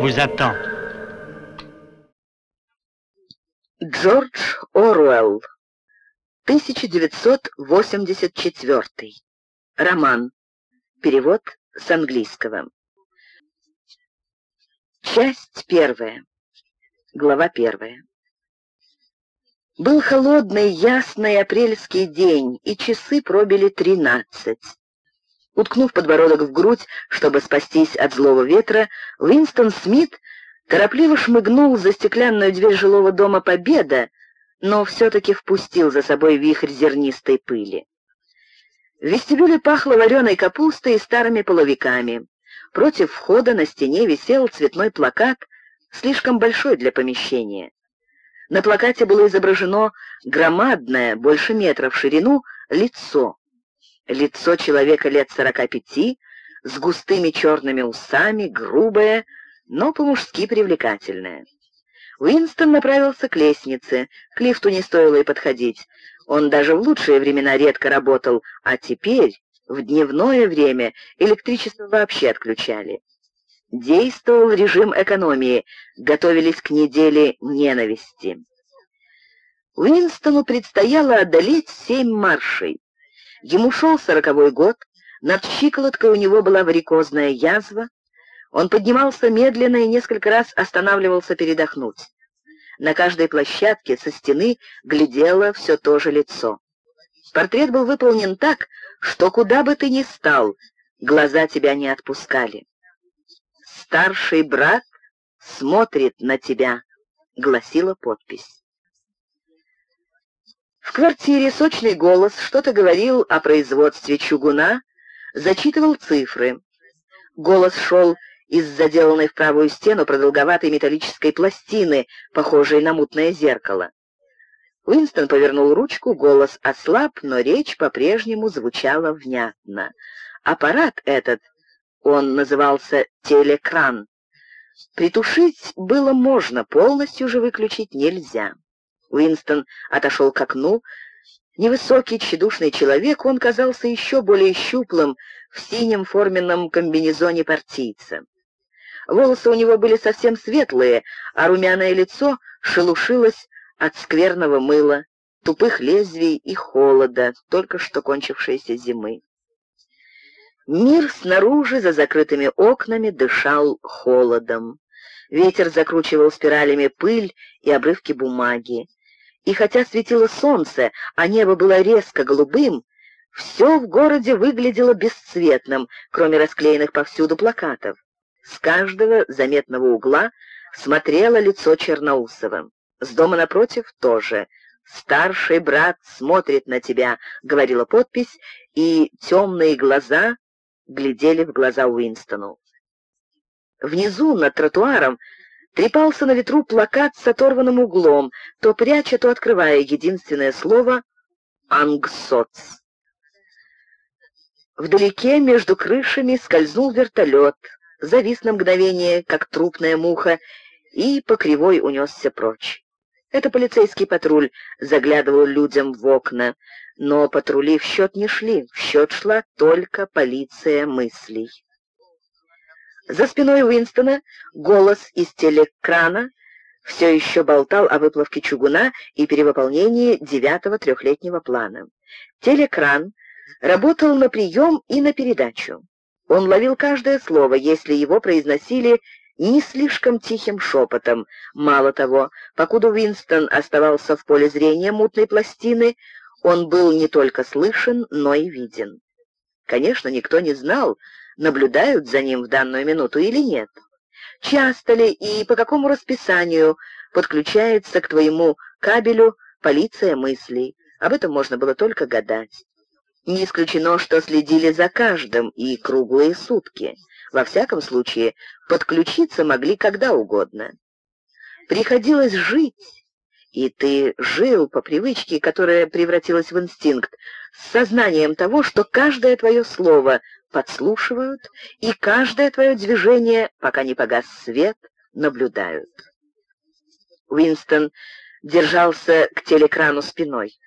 Vous attend. Джордж Оруэлл, 1984. Роман. Перевод с английского. Часть первая. Глава первая. Был холодный, ясный апрельский день, и часы пробили тринадцать. Уткнув подбородок в грудь, чтобы спастись от злого ветра, Уинстон Смит торопливо шмыгнул за стеклянную дверь жилого дома «Победа», но все-таки впустил за собой вихрь зернистой пыли. В вестибюле пахло вареной капустой и старыми половиками. Против входа на стене висел цветной плакат, слишком большой для помещения. На плакате было изображено громадное, больше метра в ширину, лицо. Лицо человека лет сорока пяти, с густыми черными усами, грубое, но по-мужски привлекательное. Уинстон направился к лестнице, к лифту не стоило и подходить. Он даже в лучшие времена редко работал, а теперь, в дневное время, электричество вообще отключали. Действовал режим экономии, готовились к неделе ненависти. Уинстону предстояло одолеть семь маршей. Ему шел сороковой год, над щиколоткой у него была варикозная язва. Он поднимался медленно и несколько раз останавливался передохнуть. На каждой площадке со стены глядело все то же лицо. Портрет был выполнен так, что куда бы ты ни стал, глаза тебя не отпускали. «Старший брат смотрит на тебя», — гласила подпись. В квартире сочный голос что-то говорил о производстве чугуна, зачитывал цифры. Голос шел из заделанной в правую стену продолговатой металлической пластины, похожей на мутное зеркало. Уинстон повернул ручку, голос ослаб, но речь по-прежнему звучала внятно. Аппарат этот, он назывался телекран, притушить было можно, полностью же выключить нельзя. Уинстон отошел к окну. Невысокий, тщедушный человек, он казался еще более щуплым в синем форменном комбинезоне партийца. Волосы у него были совсем светлые, а румяное лицо шелушилось от скверного мыла, тупых лезвий и холода, только что кончившейся зимы. Мир снаружи, за закрытыми окнами, дышал холодом. Ветер закручивал спиралями пыль и обрывки бумаги и хотя светило солнце, а небо было резко голубым, все в городе выглядело бесцветным, кроме расклеенных повсюду плакатов. С каждого заметного угла смотрело лицо Черноусова. С дома напротив тоже. «Старший брат смотрит на тебя», — говорила подпись, и темные глаза глядели в глаза Уинстону. Внизу, над тротуаром, Трепался на ветру плакат с оторванным углом, то пряча, то открывая единственное слово «Ангсоц». Вдалеке между крышами скользнул вертолет, завис на мгновение, как трупная муха, и по кривой унесся прочь. Это полицейский патруль заглядывал людям в окна, но патрули в счет не шли, в счет шла только полиция мыслей. За спиной Уинстона голос из телекрана все еще болтал о выплавке чугуна и перевыполнении девятого трехлетнего плана. Телекран работал на прием и на передачу. Он ловил каждое слово, если его произносили не слишком тихим шепотом. Мало того, покуда Уинстон оставался в поле зрения мутной пластины, он был не только слышен, но и виден. Конечно, никто не знал, наблюдают за ним в данную минуту или нет. Часто ли и по какому расписанию подключается к твоему кабелю полиция мыслей? Об этом можно было только гадать. Не исключено, что следили за каждым и круглые сутки. Во всяком случае, подключиться могли когда угодно. Приходилось жить, и ты жил по привычке, которая превратилась в инстинкт, с сознанием того, что каждое твое слово подслушивают, и каждое твое движение, пока не погас свет, наблюдают. Уинстон держался к телекрану спиной.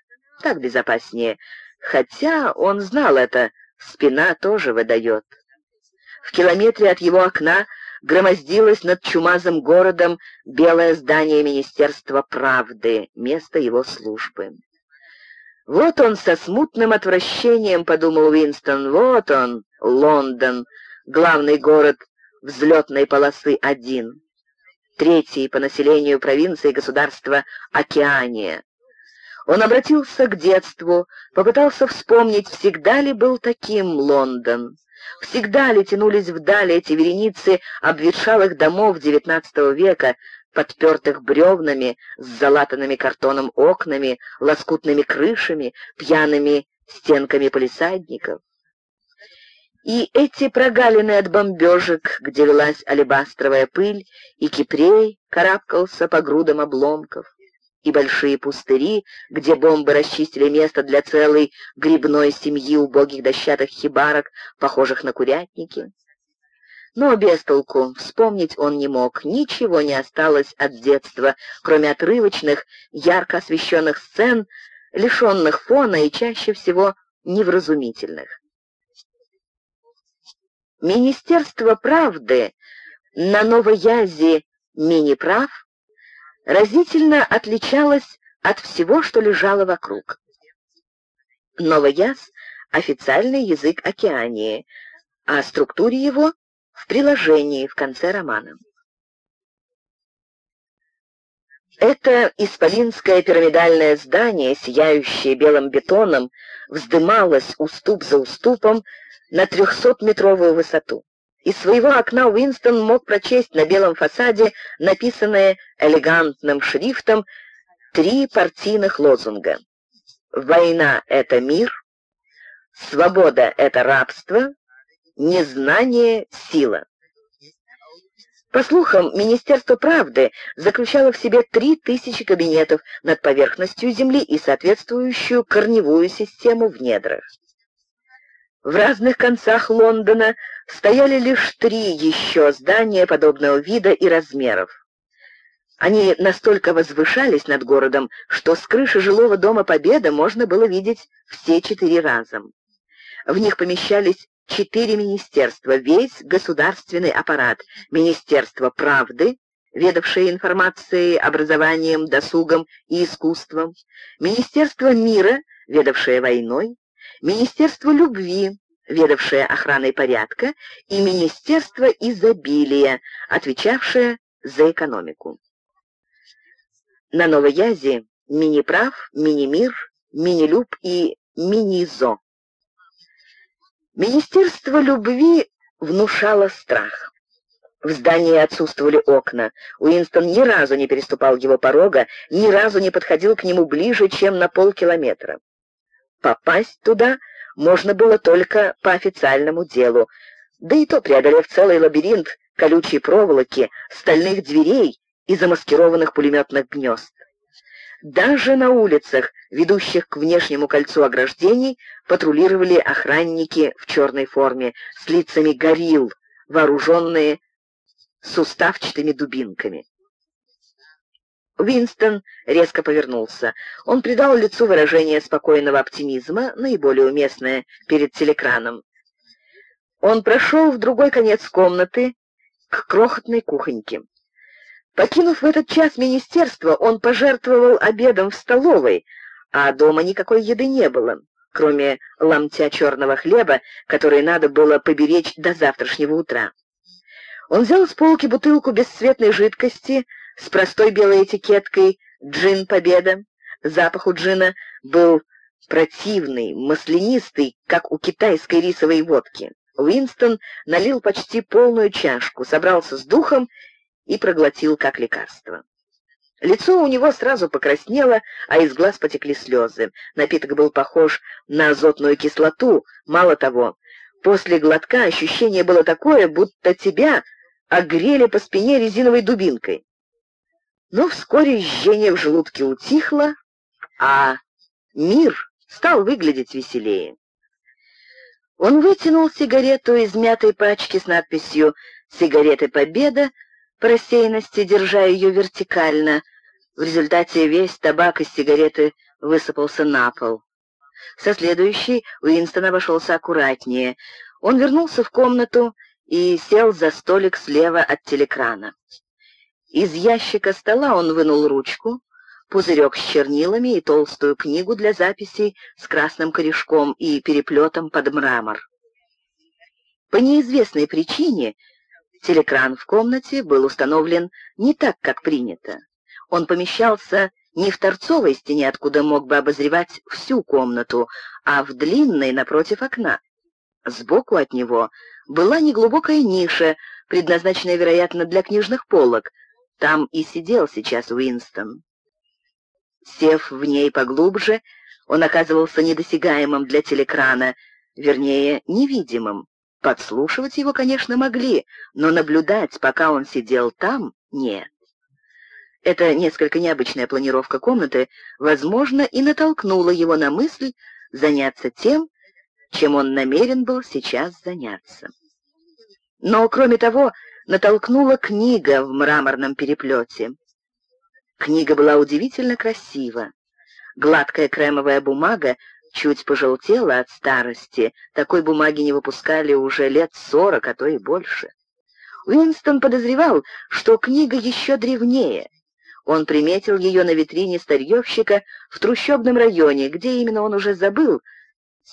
Так безопаснее. Хотя он знал это, спина тоже выдает. В километре от его окна громоздилось над чумазым городом белое здание Министерства правды, место его службы. «Вот он со смутным отвращением», — подумал Уинстон, — «вот он, Лондон, главный город взлетной полосы один, третий по населению провинции государства Океания». Он обратился к детству, попытался вспомнить, всегда ли был таким Лондон. Всегда ли тянулись вдали эти вереницы обветшалых домов XIX века, подпертых бревнами, с залатанными картоном окнами, лоскутными крышами, пьяными стенками полисадников? И эти прогалины от бомбежек, где велась алебастровая пыль, и кипрей карабкался по грудам обломков и большие пустыри, где бомбы расчистили место для целой грибной семьи убогих дощатых хибарок, похожих на курятники. Но без толку вспомнить он не мог, ничего не осталось от детства, кроме отрывочных, ярко освещенных сцен, лишенных фона и чаще всего невразумительных. Министерство правды на Новоязе мини-прав разительно отличалась от всего, что лежало вокруг. Новояз — официальный язык Океании, а структуре его в приложении в конце романа. Это исполинское пирамидальное здание, сияющее белым бетоном, вздымалось уступ за уступом на трехсотметровую высоту. Из своего окна Уинстон мог прочесть на белом фасаде написанные элегантным шрифтом три партийных лозунга. «Война — это мир», «Свобода — это рабство», «Незнание — сила». По слухам, Министерство правды заключало в себе три тысячи кабинетов над поверхностью Земли и соответствующую корневую систему в недрах. В разных концах Лондона стояли лишь три еще здания подобного вида и размеров. Они настолько возвышались над городом, что с крыши жилого дома Победа можно было видеть все четыре разом. В них помещались четыре министерства, весь государственный аппарат, Министерство правды, ведавшее информацией, образованием, досугом и искусством, Министерство мира, ведавшее войной, Министерство любви, ведавшее охраной порядка, и Министерство изобилия, отвечавшее за экономику. На Новоязе мини-прав, мини-мир, мини-люб и мини-зо. Министерство любви внушало страх. В здании отсутствовали окна. Уинстон ни разу не переступал его порога, ни разу не подходил к нему ближе, чем на полкилометра. Попасть туда можно было только по официальному делу, да и то преодолев целый лабиринт колючей проволоки, стальных дверей и замаскированных пулеметных гнезд. Даже на улицах, ведущих к внешнему кольцу ограждений, патрулировали охранники в черной форме с лицами горилл, вооруженные суставчатыми дубинками. Винстон резко повернулся. Он придал лицу выражение спокойного оптимизма, наиболее уместное перед телекраном. Он прошел в другой конец комнаты, к крохотной кухоньке. Покинув в этот час министерство, он пожертвовал обедом в столовой, а дома никакой еды не было, кроме ломтя черного хлеба, который надо было поберечь до завтрашнего утра. Он взял с полки бутылку бесцветной жидкости, с простой белой этикеткой «Джин Победа». Запах у джина был противный, маслянистый, как у китайской рисовой водки. Уинстон налил почти полную чашку, собрался с духом и проглотил как лекарство. Лицо у него сразу покраснело, а из глаз потекли слезы. Напиток был похож на азотную кислоту. Мало того, после глотка ощущение было такое, будто тебя огрели по спине резиновой дубинкой. Но вскоре жжение в желудке утихло, а мир стал выглядеть веселее. Он вытянул сигарету из мятой пачки с надписью «Сигареты Победа», по рассеянности держа ее вертикально, В результате весь табак из сигареты высыпался на пол. Со следующей Уинстон обошелся аккуратнее. Он вернулся в комнату и сел за столик слева от телекрана. Из ящика стола он вынул ручку, пузырек с чернилами и толстую книгу для записей с красным корешком и переплетом под мрамор. По неизвестной причине телекран в комнате был установлен не так, как принято. Он помещался не в торцовой стене, откуда мог бы обозревать всю комнату, а в длинной напротив окна. Сбоку от него была неглубокая ниша, предназначенная, вероятно, для книжных полок. Там и сидел сейчас Уинстон. Сев в ней поглубже, он оказывался недосягаемым для телекрана, вернее, невидимым. Подслушивать его, конечно, могли, но наблюдать, пока он сидел там, нет. Эта несколько необычная планировка комнаты, возможно, и натолкнула его на мысль заняться тем, чем он намерен был сейчас заняться. Но, кроме того, натолкнула книга в мраморном переплете. Книга была удивительно красива. Гладкая кремовая бумага чуть пожелтела от старости. Такой бумаги не выпускали уже лет сорок, а то и больше. Уинстон подозревал, что книга еще древнее. Он приметил ее на витрине старьевщика в трущобном районе, где именно он уже забыл,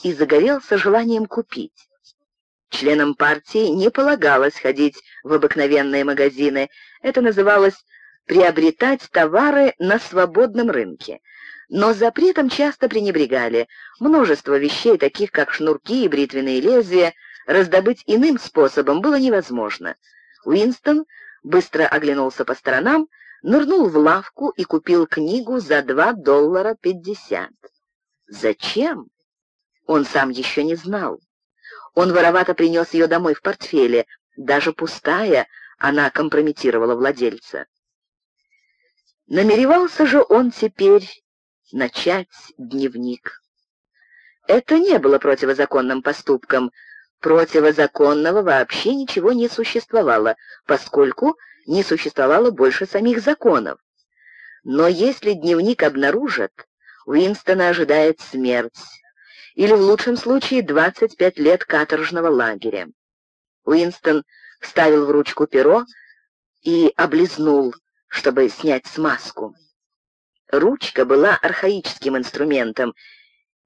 и загорелся желанием купить. Членам партии не полагалось ходить в обыкновенные магазины. Это называлось приобретать товары на свободном рынке. Но запретом часто пренебрегали. Множество вещей, таких как шнурки и бритвенные лезвия, раздобыть иным способом было невозможно. Уинстон быстро оглянулся по сторонам, нырнул в лавку и купил книгу за 2 доллара 50. Зачем? Он сам еще не знал. Он воровато принес ее домой в портфеле. Даже пустая, она компрометировала владельца. Намеревался же он теперь начать дневник. Это не было противозаконным поступком. Противозаконного вообще ничего не существовало, поскольку не существовало больше самих законов. Но если дневник обнаружат, Уинстона ожидает смерть, или в лучшем случае 25 лет каторжного лагеря. Уинстон вставил в ручку перо и облизнул чтобы снять смазку. Ручка была архаическим инструментом.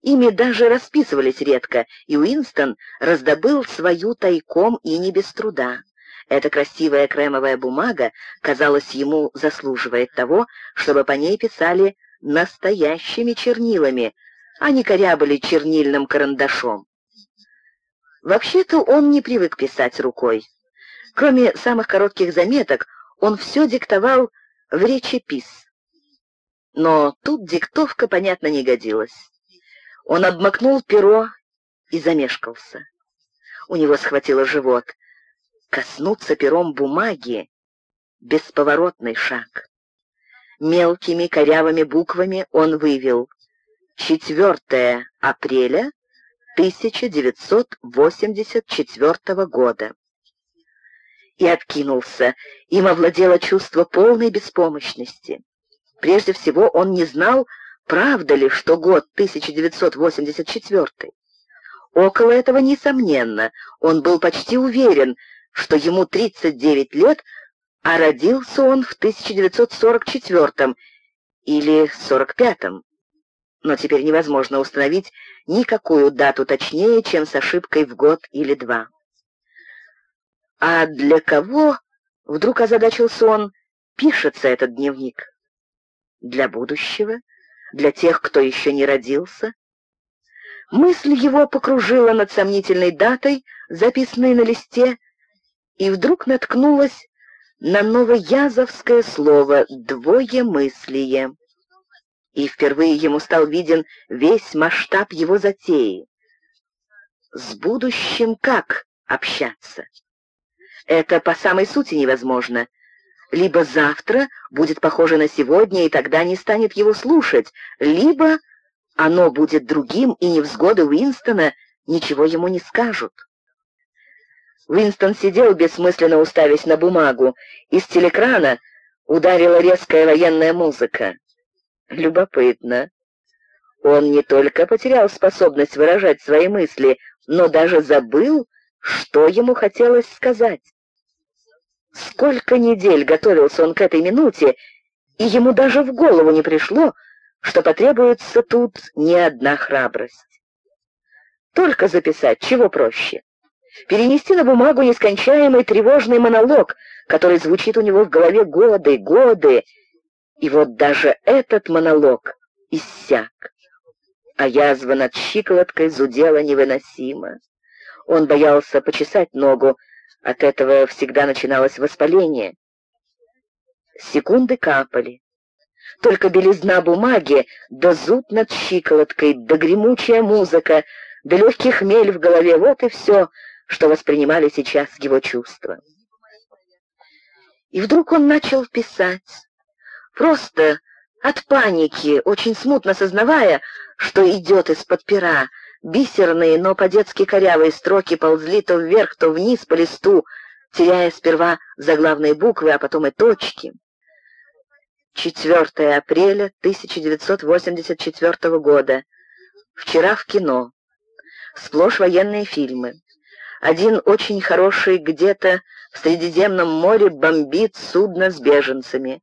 Ими даже расписывались редко, и Уинстон раздобыл свою тайком и не без труда. Эта красивая кремовая бумага, казалось, ему заслуживает того, чтобы по ней писали настоящими чернилами, а не корябали чернильным карандашом. Вообще-то он не привык писать рукой. Кроме самых коротких заметок, он все диктовал в речепис. Но тут диктовка, понятно, не годилась. Он обмакнул перо и замешкался. У него схватило живот. Коснуться пером бумаги — бесповоротный шаг. Мелкими корявыми буквами он вывел 4 апреля 1984 года и откинулся. Им овладело чувство полной беспомощности. Прежде всего, он не знал, правда ли, что год 1984. Около этого, несомненно, он был почти уверен, что ему 39 лет, а родился он в 1944 или 45 но теперь невозможно установить никакую дату точнее, чем с ошибкой в год или два. А для кого, вдруг озадачился он, пишется этот дневник? Для будущего? Для тех, кто еще не родился? Мысль его покружила над сомнительной датой, записанной на листе, и вдруг наткнулась на новоязовское слово «двоемыслие». И впервые ему стал виден весь масштаб его затеи. С будущим как общаться? Это по самой сути невозможно. Либо завтра будет похоже на сегодня, и тогда не станет его слушать, либо оно будет другим, и невзгоды Уинстона ничего ему не скажут. Уинстон сидел, бессмысленно уставясь на бумагу. Из телекрана ударила резкая военная музыка. Любопытно. Он не только потерял способность выражать свои мысли, но даже забыл, что ему хотелось сказать. Сколько недель готовился он к этой минуте, и ему даже в голову не пришло, что потребуется тут не одна храбрость. Только записать, чего проще. Перенести на бумагу нескончаемый тревожный монолог, который звучит у него в голове годы, годы, и вот даже этот монолог иссяк а язва над щиколоткой зудела невыносимо. Он боялся почесать ногу, от этого всегда начиналось воспаление. Секунды капали. Только белизна бумаги, да зуд над щиколоткой, да гремучая музыка, да легкий хмель в голове — вот и все, что воспринимали сейчас его чувства. И вдруг он начал писать. Просто от паники, очень смутно сознавая, что идет из-под пера. Бисерные, но по-детски корявые строки ползли то вверх, то вниз по листу, теряя сперва заглавные буквы, а потом и точки. 4 апреля 1984 года. Вчера в кино. Сплошь военные фильмы. Один очень хороший где-то в Средиземном море бомбит судно с беженцами.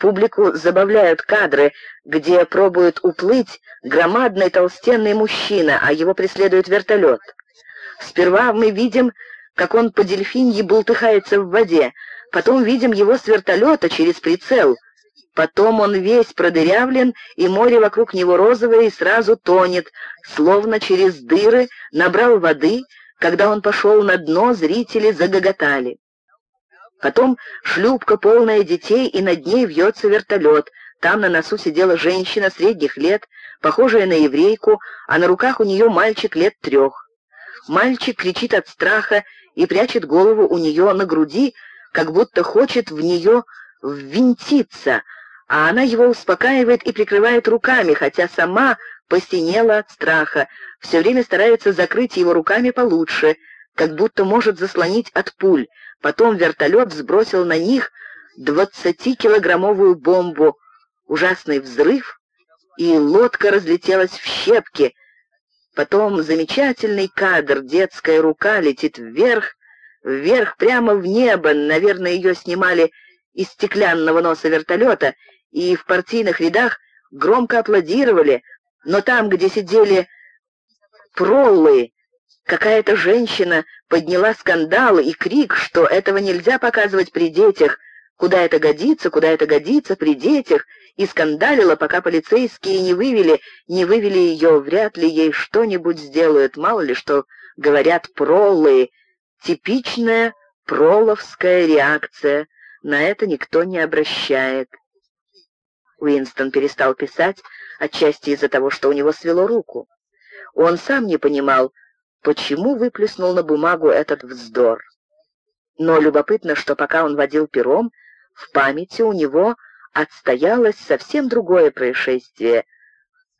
Публику забавляют кадры, где пробует уплыть громадный толстенный мужчина, а его преследует вертолет. Сперва мы видим, как он по дельфинье бултыхается в воде, потом видим его с вертолета через прицел. Потом он весь продырявлен, и море вокруг него розовое и сразу тонет, словно через дыры набрал воды, когда он пошел на дно, зрители загоготали. Потом шлюпка, полная детей, и над ней вьется вертолет. Там на носу сидела женщина средних лет, похожая на еврейку, а на руках у нее мальчик лет трех. Мальчик кричит от страха и прячет голову у нее на груди, как будто хочет в нее ввинтиться, а она его успокаивает и прикрывает руками, хотя сама посинела от страха, все время старается закрыть его руками получше, как будто может заслонить от пуль. Потом вертолет сбросил на них двадцатикилограммовую бомбу. Ужасный взрыв, и лодка разлетелась в щепки. Потом замечательный кадр, детская рука летит вверх, вверх, прямо в небо. Наверное, ее снимали из стеклянного носа вертолета, и в партийных рядах громко аплодировали, но там, где сидели проллы, Какая-то женщина подняла скандал и крик, что этого нельзя показывать при детях, куда это годится, куда это годится при детях, и скандалила, пока полицейские не вывели, не вывели ее, вряд ли ей что-нибудь сделают, мало ли что говорят пролы. Типичная проловская реакция, на это никто не обращает. Уинстон перестал писать, отчасти из-за того, что у него свело руку. Он сам не понимал, почему выплеснул на бумагу этот вздор. Но любопытно, что пока он водил пером, в памяти у него отстоялось совсем другое происшествие.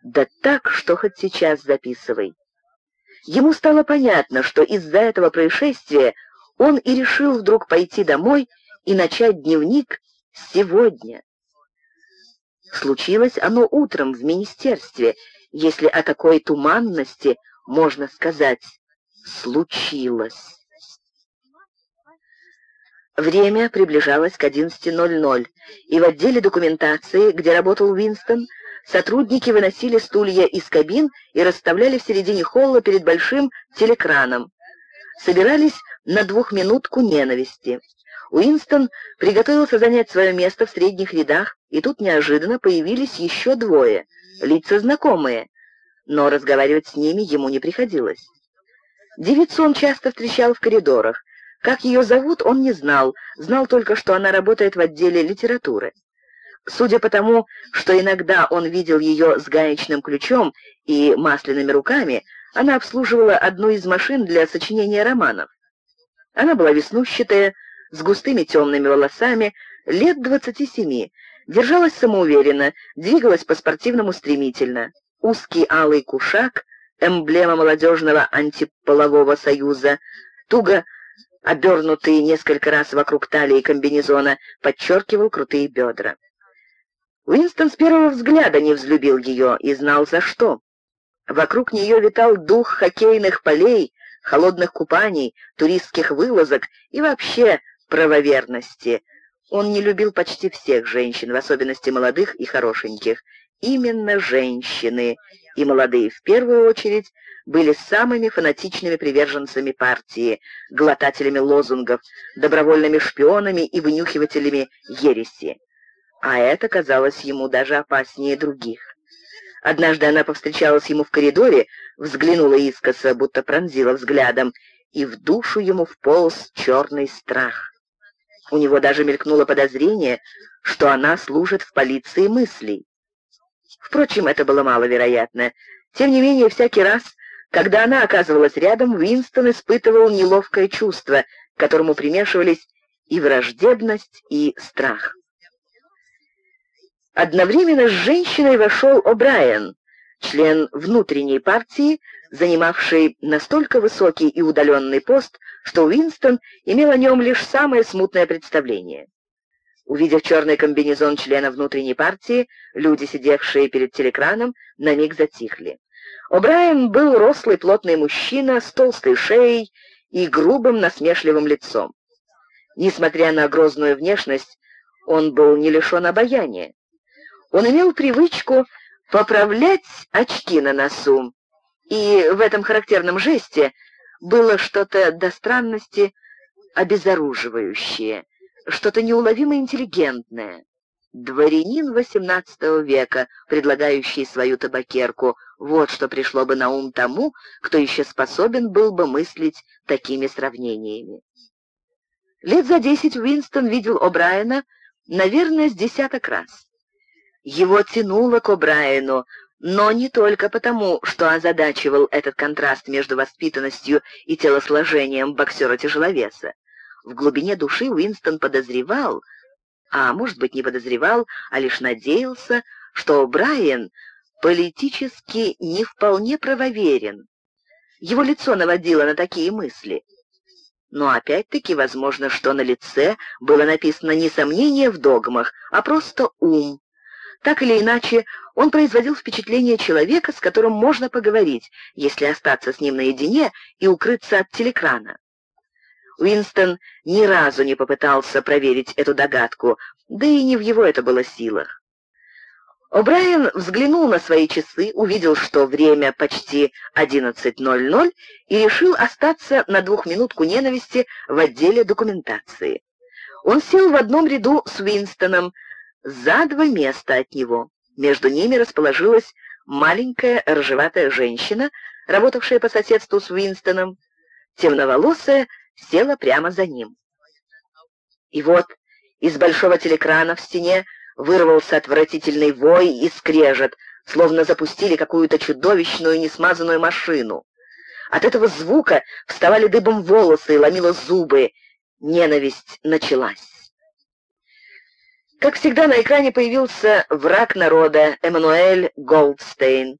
Да так, что хоть сейчас записывай. Ему стало понятно, что из-за этого происшествия он и решил вдруг пойти домой и начать дневник сегодня. Случилось оно утром в министерстве, если о такой туманности можно сказать, случилось. Время приближалось к 11.00, и в отделе документации, где работал Уинстон, сотрудники выносили стулья из кабин и расставляли в середине холла перед большим телекраном. Собирались на двухминутку ненависти. Уинстон приготовился занять свое место в средних рядах, и тут неожиданно появились еще двое, лица знакомые, но разговаривать с ними ему не приходилось. Девицу он часто встречал в коридорах. Как ее зовут, он не знал, знал только, что она работает в отделе литературы. Судя по тому, что иногда он видел ее с гаечным ключом и масляными руками, она обслуживала одну из машин для сочинения романов. Она была веснущатая, с густыми темными волосами, лет двадцати семи, держалась самоуверенно, двигалась по-спортивному стремительно. Узкий алый кушак, эмблема молодежного антиполового союза, туго обернутый несколько раз вокруг талии комбинезона, подчеркивал крутые бедра. Уинстон с первого взгляда не взлюбил ее и знал за что. Вокруг нее витал дух хоккейных полей, холодных купаний, туристских вылазок и вообще правоверности. Он не любил почти всех женщин, в особенности молодых и хорошеньких. Именно женщины, и молодые в первую очередь, были самыми фанатичными приверженцами партии, глотателями лозунгов, добровольными шпионами и вынюхивателями ереси. А это казалось ему даже опаснее других. Однажды она повстречалась ему в коридоре, взглянула искоса, будто пронзила взглядом, и в душу ему вполз черный страх. У него даже мелькнуло подозрение, что она служит в полиции мыслей. Впрочем, это было маловероятно. Тем не менее, всякий раз, когда она оказывалась рядом, Уинстон испытывал неловкое чувство, к которому примешивались и враждебность, и страх. Одновременно с женщиной вошел О'Брайен, член внутренней партии, занимавший настолько высокий и удаленный пост, что Уинстон имел о нем лишь самое смутное представление. Увидев черный комбинезон члена внутренней партии, люди, сидевшие перед телекраном, на миг затихли. О'Брайен был рослый плотный мужчина с толстой шеей и грубым насмешливым лицом. Несмотря на грозную внешность, он был не лишен обаяния. Он имел привычку поправлять очки на носу, и в этом характерном жесте было что-то до странности обезоруживающее, что-то неуловимо интеллигентное. Дворянин XVIII века, предлагающий свою табакерку, вот что пришло бы на ум тому, кто еще способен был бы мыслить такими сравнениями. Лет за десять Уинстон видел О'Брайена, наверное, с десяток раз. Его тянуло к О'Брайену, но не только потому, что озадачивал этот контраст между воспитанностью и телосложением боксера-тяжеловеса. В глубине души Уинстон подозревал, а может быть не подозревал, а лишь надеялся, что О'Брайен политически не вполне правоверен. Его лицо наводило на такие мысли. Но опять-таки возможно, что на лице было написано не сомнение в догмах, а просто ум, так или иначе, он производил впечатление человека, с которым можно поговорить, если остаться с ним наедине и укрыться от телекрана. Уинстон ни разу не попытался проверить эту догадку, да и не в его это было силах. О'Брайен взглянул на свои часы, увидел, что время почти 11.00 и решил остаться на двухминутку ненависти в отделе документации. Он сел в одном ряду с Уинстоном, за два места от него. Между ними расположилась маленькая рыжеватая женщина, работавшая по соседству с Уинстоном. Темноволосая села прямо за ним. И вот из большого телекрана в стене вырвался отвратительный вой и скрежет, словно запустили какую-то чудовищную несмазанную машину. От этого звука вставали дыбом волосы и ломило зубы. Ненависть началась. Как всегда, на экране появился враг народа Эммануэль Голдстейн.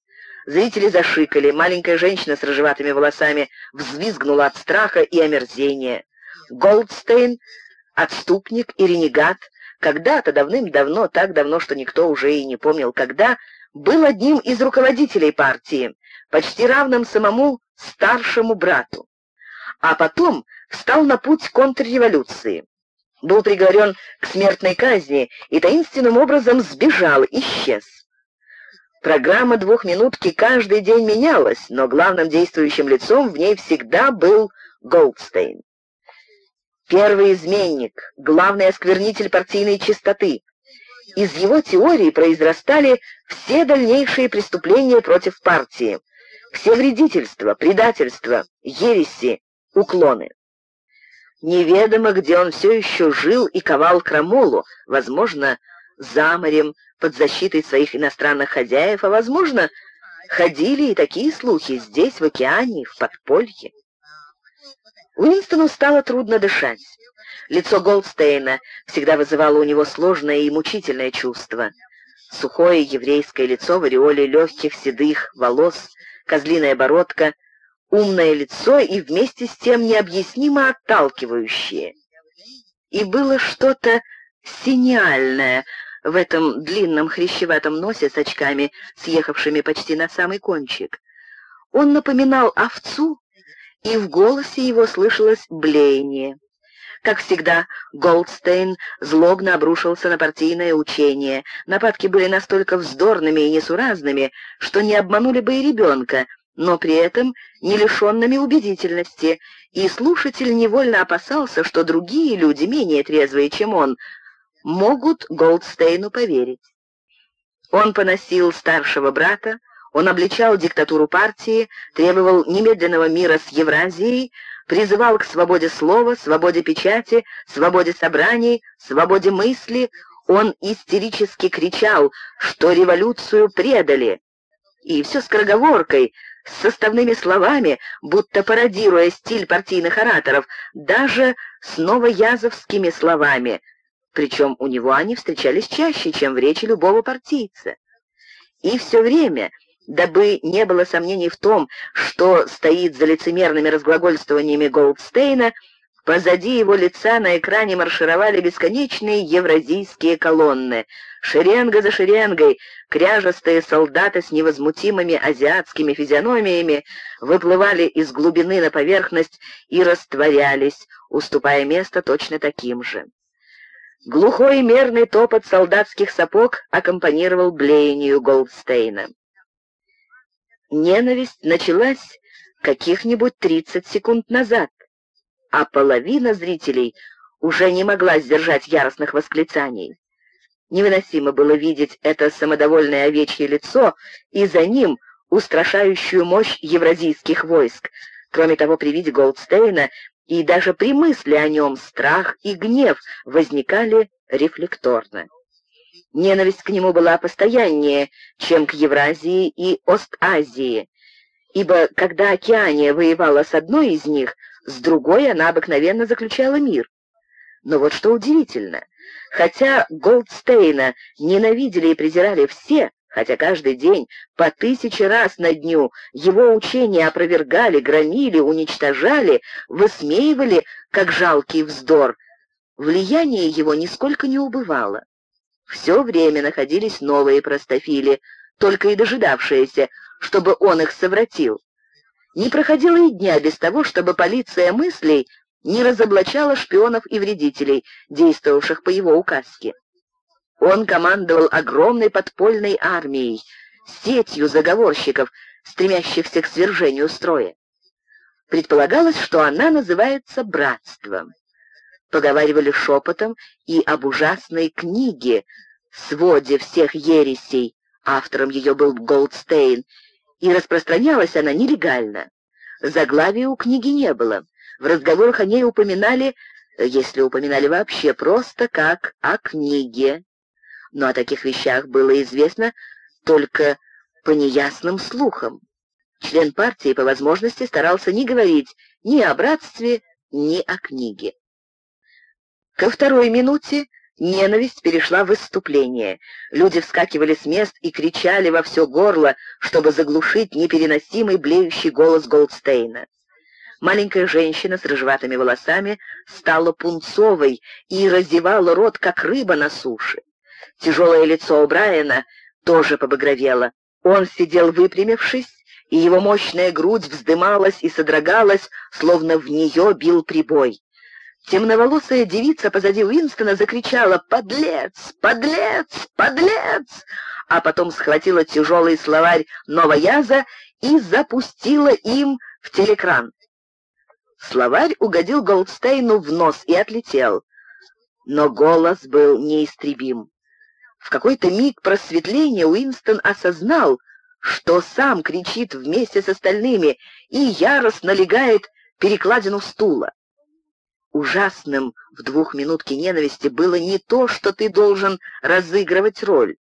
Зрители зашикали, маленькая женщина с рыжеватыми волосами взвизгнула от страха и омерзения. Голдстейн — отступник и ренегат, когда-то давным-давно, так давно, что никто уже и не помнил когда, был одним из руководителей партии, почти равным самому старшему брату. А потом встал на путь контрреволюции был приговорен к смертной казни и таинственным образом сбежал, исчез. Программа двухминутки каждый день менялась, но главным действующим лицом в ней всегда был Голдстейн. Первый изменник, главный осквернитель партийной чистоты. Из его теории произрастали все дальнейшие преступления против партии, все вредительства, предательства, ереси, уклоны. Неведомо, где он все еще жил и ковал крамолу, возможно, за морем, под защитой своих иностранных хозяев, а, возможно, ходили и такие слухи здесь, в океане, в подполье. Уинстону стало трудно дышать. Лицо Голдстейна всегда вызывало у него сложное и мучительное чувство. Сухое еврейское лицо в ореоле легких седых волос, козлиная бородка, умное лицо и вместе с тем необъяснимо отталкивающее. И было что-то синиальное в этом длинном хрящеватом носе с очками, съехавшими почти на самый кончик. Он напоминал овцу, и в голосе его слышалось блеяние. Как всегда, Голдстейн злобно обрушился на партийное учение. Нападки были настолько вздорными и несуразными, что не обманули бы и ребенка, но при этом не лишенными убедительности, и слушатель невольно опасался, что другие люди, менее трезвые, чем он, могут Голдстейну поверить. Он поносил старшего брата, он обличал диктатуру партии, требовал немедленного мира с Евразией, призывал к свободе слова, свободе печати, свободе собраний, свободе мысли. Он истерически кричал, что революцию предали. И все скороговоркой, с составными словами, будто пародируя стиль партийных ораторов, даже с новоязовскими словами, причем у него они встречались чаще, чем в речи любого партийца. И все время дабы не было сомнений в том, что стоит за лицемерными разглагольствованиями Голдстейна, позади его лица на экране маршировали бесконечные евразийские колонны. Шеренга за шеренгой, кряжестые солдаты с невозмутимыми азиатскими физиономиями выплывали из глубины на поверхность и растворялись, уступая место точно таким же. Глухой мерный топот солдатских сапог аккомпанировал блеянию Голдстейна. Ненависть началась каких-нибудь 30 секунд назад, а половина зрителей уже не могла сдержать яростных восклицаний. Невыносимо было видеть это самодовольное овечье лицо и за ним устрашающую мощь евразийских войск. Кроме того, при виде Голдстейна и даже при мысли о нем страх и гнев возникали рефлекторно. Ненависть к нему была постояннее, чем к Евразии и Ост-Азии, ибо когда Океания воевала с одной из них, с другой она обыкновенно заключала мир. Но вот что удивительно, хотя Голдстейна ненавидели и презирали все, хотя каждый день по тысяче раз на дню его учения опровергали, громили, уничтожали, высмеивали, как жалкий вздор, влияние его нисколько не убывало. Все время находились новые простофили, только и дожидавшиеся, чтобы он их совратил. Не проходило и дня без того, чтобы полиция мыслей не разоблачала шпионов и вредителей, действовавших по его указке. Он командовал огромной подпольной армией, сетью заговорщиков, стремящихся к свержению строя. Предполагалось, что она называется «братством» поговаривали шепотом и об ужасной книге, своде всех ересей, автором ее был Голдстейн, и распространялась она нелегально. Заглавия у книги не было. В разговорах о ней упоминали, если упоминали вообще, просто как о книге. Но о таких вещах было известно только по неясным слухам. Член партии по возможности старался не говорить ни о братстве, ни о книге. Ко второй минуте ненависть перешла в выступление. Люди вскакивали с мест и кричали во все горло, чтобы заглушить непереносимый блеющий голос Голдстейна. Маленькая женщина с рыжеватыми волосами стала пунцовой и разевала рот, как рыба на суше. Тяжелое лицо Брайана тоже побагровело. Он сидел выпрямившись, и его мощная грудь вздымалась и содрогалась, словно в нее бил прибой. Темноволосая девица позади Уинстона закричала «Подлец! Подлец! Подлец!», а потом схватила тяжелый словарь новояза и запустила им в телекран. Словарь угодил Голдстейну в нос и отлетел, но голос был неистребим. В какой-то миг просветления Уинстон осознал, что сам кричит вместе с остальными и яростно легает перекладину стула. Ужасным в двухминутке ненависти было не то, что ты должен разыгрывать роль,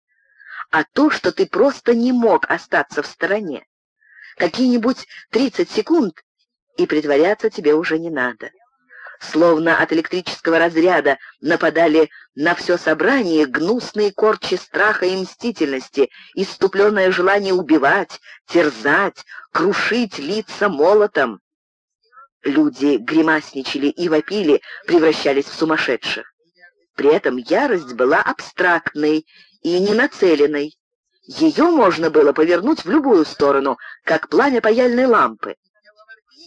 а то, что ты просто не мог остаться в стороне. Какие-нибудь тридцать секунд, и притворяться тебе уже не надо. Словно от электрического разряда нападали на все собрание гнусные корчи страха и мстительности, иступленное желание убивать, терзать, крушить лица молотом. Люди гримасничали и вопили, превращались в сумасшедших. При этом ярость была абстрактной и ненацеленной. Ее можно было повернуть в любую сторону, как пламя паяльной лампы.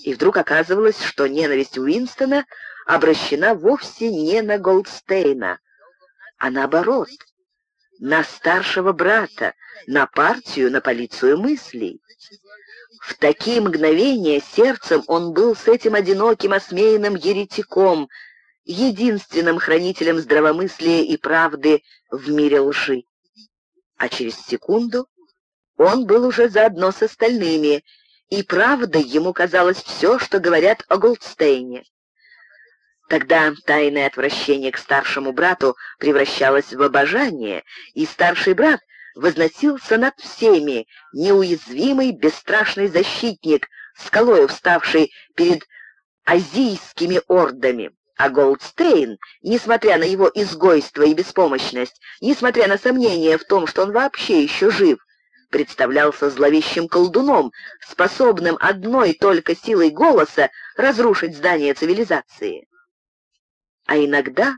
И вдруг оказывалось, что ненависть Уинстона обращена вовсе не на Голдстейна, а наоборот, на старшего брата, на партию, на полицию мыслей. В такие мгновения сердцем он был с этим одиноким осмеянным еретиком, единственным хранителем здравомыслия и правды в мире лжи. А через секунду он был уже заодно с остальными, и правдой ему казалось все, что говорят о Голдстейне. Тогда тайное отвращение к старшему брату превращалось в обожание, и старший брат возносился над всеми, неуязвимый, бесстрашный защитник, скалою вставший перед азийскими ордами. А Голдстейн, несмотря на его изгойство и беспомощность, несмотря на сомнения в том, что он вообще еще жив, представлялся зловещим колдуном, способным одной только силой голоса разрушить здание цивилизации а иногда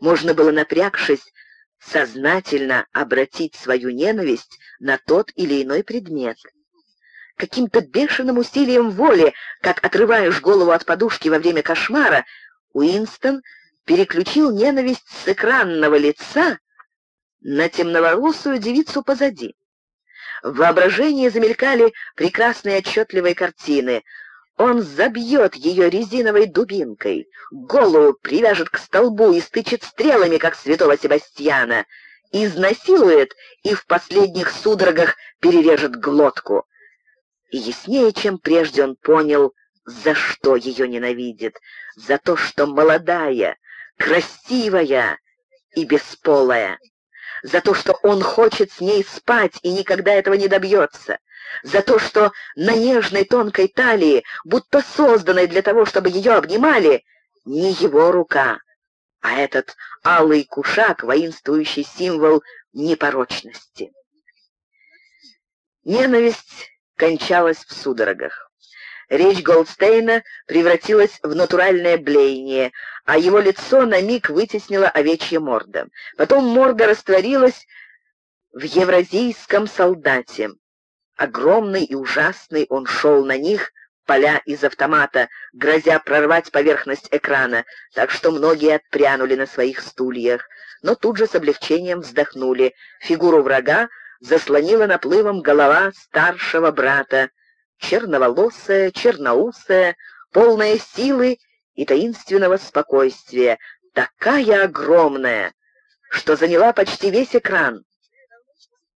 можно было, напрягшись, сознательно обратить свою ненависть на тот или иной предмет. Каким-то бешеным усилием воли, как отрываешь голову от подушки во время кошмара, Уинстон переключил ненависть с экранного лица на темноволосую девицу позади. В воображении замелькали прекрасные отчетливые картины — он забьет ее резиновой дубинкой, голову привяжет к столбу и стычет стрелами, как святого Себастьяна, изнасилует и в последних судорогах перережет глотку. И яснее, чем прежде он понял, за что ее ненавидит, за то, что молодая, красивая и бесполая, за то, что он хочет с ней спать и никогда этого не добьется, за то, что на нежной тонкой талии, будто созданной для того, чтобы ее обнимали, не его рука, а этот алый кушак, воинствующий символ непорочности. Ненависть кончалась в судорогах. Речь Голдстейна превратилась в натуральное блеяние, а его лицо на миг вытеснило овечья морда. Потом морда растворилась в евразийском солдате. Огромный и ужасный он шел на них, поля из автомата, грозя прорвать поверхность экрана, так что многие отпрянули на своих стульях, но тут же с облегчением вздохнули. Фигуру врага заслонила наплывом голова старшего брата, черноволосая, черноусая, полная силы и таинственного спокойствия, такая огромная, что заняла почти весь экран.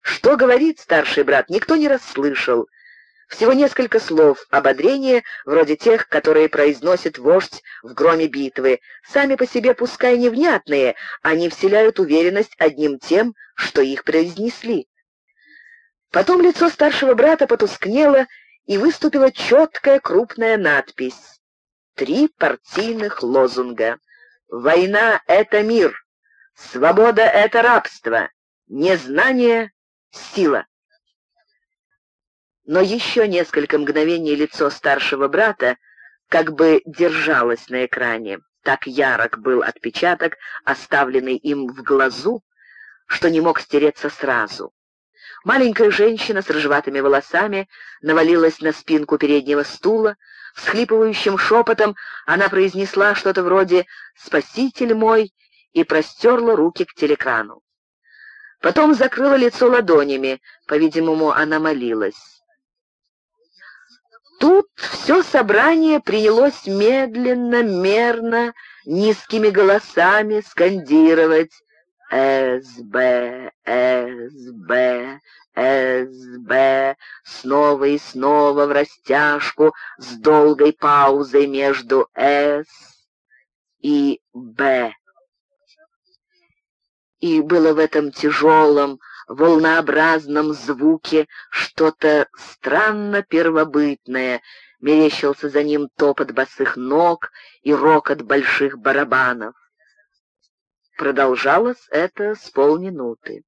Что говорит старший брат, никто не расслышал. Всего несколько слов ободрения, вроде тех, которые произносит вождь в громе битвы. Сами по себе, пускай невнятные, они вселяют уверенность одним тем, что их произнесли. Потом лицо старшего брата потускнело, и выступила четкая крупная надпись. Три партийных лозунга. «Война — это мир», «Свобода — это рабство», «Незнание сила. Но еще несколько мгновений лицо старшего брата как бы держалось на экране. Так ярок был отпечаток, оставленный им в глазу, что не мог стереться сразу. Маленькая женщина с рыжеватыми волосами навалилась на спинку переднего стула, всхлипывающим шепотом она произнесла что-то вроде «Спаситель мой» и простерла руки к телекрану. Потом закрыла лицо ладонями, по-видимому, она молилась. Тут все собрание принялось медленно, мерно, низкими голосами скандировать «СБ, СБ, СБ», снова и снова в растяжку с долгой паузой между «С» и «Б» и было в этом тяжелом, волнообразном звуке что-то странно первобытное, мерещился за ним топот босых ног и рокот больших барабанов. Продолжалось это с полминуты.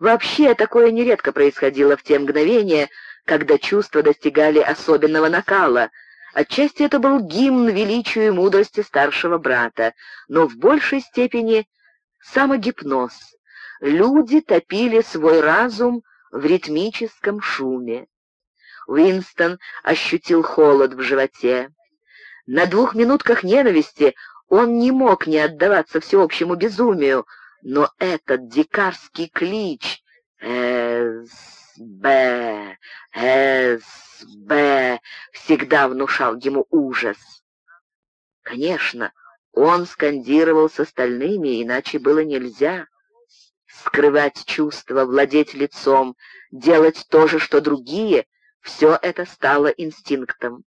Вообще, такое нередко происходило в те мгновения, когда чувства достигали особенного накала. Отчасти это был гимн величию и мудрости старшего брата, но в большей степени самогипноз. Люди топили свой разум в ритмическом шуме. Уинстон ощутил холод в животе. На двух минутках ненависти он не мог не отдаваться всеобщему безумию, но этот дикарский клич «СБ! СБ!» всегда внушал ему ужас. Конечно, он скандировал с остальными, иначе было нельзя. Скрывать чувства, владеть лицом, делать то же, что другие — все это стало инстинктом.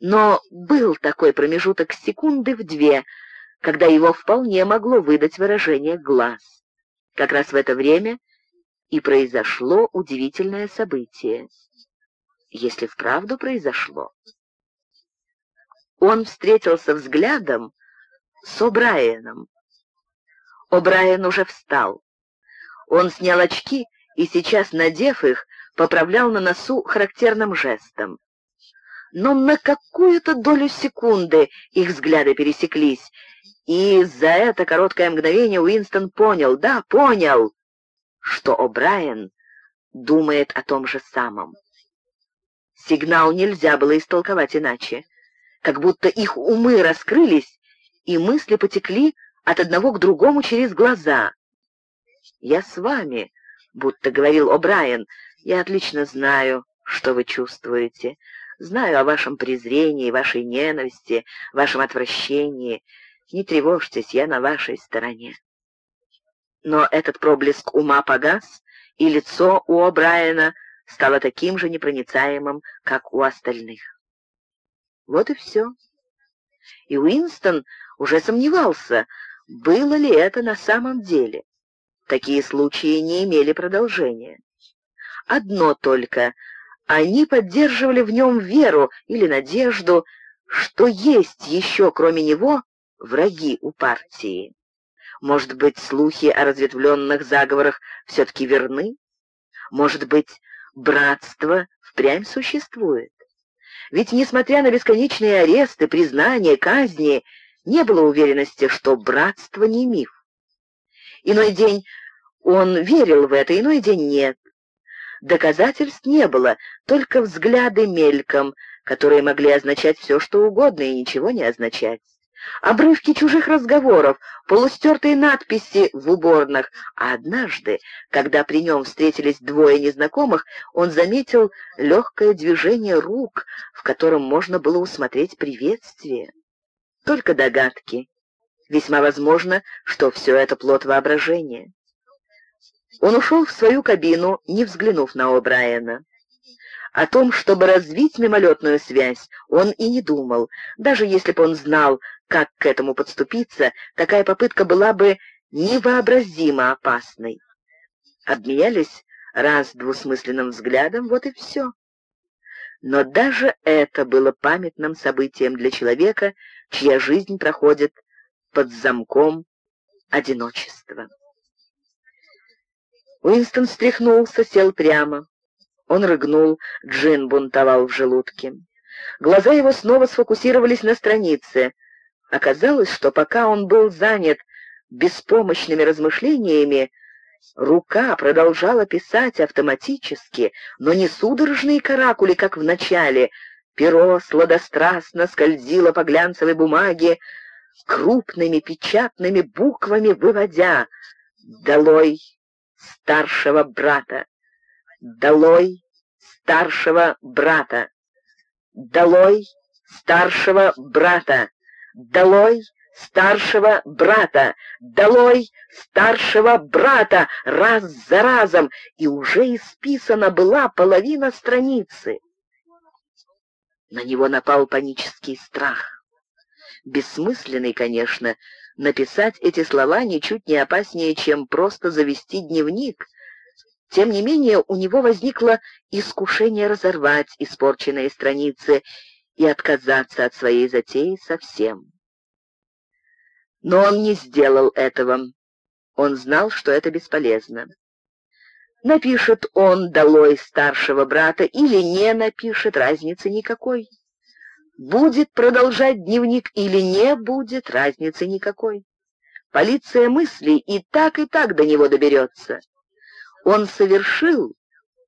Но был такой промежуток секунды в две, когда его вполне могло выдать выражение глаз. Как раз в это время и произошло удивительное событие. Если вправду произошло. Он встретился взглядом с О'Брайеном. О'Брайен уже встал. Он снял очки и сейчас, надев их, поправлял на носу характерным жестом. Но на какую-то долю секунды их взгляды пересеклись, и за это короткое мгновение Уинстон понял, да, понял, что О'Брайен думает о том же самом. Сигнал нельзя было истолковать иначе, как будто их умы раскрылись, и мысли потекли от одного к другому через глаза. «Я с вами», — будто говорил О'Брайен, — «я отлично знаю, что вы чувствуете, знаю о вашем презрении, вашей ненависти, вашем отвращении». Не тревожьтесь, я на вашей стороне. Но этот проблеск ума погас, и лицо у О'Брайена стало таким же непроницаемым, как у остальных. Вот и все. И Уинстон уже сомневался, было ли это на самом деле. Такие случаи не имели продолжения. Одно только — они поддерживали в нем веру или надежду, что есть еще, кроме него, враги у партии. Может быть, слухи о разветвленных заговорах все-таки верны? Может быть, братство впрямь существует? Ведь, несмотря на бесконечные аресты, признания, казни, не было уверенности, что братство не миф. Иной день он верил в это, иной день нет. Доказательств не было, только взгляды мельком, которые могли означать все, что угодно, и ничего не означать обрывки чужих разговоров, полустертые надписи в уборных, а однажды, когда при нем встретились двое незнакомых, он заметил легкое движение рук, в котором можно было усмотреть приветствие. Только догадки. Весьма возможно, что все это плод воображения. Он ушел в свою кабину, не взглянув на О'Брайена. О том, чтобы развить мимолетную связь, он и не думал, даже если бы он знал, как к этому подступиться, такая попытка была бы невообразимо опасной. Обменялись раз двусмысленным взглядом, вот и все. Но даже это было памятным событием для человека, чья жизнь проходит под замком одиночества. Уинстон встряхнулся, сел прямо. Он рыгнул, джин бунтовал в желудке. Глаза его снова сфокусировались на странице — Оказалось, что пока он был занят беспомощными размышлениями, рука продолжала писать автоматически, но не судорожные каракули, как в начале. Перо сладострастно скользило по глянцевой бумаге, крупными печатными буквами выводя «Долой старшего брата! Долой старшего брата! Долой старшего брата!» «Долой старшего брата! Долой старшего брата!» раз за разом, и уже исписана была половина страницы. На него напал панический страх. Бессмысленный, конечно, написать эти слова ничуть не опаснее, чем просто завести дневник. Тем не менее, у него возникло искушение разорвать испорченные страницы и отказаться от своей затеи совсем. Но он не сделал этого. Он знал, что это бесполезно. Напишет он долой старшего брата или не напишет, разницы никакой. Будет продолжать дневник или не будет, разницы никакой. Полиция мыслей и так, и так до него доберется. Он совершил,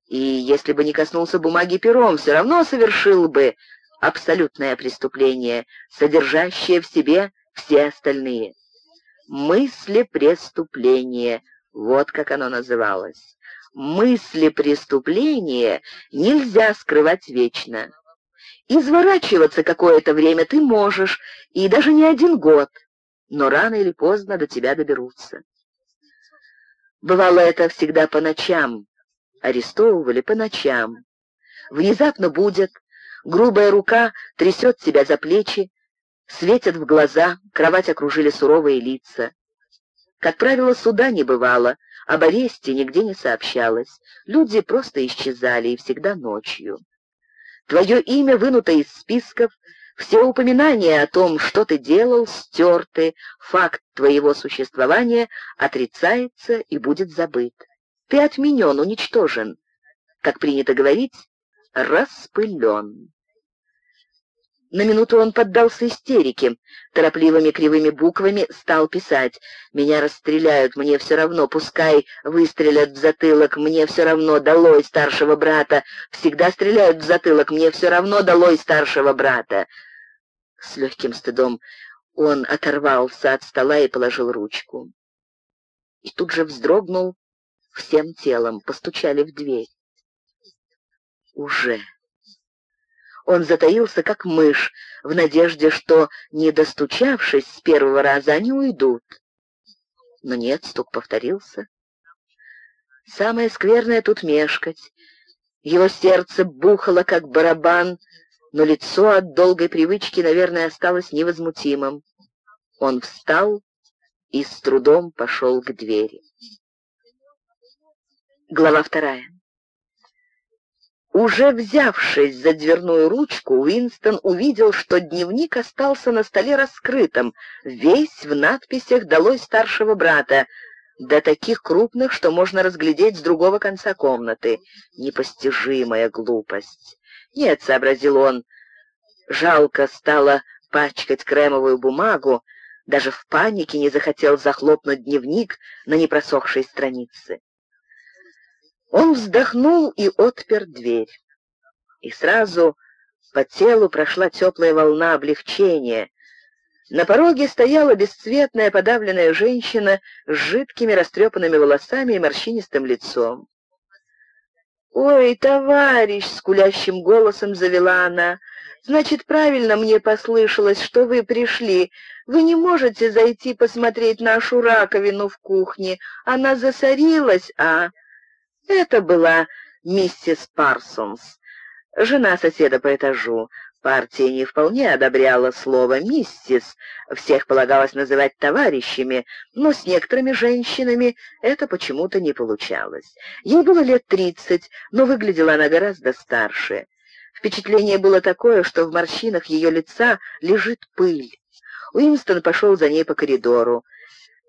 и если бы не коснулся бумаги пером, все равно совершил бы абсолютное преступление, содержащее в себе все остальные. Мысли преступления, вот как оно называлось. Мысли преступления нельзя скрывать вечно. Изворачиваться какое-то время ты можешь, и даже не один год, но рано или поздно до тебя доберутся. Бывало это всегда по ночам, арестовывали по ночам. Внезапно будет, грубая рука трясет тебя за плечи, светят в глаза, кровать окружили суровые лица. Как правило, суда не бывало, об аресте нигде не сообщалось. Люди просто исчезали, и всегда ночью. Твое имя вынуто из списков, все упоминания о том, что ты делал, стерты, факт твоего существования отрицается и будет забыт. Ты отменен, уничтожен, как принято говорить, распылен. На минуту он поддался истерике, торопливыми кривыми буквами стал писать. «Меня расстреляют, мне все равно, пускай выстрелят в затылок, мне все равно, долой старшего брата, всегда стреляют в затылок, мне все равно, долой старшего брата». С легким стыдом он оторвался от стола и положил ручку. И тут же вздрогнул всем телом, постучали в дверь. Уже. Он затаился, как мышь, в надежде, что, не достучавшись с первого раза, они уйдут. Но нет, стук повторился. Самое скверное тут мешкать. Его сердце бухало, как барабан, но лицо от долгой привычки, наверное, осталось невозмутимым. Он встал и с трудом пошел к двери. Глава вторая. Уже взявшись за дверную ручку, Уинстон увидел, что дневник остался на столе раскрытым, весь в надписях «Долой старшего брата», до таких крупных, что можно разглядеть с другого конца комнаты. Непостижимая глупость. «Нет», — сообразил он, — жалко стало пачкать кремовую бумагу, даже в панике не захотел захлопнуть дневник на непросохшей странице. Он вздохнул и отпер дверь. И сразу по телу прошла теплая волна облегчения. На пороге стояла бесцветная подавленная женщина с жидкими растрепанными волосами и морщинистым лицом. «Ой, товарищ!» — скулящим голосом завела она. «Значит, правильно мне послышалось, что вы пришли. Вы не можете зайти посмотреть нашу раковину в кухне. Она засорилась, а...» Это была миссис Парсонс, жена соседа по этажу. Партия не вполне одобряла слово «миссис», всех полагалось называть товарищами, но с некоторыми женщинами это почему-то не получалось. Ей было лет тридцать, но выглядела она гораздо старше. Впечатление было такое, что в морщинах ее лица лежит пыль. Уинстон пошел за ней по коридору.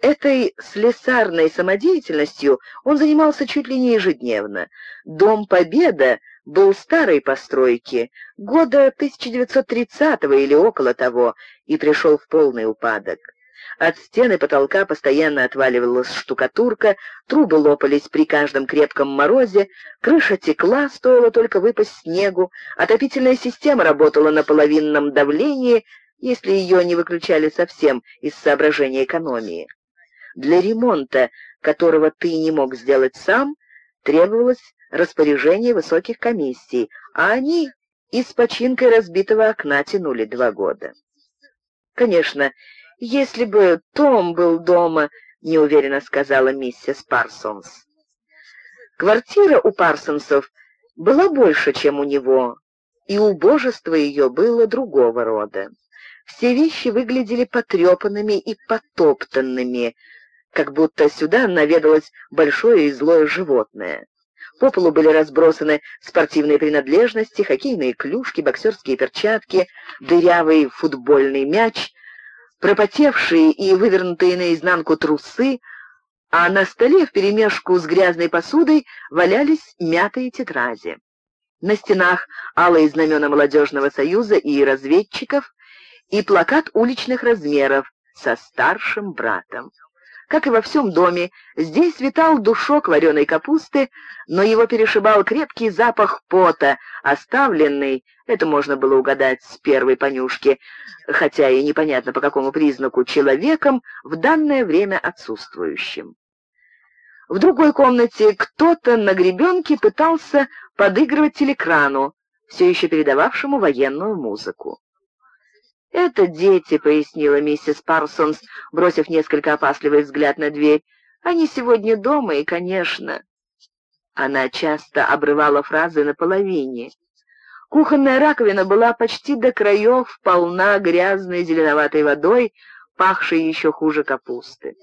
Этой слесарной самодеятельностью он занимался чуть ли не ежедневно. Дом Победа был старой постройки, года 1930 или около того, и пришел в полный упадок. От стены потолка постоянно отваливалась штукатурка, трубы лопались при каждом крепком морозе, крыша текла, стоило только выпасть снегу, отопительная система работала на половинном давлении, если ее не выключали совсем из соображения экономии. Для ремонта, которого ты не мог сделать сам, требовалось распоряжение высоких комиссий, а они и с починкой разбитого окна тянули два года. Конечно, если бы Том был дома, неуверенно сказала миссис Парсонс. Квартира у Парсонсов была больше, чем у него, и убожество ее было другого рода. Все вещи выглядели потрепанными и потоптанными, как будто сюда наведалось большое и злое животное. По полу были разбросаны спортивные принадлежности, хоккейные клюшки, боксерские перчатки, дырявый футбольный мяч. пропотевшие и вывернутые наизнанку трусы, а на столе вперемешку с грязной посудой валялись мятые тетради. На стенах алые знамена молодежного союза и разведчиков и плакат уличных размеров со старшим братом. Как и во всем доме, здесь витал душок вареной капусты, но его перешибал крепкий запах пота, оставленный, это можно было угадать с первой понюшки, хотя и непонятно по какому признаку, человеком, в данное время отсутствующим. В другой комнате кто-то на гребенке пытался подыгрывать телекрану, все еще передававшему военную музыку. «Это дети», — пояснила миссис Парсонс, бросив несколько опасливый взгляд на дверь. «Они сегодня дома, и, конечно...» Она часто обрывала фразы наполовине. Кухонная раковина была почти до краев полна грязной зеленоватой водой, пахшей еще хуже капусты.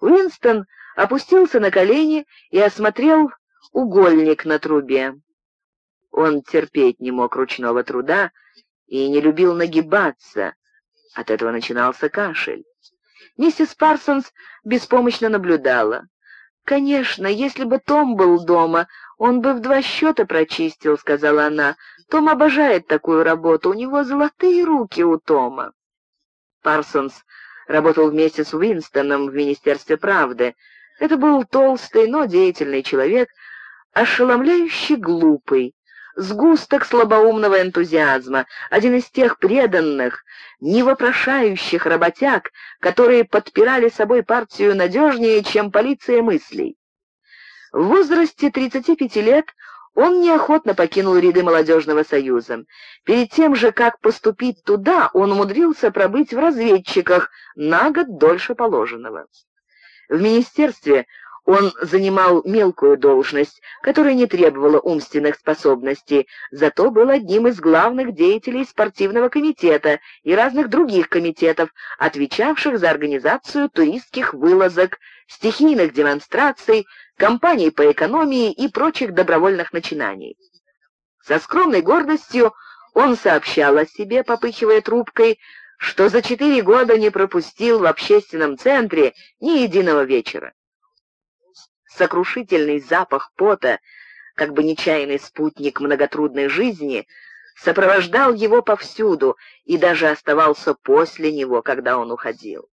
Уинстон опустился на колени и осмотрел угольник на трубе. Он терпеть не мог ручного труда, и не любил нагибаться. От этого начинался кашель. Миссис Парсонс беспомощно наблюдала. «Конечно, если бы Том был дома, он бы в два счета прочистил», — сказала она. «Том обожает такую работу, у него золотые руки у Тома». Парсонс работал вместе с Уинстоном в Министерстве правды. Это был толстый, но деятельный человек, ошеломляюще глупый, сгусток слабоумного энтузиазма, один из тех преданных, невопрошающих работяг, которые подпирали собой партию надежнее, чем полиция мыслей. В возрасте 35 лет он неохотно покинул ряды молодежного союза. Перед тем же, как поступить туда, он умудрился пробыть в разведчиках на год дольше положенного. В министерстве он занимал мелкую должность, которая не требовала умственных способностей, зато был одним из главных деятелей спортивного комитета и разных других комитетов, отвечавших за организацию туристских вылазок, стихийных демонстраций, кампаний по экономии и прочих добровольных начинаний. Со скромной гордостью он сообщал о себе, попыхивая трубкой, что за четыре года не пропустил в общественном центре ни единого вечера сокрушительный запах пота, как бы нечаянный спутник многотрудной жизни, сопровождал его повсюду и даже оставался после него, когда он уходил.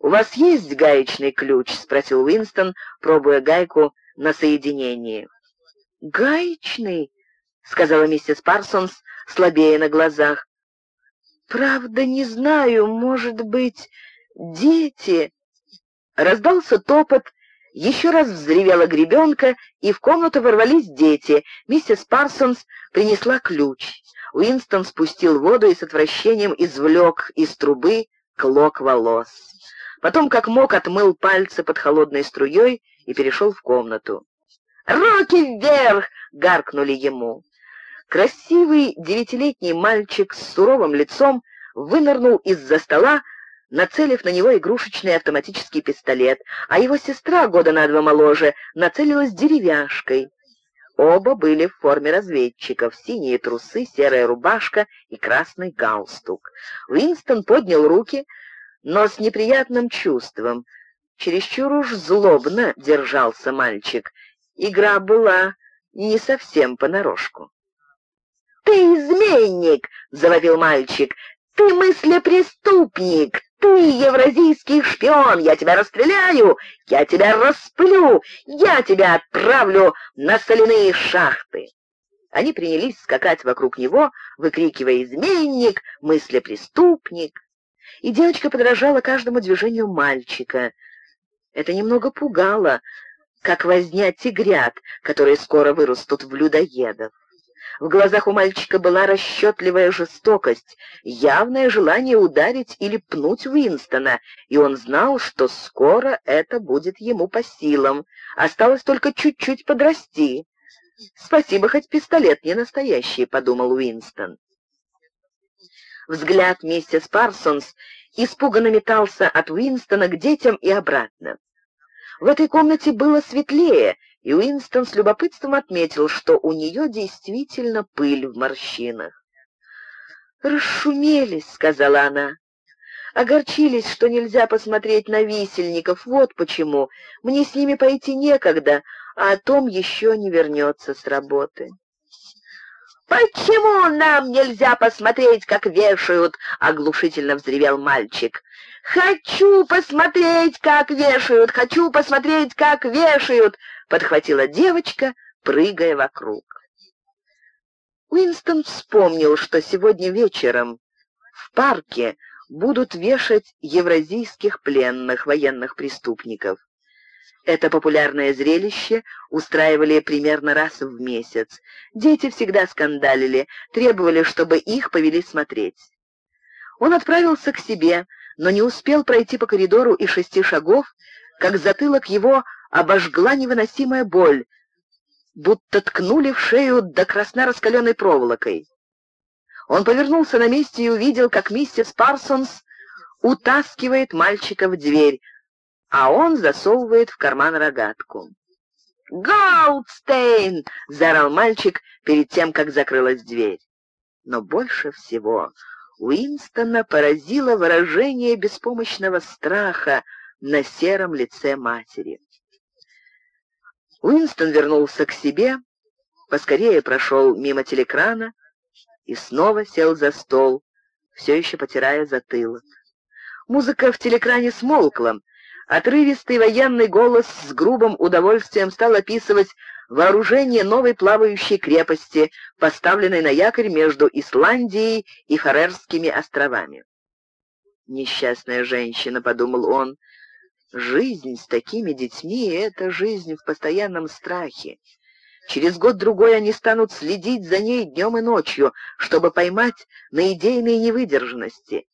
«У вас есть гаечный ключ?» — спросил Уинстон, пробуя гайку на соединении. «Гаечный?» — сказала миссис Парсонс, слабее на глазах. «Правда, не знаю, может быть, дети...» Раздался топот, еще раз взревела гребенка, и в комнату ворвались дети. Миссис Парсонс принесла ключ. Уинстон спустил воду и с отвращением извлек из трубы клок волос. Потом, как мог, отмыл пальцы под холодной струей и перешел в комнату. «Руки вверх!» — гаркнули ему. Красивый девятилетний мальчик с суровым лицом вынырнул из-за стола, нацелив на него игрушечный автоматический пистолет, а его сестра, года на два моложе, нацелилась деревяшкой. Оба были в форме разведчиков, синие трусы, серая рубашка и красный галстук. Уинстон поднял руки, но с неприятным чувством. Чересчур уж злобно держался мальчик. Игра была не совсем понарошку. «Ты изменник!» — завопил мальчик. «Ты мыслепреступник! Ты евразийский шпион! Я тебя расстреляю! Я тебя расплю! Я тебя отправлю на соляные шахты!» Они принялись скакать вокруг него, выкрикивая «изменник», «мыслепреступник». И девочка подражала каждому движению мальчика. Это немного пугало, как возня тигрят, которые скоро вырастут в людоедов. В глазах у мальчика была расчетливая жестокость, явное желание ударить или пнуть Уинстона, и он знал, что скоро это будет ему по силам. Осталось только чуть-чуть подрасти. «Спасибо, хоть пистолет не настоящий», — подумал Уинстон. Взгляд миссис Парсонс испуганно метался от Уинстона к детям и обратно. В этой комнате было светлее, и Уинстон с любопытством отметил, что у нее действительно пыль в морщинах. «Расшумелись», — сказала она. «Огорчились, что нельзя посмотреть на висельников. Вот почему. Мне с ними пойти некогда, а Том еще не вернется с работы». «Почему нам нельзя посмотреть, как вешают?» — оглушительно взревел мальчик. «Хочу посмотреть, как вешают! Хочу посмотреть, как вешают!» — подхватила девочка, прыгая вокруг. Уинстон вспомнил, что сегодня вечером в парке будут вешать евразийских пленных военных преступников. Это популярное зрелище устраивали примерно раз в месяц. Дети всегда скандалили, требовали, чтобы их повели смотреть. Он отправился к себе, но не успел пройти по коридору и шести шагов, как затылок его обожгла невыносимая боль, будто ткнули в шею до красна раскаленной проволокой. Он повернулся на месте и увидел, как миссис Парсонс утаскивает мальчика в дверь, а он засовывает в карман рогатку. «Голдстейн!» — заорал мальчик перед тем, как закрылась дверь. Но больше всего Уинстона поразило выражение беспомощного страха на сером лице матери. Уинстон вернулся к себе, поскорее прошел мимо телекрана и снова сел за стол, все еще потирая затылок. Музыка в телекране смолкла. Отрывистый военный голос с грубым удовольствием стал описывать вооружение новой плавающей крепости, поставленной на якорь между Исландией и Фарерскими островами. «Несчастная женщина», — подумал он, Жизнь с такими детьми — это жизнь в постоянном страхе. Через год-другой они станут следить за ней днем и ночью, чтобы поймать на идейные невыдержанности.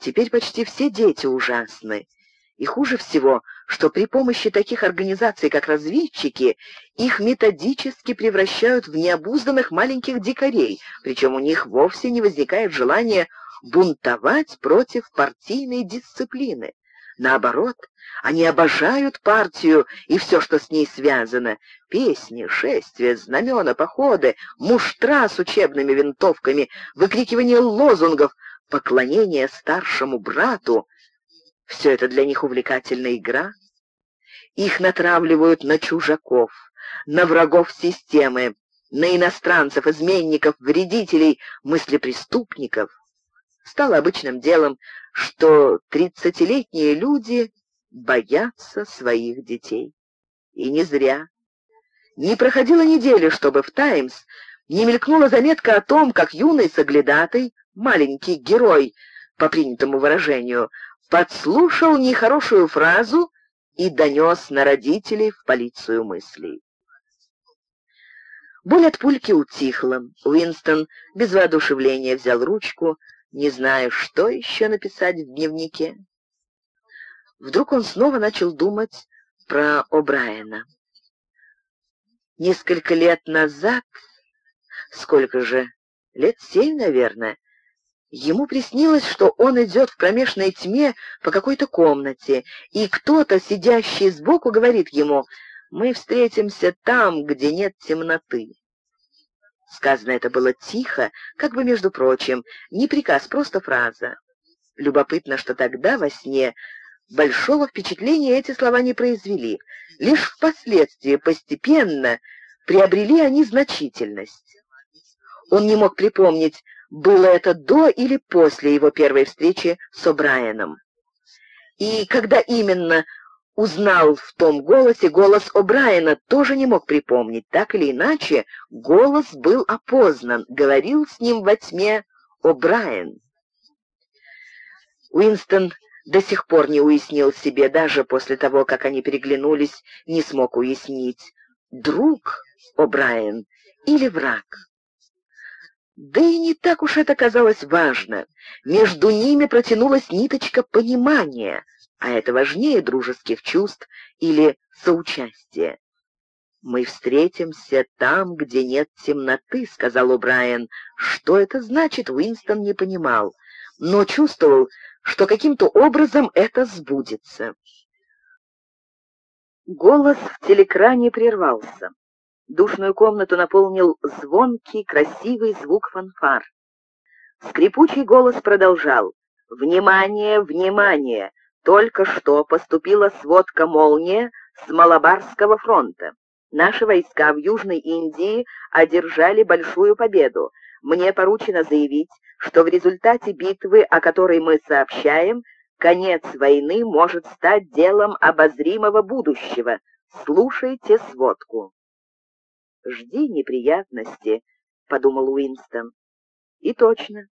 Теперь почти все дети ужасны. И хуже всего, что при помощи таких организаций, как разведчики, их методически превращают в необузданных маленьких дикарей, причем у них вовсе не возникает желания бунтовать против партийной дисциплины. Наоборот, они обожают партию и все, что с ней связано. Песни, шествия, знамена, походы, муштра с учебными винтовками, выкрикивание лозунгов, поклонение старшему брату. Все это для них увлекательная игра. Их натравливают на чужаков, на врагов системы, на иностранцев, изменников, вредителей, мыслепреступников. Стало обычным делом что тридцатилетние люди боятся своих детей. И не зря. Не проходило недели, чтобы в «Таймс» не мелькнула заметка о том, как юный соглядатый, маленький герой, по принятому выражению, подслушал нехорошую фразу и донес на родителей в полицию мыслей. Боль от пульки утихла. Уинстон без воодушевления взял ручку, не зная, что еще написать в дневнике. Вдруг он снова начал думать про О'Брайена. Несколько лет назад, сколько же, лет семь, наверное, ему приснилось, что он идет в кромешной тьме по какой-то комнате, и кто-то, сидящий сбоку, говорит ему, «Мы встретимся там, где нет темноты». Сказано это было тихо, как бы между прочим, не приказ, просто фраза. Любопытно, что тогда во сне большого впечатления эти слова не произвели. Лишь впоследствии постепенно приобрели они значительность. Он не мог припомнить, было это до или после его первой встречи с О'Брайеном. И когда именно узнал в том голосе голос О'Брайена, тоже не мог припомнить. Так или иначе, голос был опознан, говорил с ним во тьме О'Брайен. Уинстон до сих пор не уяснил себе, даже после того, как они переглянулись, не смог уяснить, друг О'Брайен или враг. Да и не так уж это казалось важно. Между ними протянулась ниточка понимания — а это важнее дружеских чувств или соучастия. «Мы встретимся там, где нет темноты», — сказал О'Брайен. Что это значит, Уинстон не понимал, но чувствовал, что каким-то образом это сбудется. Голос в телекране прервался. Душную комнату наполнил звонкий, красивый звук фанфар. Скрипучий голос продолжал. «Внимание, внимание! Только что поступила сводка «Молния» с Малабарского фронта. Наши войска в Южной Индии одержали большую победу. Мне поручено заявить, что в результате битвы, о которой мы сообщаем, конец войны может стать делом обозримого будущего. Слушайте сводку. «Жди неприятности», — подумал Уинстон. И точно,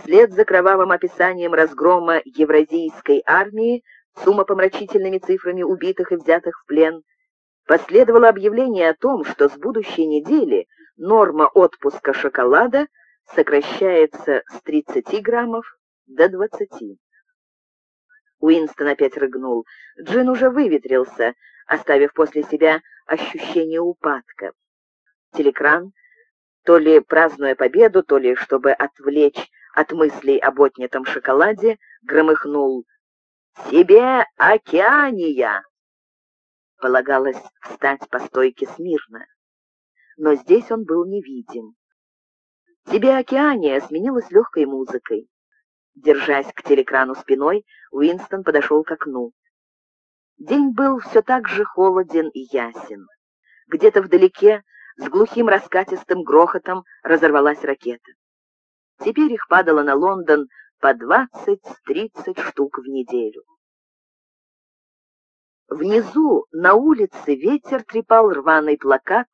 вслед за кровавым описанием разгрома евразийской армии с умопомрачительными цифрами убитых и взятых в плен, последовало объявление о том, что с будущей недели норма отпуска шоколада сокращается с 30 граммов до 20. Уинстон опять рыгнул. Джин уже выветрился, оставив после себя ощущение упадка. Телекран, то ли празднуя победу, то ли чтобы отвлечь от мыслей об отнятом шоколаде, громыхнул «Себе океания!» Полагалось встать по стойке смирно. Но здесь он был невидим. «Тебе океания» сменилась легкой музыкой. Держась к телекрану спиной, Уинстон подошел к окну. День был все так же холоден и ясен. Где-то вдалеке с глухим раскатистым грохотом разорвалась ракета. Теперь их падало на Лондон по двадцать-тридцать штук в неделю. Внизу, на улице, ветер трепал рваный плакат,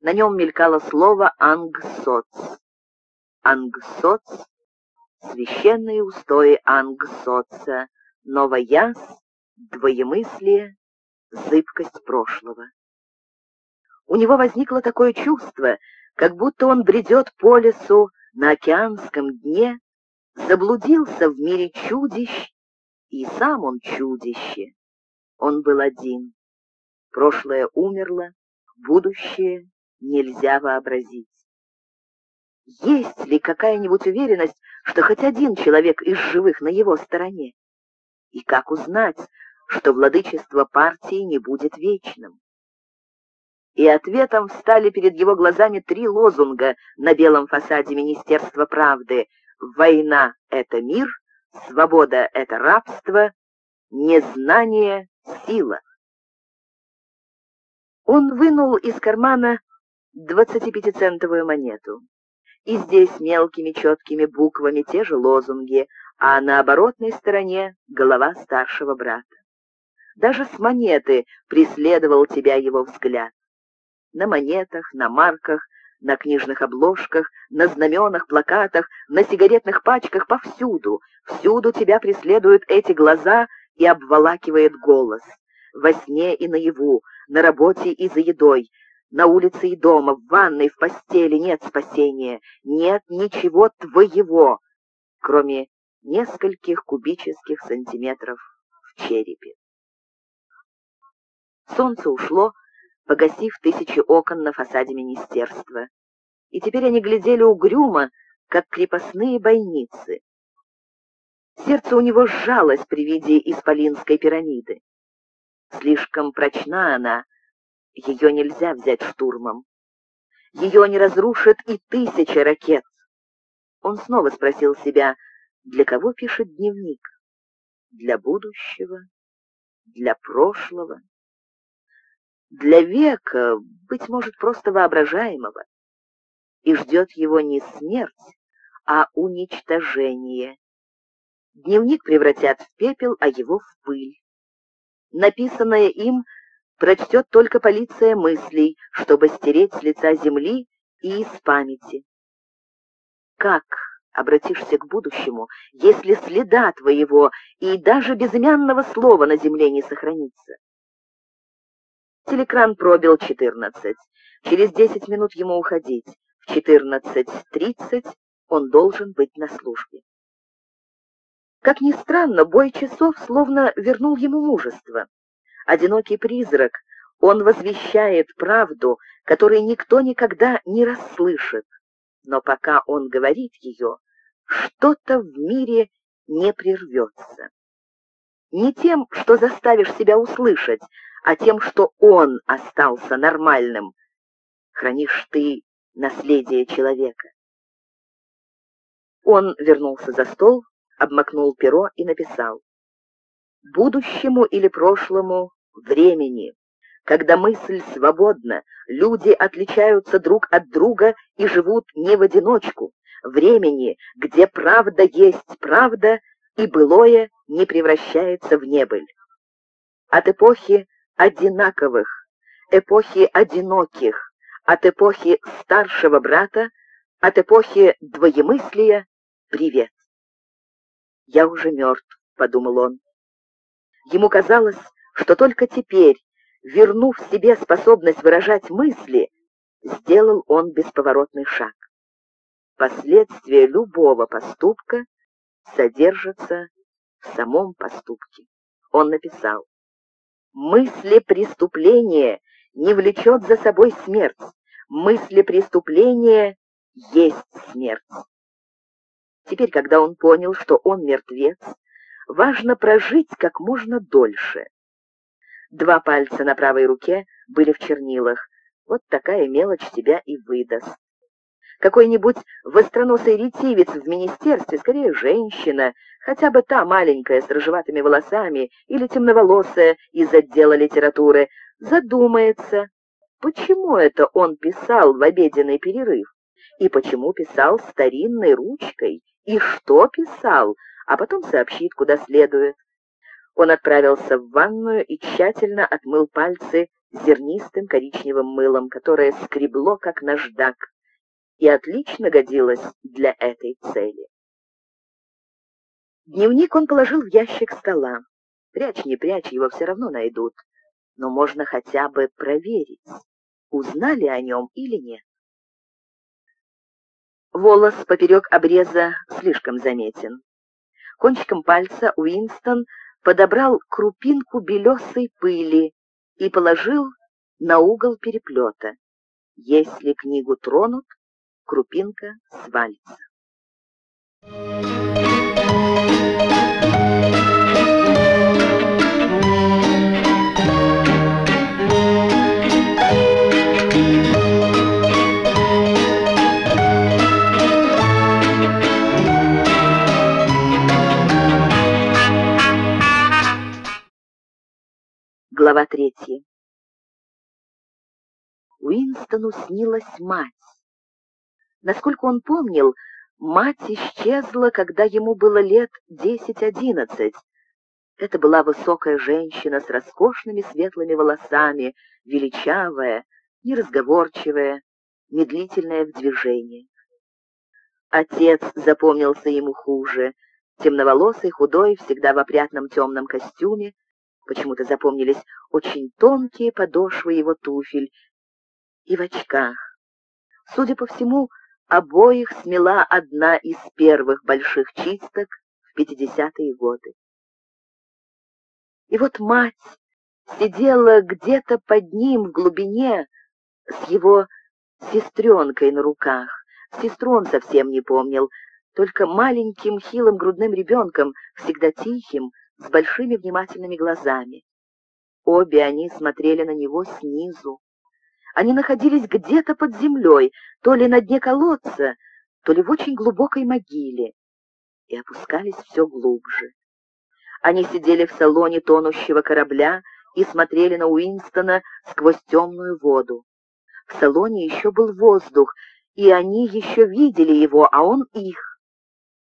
на нем мелькало слово «Ангсоц». Ангсоц — священные устои Ангсоца, новояз, двоемыслие, зыбкость прошлого. У него возникло такое чувство, как будто он бредет по лесу на океанском дне, заблудился в мире чудищ, и сам он чудище. Он был один. Прошлое умерло, будущее нельзя вообразить. Есть ли какая-нибудь уверенность, что хоть один человек из живых на его стороне? И как узнать, что владычество партии не будет вечным? И ответом встали перед его глазами три лозунга на белом фасаде Министерства правды «Война — это мир», «Свобода — это рабство», «Незнание — сила». Он вынул из кармана двадцатипятицентовую монету. И здесь мелкими четкими буквами те же лозунги, а на оборотной стороне — голова старшего брата. Даже с монеты преследовал тебя его взгляд на монетах, на марках, на книжных обложках, на знаменах, плакатах, на сигаретных пачках, повсюду. Всюду тебя преследуют эти глаза и обволакивает голос. Во сне и наяву, на работе и за едой, на улице и дома, в ванной, в постели нет спасения, нет ничего твоего, кроме нескольких кубических сантиметров в черепе. Солнце ушло, погасив тысячи окон на фасаде министерства. И теперь они глядели угрюмо, как крепостные бойницы. Сердце у него сжалось при виде исполинской пирамиды. Слишком прочна она, ее нельзя взять штурмом. Ее не разрушит и тысяча ракет. Он снова спросил себя, для кого пишет дневник? Для будущего? Для прошлого? Для века, быть может, просто воображаемого, и ждет его не смерть, а уничтожение. Дневник превратят в пепел, а его в пыль. Написанное им прочтет только полиция мыслей, чтобы стереть с лица земли и из памяти. Как обратишься к будущему, если следа твоего и даже безымянного слова на земле не сохранится? Телекран пробил 14. Через 10 минут ему уходить. В 14.30 он должен быть на службе. Как ни странно, бой часов словно вернул ему мужество. Одинокий призрак, он возвещает правду, которой никто никогда не расслышит. Но пока он говорит ее, что-то в мире не прервется. Не тем, что заставишь себя услышать, а тем, что он остался нормальным, хранишь ты наследие человека. Он вернулся за стол, обмакнул перо и написал. «Будущему или прошлому времени, когда мысль свободна, люди отличаются друг от друга и живут не в одиночку, времени, где правда есть правда, и былое не превращается в небыль. От эпохи одинаковых, эпохи одиноких, от эпохи старшего брата, от эпохи двоемыслия привет. «Я уже мертв», — подумал он. Ему казалось, что только теперь, вернув себе способность выражать мысли, сделал он бесповоротный шаг. Последствия любого поступка содержатся в самом поступке. Он написал, «Мысли преступления не влечет за собой смерть. Мысли преступления есть смерть». Теперь, когда он понял, что он мертвец, важно прожить как можно дольше. Два пальца на правой руке были в чернилах. Вот такая мелочь тебя и выдаст. Какой-нибудь востроносый ретивец в министерстве, скорее женщина, хотя бы та маленькая с рыжеватыми волосами или темноволосая из отдела литературы, задумается, почему это он писал в обеденный перерыв, и почему писал старинной ручкой, и что писал, а потом сообщит, куда следует. Он отправился в ванную и тщательно отмыл пальцы зернистым коричневым мылом, которое скребло, как наждак, и отлично годилось для этой цели. Дневник он положил в ящик стола. Прячь, не прячь, его все равно найдут. Но можно хотя бы проверить, узнали о нем или нет. Волос поперек обреза слишком заметен. Кончиком пальца Уинстон подобрал крупинку белесой пыли и положил на угол переплета. Если книгу тронут, крупинка свалится. Глава третья. Уинстону снилась мать. Насколько он помнил, мать исчезла, когда ему было лет десять-одиннадцать. Это была высокая женщина с роскошными светлыми волосами, величавая, неразговорчивая, медлительная в движении. Отец запомнился ему хуже, темноволосый, худой, всегда в опрятном темном костюме, Почему-то запомнились очень тонкие подошвы его туфель и в очках. Судя по всему, обоих смела одна из первых больших чисток в пятидесятые годы. И вот мать сидела где-то под ним в глубине с его сестренкой на руках. Сестру он совсем не помнил, только маленьким хилым грудным ребенком, всегда тихим, с большими внимательными глазами. Обе они смотрели на него снизу. Они находились где-то под землей, то ли на дне колодца, то ли в очень глубокой могиле, и опускались все глубже. Они сидели в салоне тонущего корабля и смотрели на Уинстона сквозь темную воду. В салоне еще был воздух, и они еще видели его, а он их.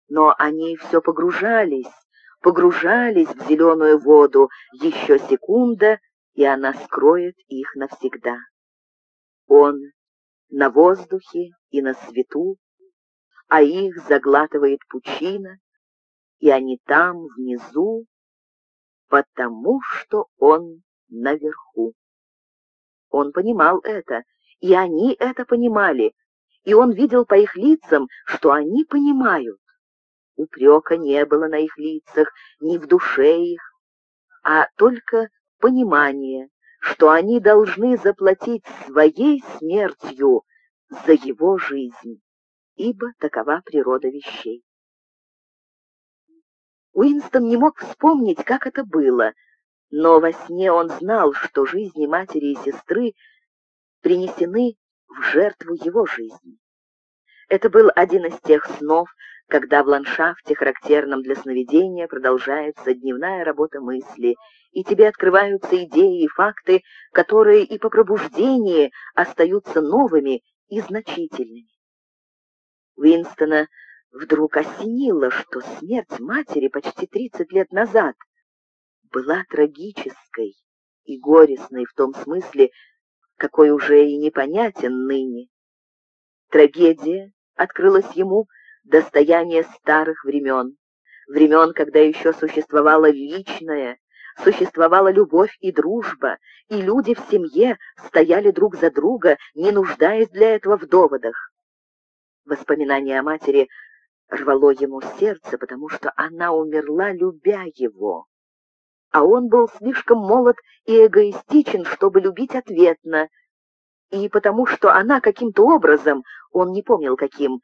Но они все погружались, погружались в зеленую воду, еще секунда, и она скроет их навсегда. Он на воздухе и на свету, а их заглатывает пучина, и они там, внизу, потому что он наверху. Он понимал это, и они это понимали, и он видел по их лицам, что они понимают. Упрека не было на их лицах, ни в душе их, а только понимание, что они должны заплатить своей смертью за его жизнь, ибо такова природа вещей. Уинстон не мог вспомнить, как это было, но во сне он знал, что жизни матери и сестры принесены в жертву его жизни. Это был один из тех снов, когда в ландшафте, характерном для сновидения, продолжается дневная работа мысли, и тебе открываются идеи и факты, которые и по пробуждении остаются новыми и значительными. Уинстона вдруг осенило, что смерть матери почти 30 лет назад была трагической и горестной в том смысле, какой уже и непонятен ныне. Трагедия открылась ему достояние старых времен, времен, когда еще существовала личная, существовала любовь и дружба, и люди в семье стояли друг за друга, не нуждаясь для этого в доводах. Воспоминание о матери рвало ему сердце, потому что она умерла, любя его. А он был слишком молод и эгоистичен, чтобы любить ответно, и потому что она каким-то образом, он не помнил каким,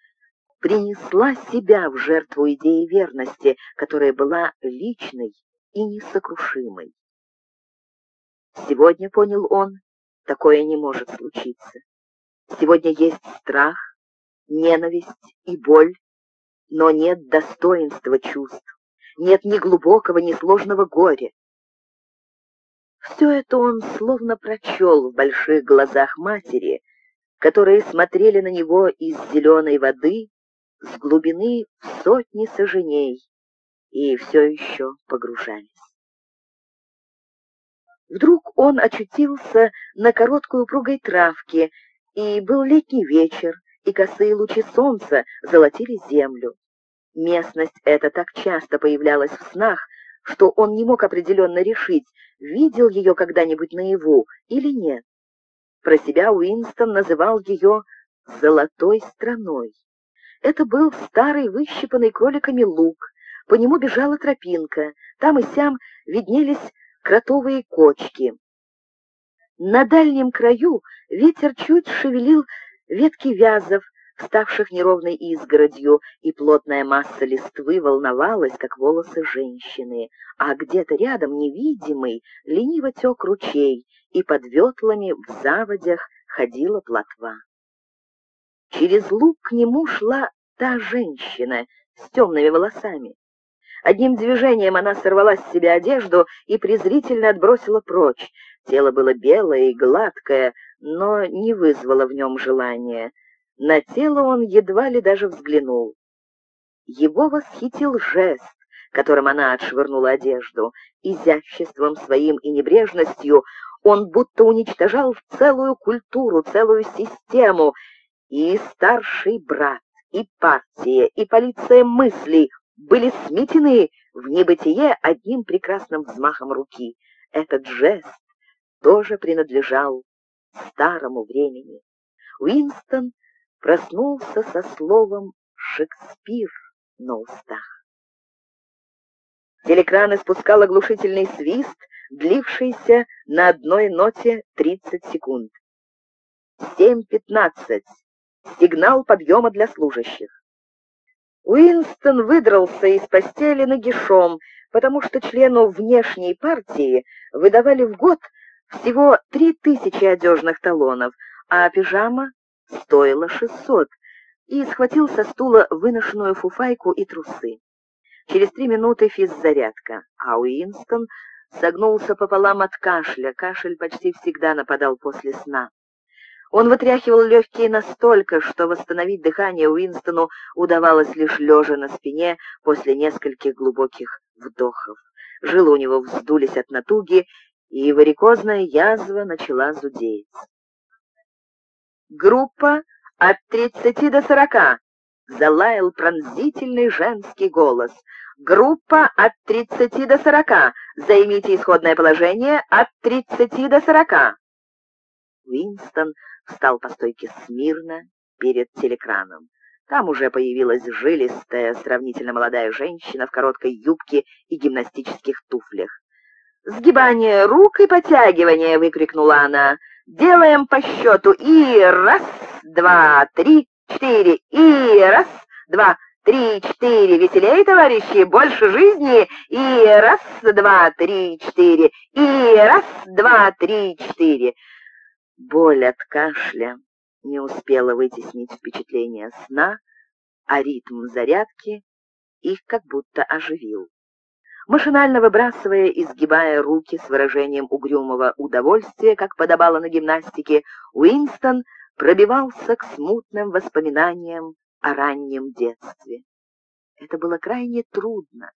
принесла себя в жертву идеи верности, которая была личной и несокрушимой. Сегодня, понял он, такое не может случиться. Сегодня есть страх, ненависть и боль, но нет достоинства чувств, нет ни глубокого, ни сложного горя. Все это он словно прочел в больших глазах матери, которые смотрели на него из зеленой воды с глубины сотни саженей и все еще погружались. Вдруг он очутился на короткой упругой травке, и был летний вечер, и косые лучи солнца золотили землю. Местность эта так часто появлялась в снах, что он не мог определенно решить, видел ее когда-нибудь наяву или нет. Про себя Уинстон называл ее «золотой страной». Это был старый выщипанный кроликами луг, по нему бежала тропинка, там и сям виднелись кротовые кочки. На дальнем краю ветер чуть шевелил ветки вязов, ставших неровной изгородью, и плотная масса листвы волновалась, как волосы женщины, а где-то рядом невидимый лениво тек ручей, и под ветлами в заводях ходила плотва. Через луг к нему шла та женщина с темными волосами. Одним движением она сорвала с себя одежду и презрительно отбросила прочь. Тело было белое и гладкое, но не вызвало в нем желания. На тело он едва ли даже взглянул. Его восхитил жест, которым она отшвырнула одежду. Изяществом своим и небрежностью он будто уничтожал целую культуру, целую систему, и старший брат, и партия, и полиция мыслей были сметены в небытие одним прекрасным взмахом руки. Этот жест тоже принадлежал старому времени. Уинстон проснулся со словом «Шекспир» на устах. Телекран испускал оглушительный свист, длившийся на одной ноте 30 секунд. 7.15. Сигнал подъема для служащих. Уинстон выдрался из постели нагишом, потому что члену внешней партии выдавали в год всего три тысячи одежных талонов, а пижама стоила шестьсот, и схватил со стула выношенную фуфайку и трусы. Через три минуты физзарядка, а Уинстон согнулся пополам от кашля. Кашель почти всегда нападал после сна. Он вытряхивал легкие настолько, что восстановить дыхание Уинстону удавалось лишь лежа на спине после нескольких глубоких вдохов. Жилы у него вздулись от натуги, и варикозная язва начала зудеть. «Группа от тридцати до сорока!» — залаял пронзительный женский голос. «Группа от тридцати до сорока! Займите исходное положение от тридцати до сорока!» Уинстон встал по стойке смирно перед телекраном. Там уже появилась жилистая, сравнительно молодая женщина в короткой юбке и гимнастических туфлях. «Сгибание рук и подтягивание!» — выкрикнула она. «Делаем по счету и раз, два, три, четыре, и раз, два, три, четыре. Веселей, товарищи, больше жизни. И раз, два, три, четыре. И раз, два, три, четыре. Боль от кашля не успела вытеснить впечатление сна, а ритм зарядки их как будто оживил. Машинально выбрасывая и сгибая руки с выражением угрюмого удовольствия, как подобало на гимнастике, Уинстон пробивался к смутным воспоминаниям о раннем детстве. Это было крайне трудно.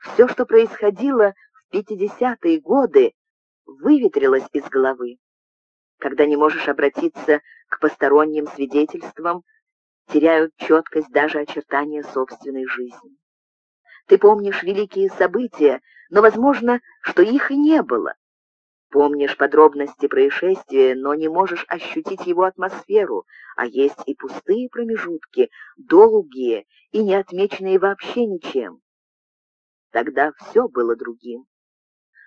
Все, что происходило в пятидесятые годы, выветрилось из головы. Когда не можешь обратиться к посторонним свидетельствам, теряют четкость даже очертания собственной жизни. Ты помнишь великие события, но, возможно, что их и не было. Помнишь подробности происшествия, но не можешь ощутить его атмосферу, а есть и пустые промежутки, долгие и не отмеченные вообще ничем. Тогда все было другим.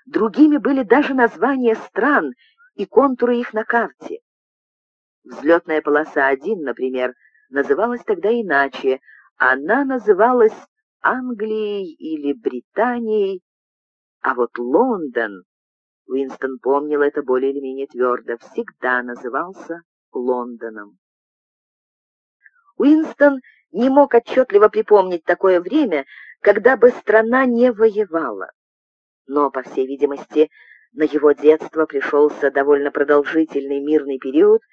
Другими были даже названия стран и контуры их на карте. Взлетная полоса 1, например, называлась тогда иначе. Она называлась Англией или Британией, а вот Лондон, Уинстон помнил это более или менее твердо, всегда назывался Лондоном. Уинстон не мог отчетливо припомнить такое время, когда бы страна не воевала. Но, по всей видимости, на его детство пришелся довольно продолжительный мирный период,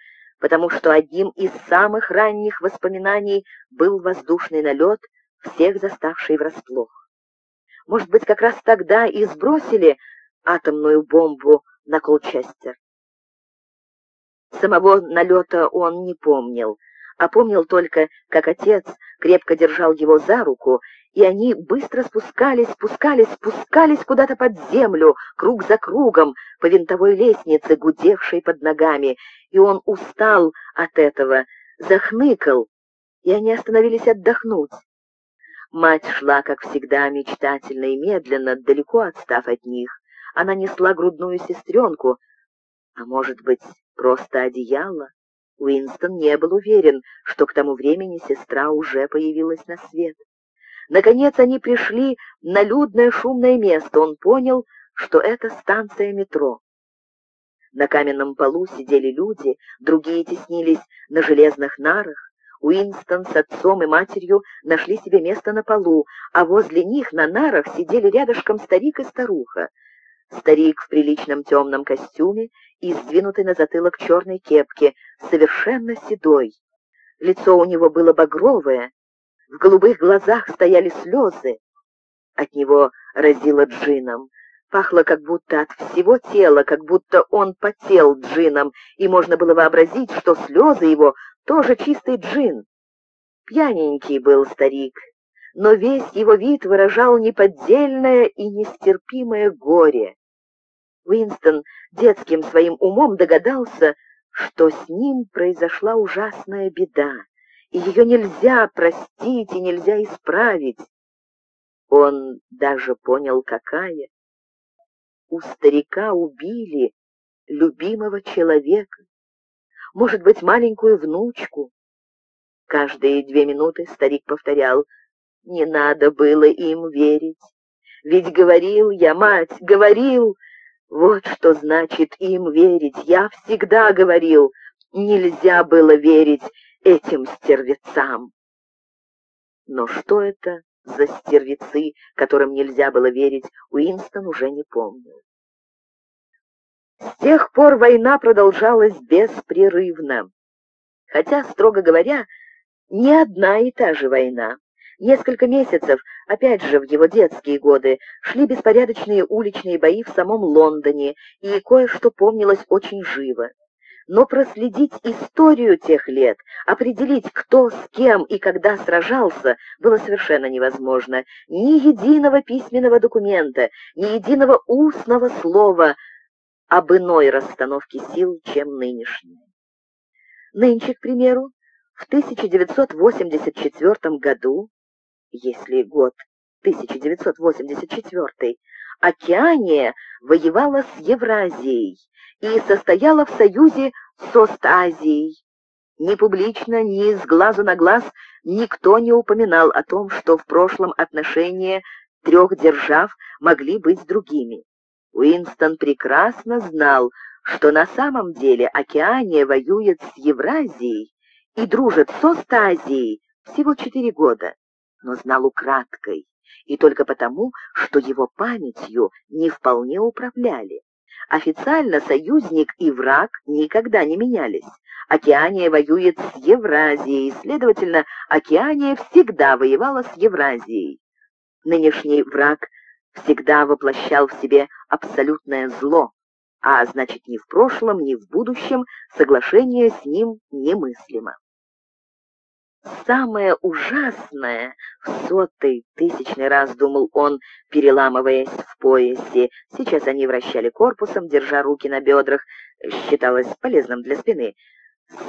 потому что одним из самых ранних воспоминаний был воздушный налет, всех заставший врасплох. Может быть, как раз тогда и сбросили атомную бомбу на Колчестер. Самого налета он не помнил, а помнил только, как отец крепко держал его за руку, и они быстро спускались, спускались, спускались куда-то под землю, круг за кругом, по винтовой лестнице, гудевшей под ногами, и он устал от этого, захныкал, и они остановились отдохнуть. Мать шла, как всегда, мечтательно и медленно, далеко отстав от них. Она несла грудную сестренку, а может быть, просто одеяло. Уинстон не был уверен, что к тому времени сестра уже появилась на свет. Наконец они пришли на людное шумное место. Он понял, что это станция метро. На каменном полу сидели люди, другие теснились на железных нарах. Уинстон с отцом и матерью нашли себе место на полу, а возле них на нарах сидели рядышком старик и старуха. Старик в приличном темном костюме и сдвинутой на затылок черной кепке, совершенно седой. Лицо у него было багровое, в голубых глазах стояли слезы. От него разило джином. Пахло как будто от всего тела, как будто он потел джином, и можно было вообразить, что слезы его тоже чистый джин. Пьяненький был старик, но весь его вид выражал неподдельное и нестерпимое горе. Уинстон детским своим умом догадался, что с ним произошла ужасная беда, и ее нельзя простить и нельзя исправить. Он даже понял, какая. У старика убили любимого человека, может быть, маленькую внучку. Каждые две минуты старик повторял, «Не надо было им верить, ведь говорил я, мать, говорил, вот что значит им верить. Я всегда говорил, нельзя было верить этим стервецам. Но что это за стервецы, которым нельзя было верить, Уинстон уже не помнил. С тех пор война продолжалась беспрерывно. Хотя, строго говоря, не одна и та же война. Несколько месяцев, опять же в его детские годы, шли беспорядочные уличные бои в самом Лондоне, и кое-что помнилось очень живо. Но проследить историю тех лет, определить, кто с кем и когда сражался, было совершенно невозможно. Ни единого письменного документа, ни единого устного слова об иной расстановке сил, чем нынешняя. Нынче, к примеру, в 1984 году если год 1984, Океания воевала с Евразией и состояла в союзе с Остазией. Ни публично, ни с глазу на глаз никто не упоминал о том, что в прошлом отношения трех держав могли быть другими. Уинстон прекрасно знал, что на самом деле Океания воюет с Евразией и дружит с Остазией, всего четыре года, но знал украдкой, и только потому, что его памятью не вполне управляли. Официально союзник и враг никогда не менялись. Океания воюет с Евразией, следовательно, Океания всегда воевала с Евразией. Нынешний враг всегда воплощал в себе абсолютное зло, а значит ни в прошлом, ни в будущем соглашение с ним немыслимо. Самое ужасное, в сотый, тысячный раз думал он, переламываясь в поясе. Сейчас они вращали корпусом, держа руки на бедрах, считалось полезным для спины.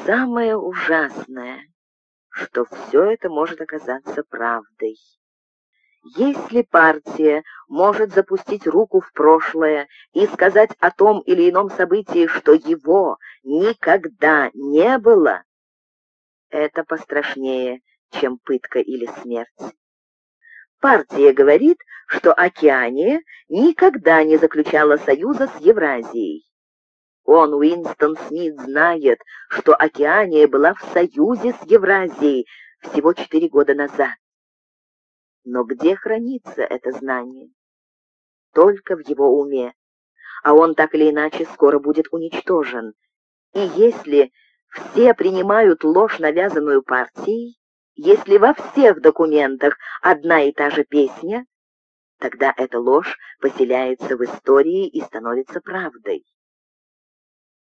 Самое ужасное, что все это может оказаться правдой. Если партия может запустить руку в прошлое и сказать о том или ином событии, что его никогда не было, это пострашнее, чем пытка или смерть. Партия говорит, что Океания никогда не заключала союза с Евразией. Он, Уинстон Смит, знает, что Океания была в союзе с Евразией всего четыре года назад. Но где хранится это знание? Только в его уме, а он так или иначе скоро будет уничтожен. И если все принимают ложь, навязанную партией, если во всех документах одна и та же песня, тогда эта ложь поселяется в истории и становится правдой.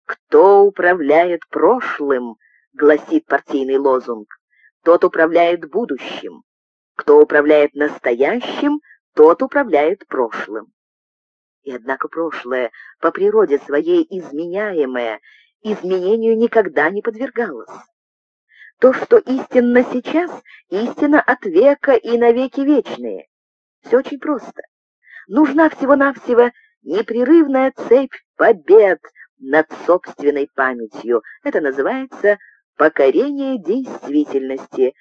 «Кто управляет прошлым?» — гласит партийный лозунг. «Тот управляет будущим. Кто управляет настоящим, тот управляет прошлым». И однако прошлое, по природе своей изменяемое, изменению никогда не подвергалась. То, что истинно сейчас, истина от века и навеки вечные. Все очень просто. Нужна всего-навсего непрерывная цепь побед над собственной памятью. Это называется покорение действительности.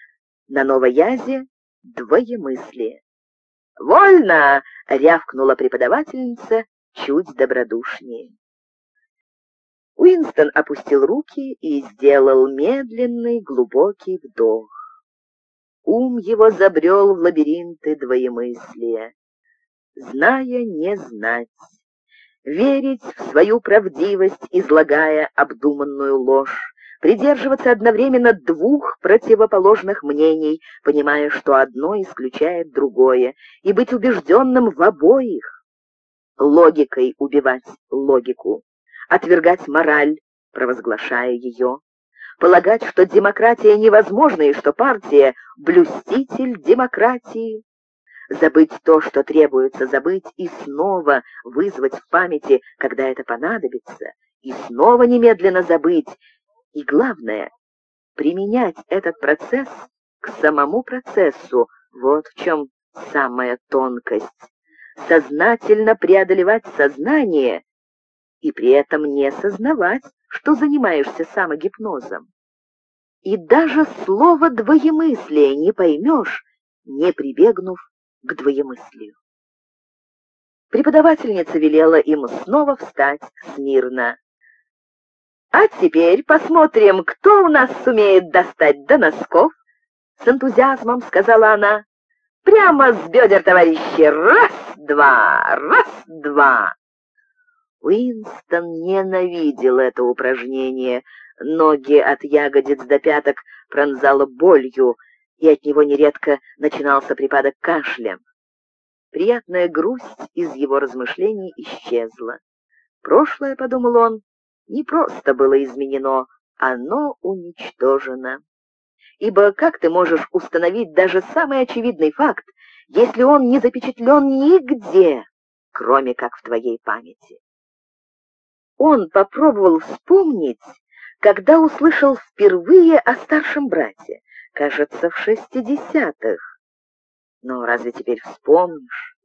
На новоязе двоемыслие. «Вольно!» — рявкнула преподавательница чуть добродушнее. Уинстон опустил руки и сделал медленный глубокий вдох. Ум его забрел в лабиринты двоемыслия. Зная не знать, верить в свою правдивость, излагая обдуманную ложь, придерживаться одновременно двух противоположных мнений, понимая, что одно исключает другое, и быть убежденным в обоих, логикой убивать логику отвергать мораль, провозглашая ее, полагать, что демократия невозможна и что партия — блюститель демократии, забыть то, что требуется забыть, и снова вызвать в памяти, когда это понадобится, и снова немедленно забыть, и, главное, применять этот процесс к самому процессу, вот в чем самая тонкость. Сознательно преодолевать сознание и при этом не сознавать, что занимаешься самогипнозом. И даже слово «двоемыслие» не поймешь, не прибегнув к двоемыслию. Преподавательница велела им снова встать смирно. «А теперь посмотрим, кто у нас сумеет достать до носков», — с энтузиазмом сказала она. «Прямо с бедер, товарищи! Раз-два! Раз-два!» Уинстон ненавидел это упражнение. Ноги от ягодиц до пяток пронзало болью, и от него нередко начинался припадок кашля. Приятная грусть из его размышлений исчезла. Прошлое, — подумал он, — не просто было изменено, оно уничтожено. Ибо как ты можешь установить даже самый очевидный факт, если он не запечатлен нигде, кроме как в твоей памяти? Он попробовал вспомнить, когда услышал впервые о старшем брате, кажется, в шестидесятых. Но разве теперь вспомнишь?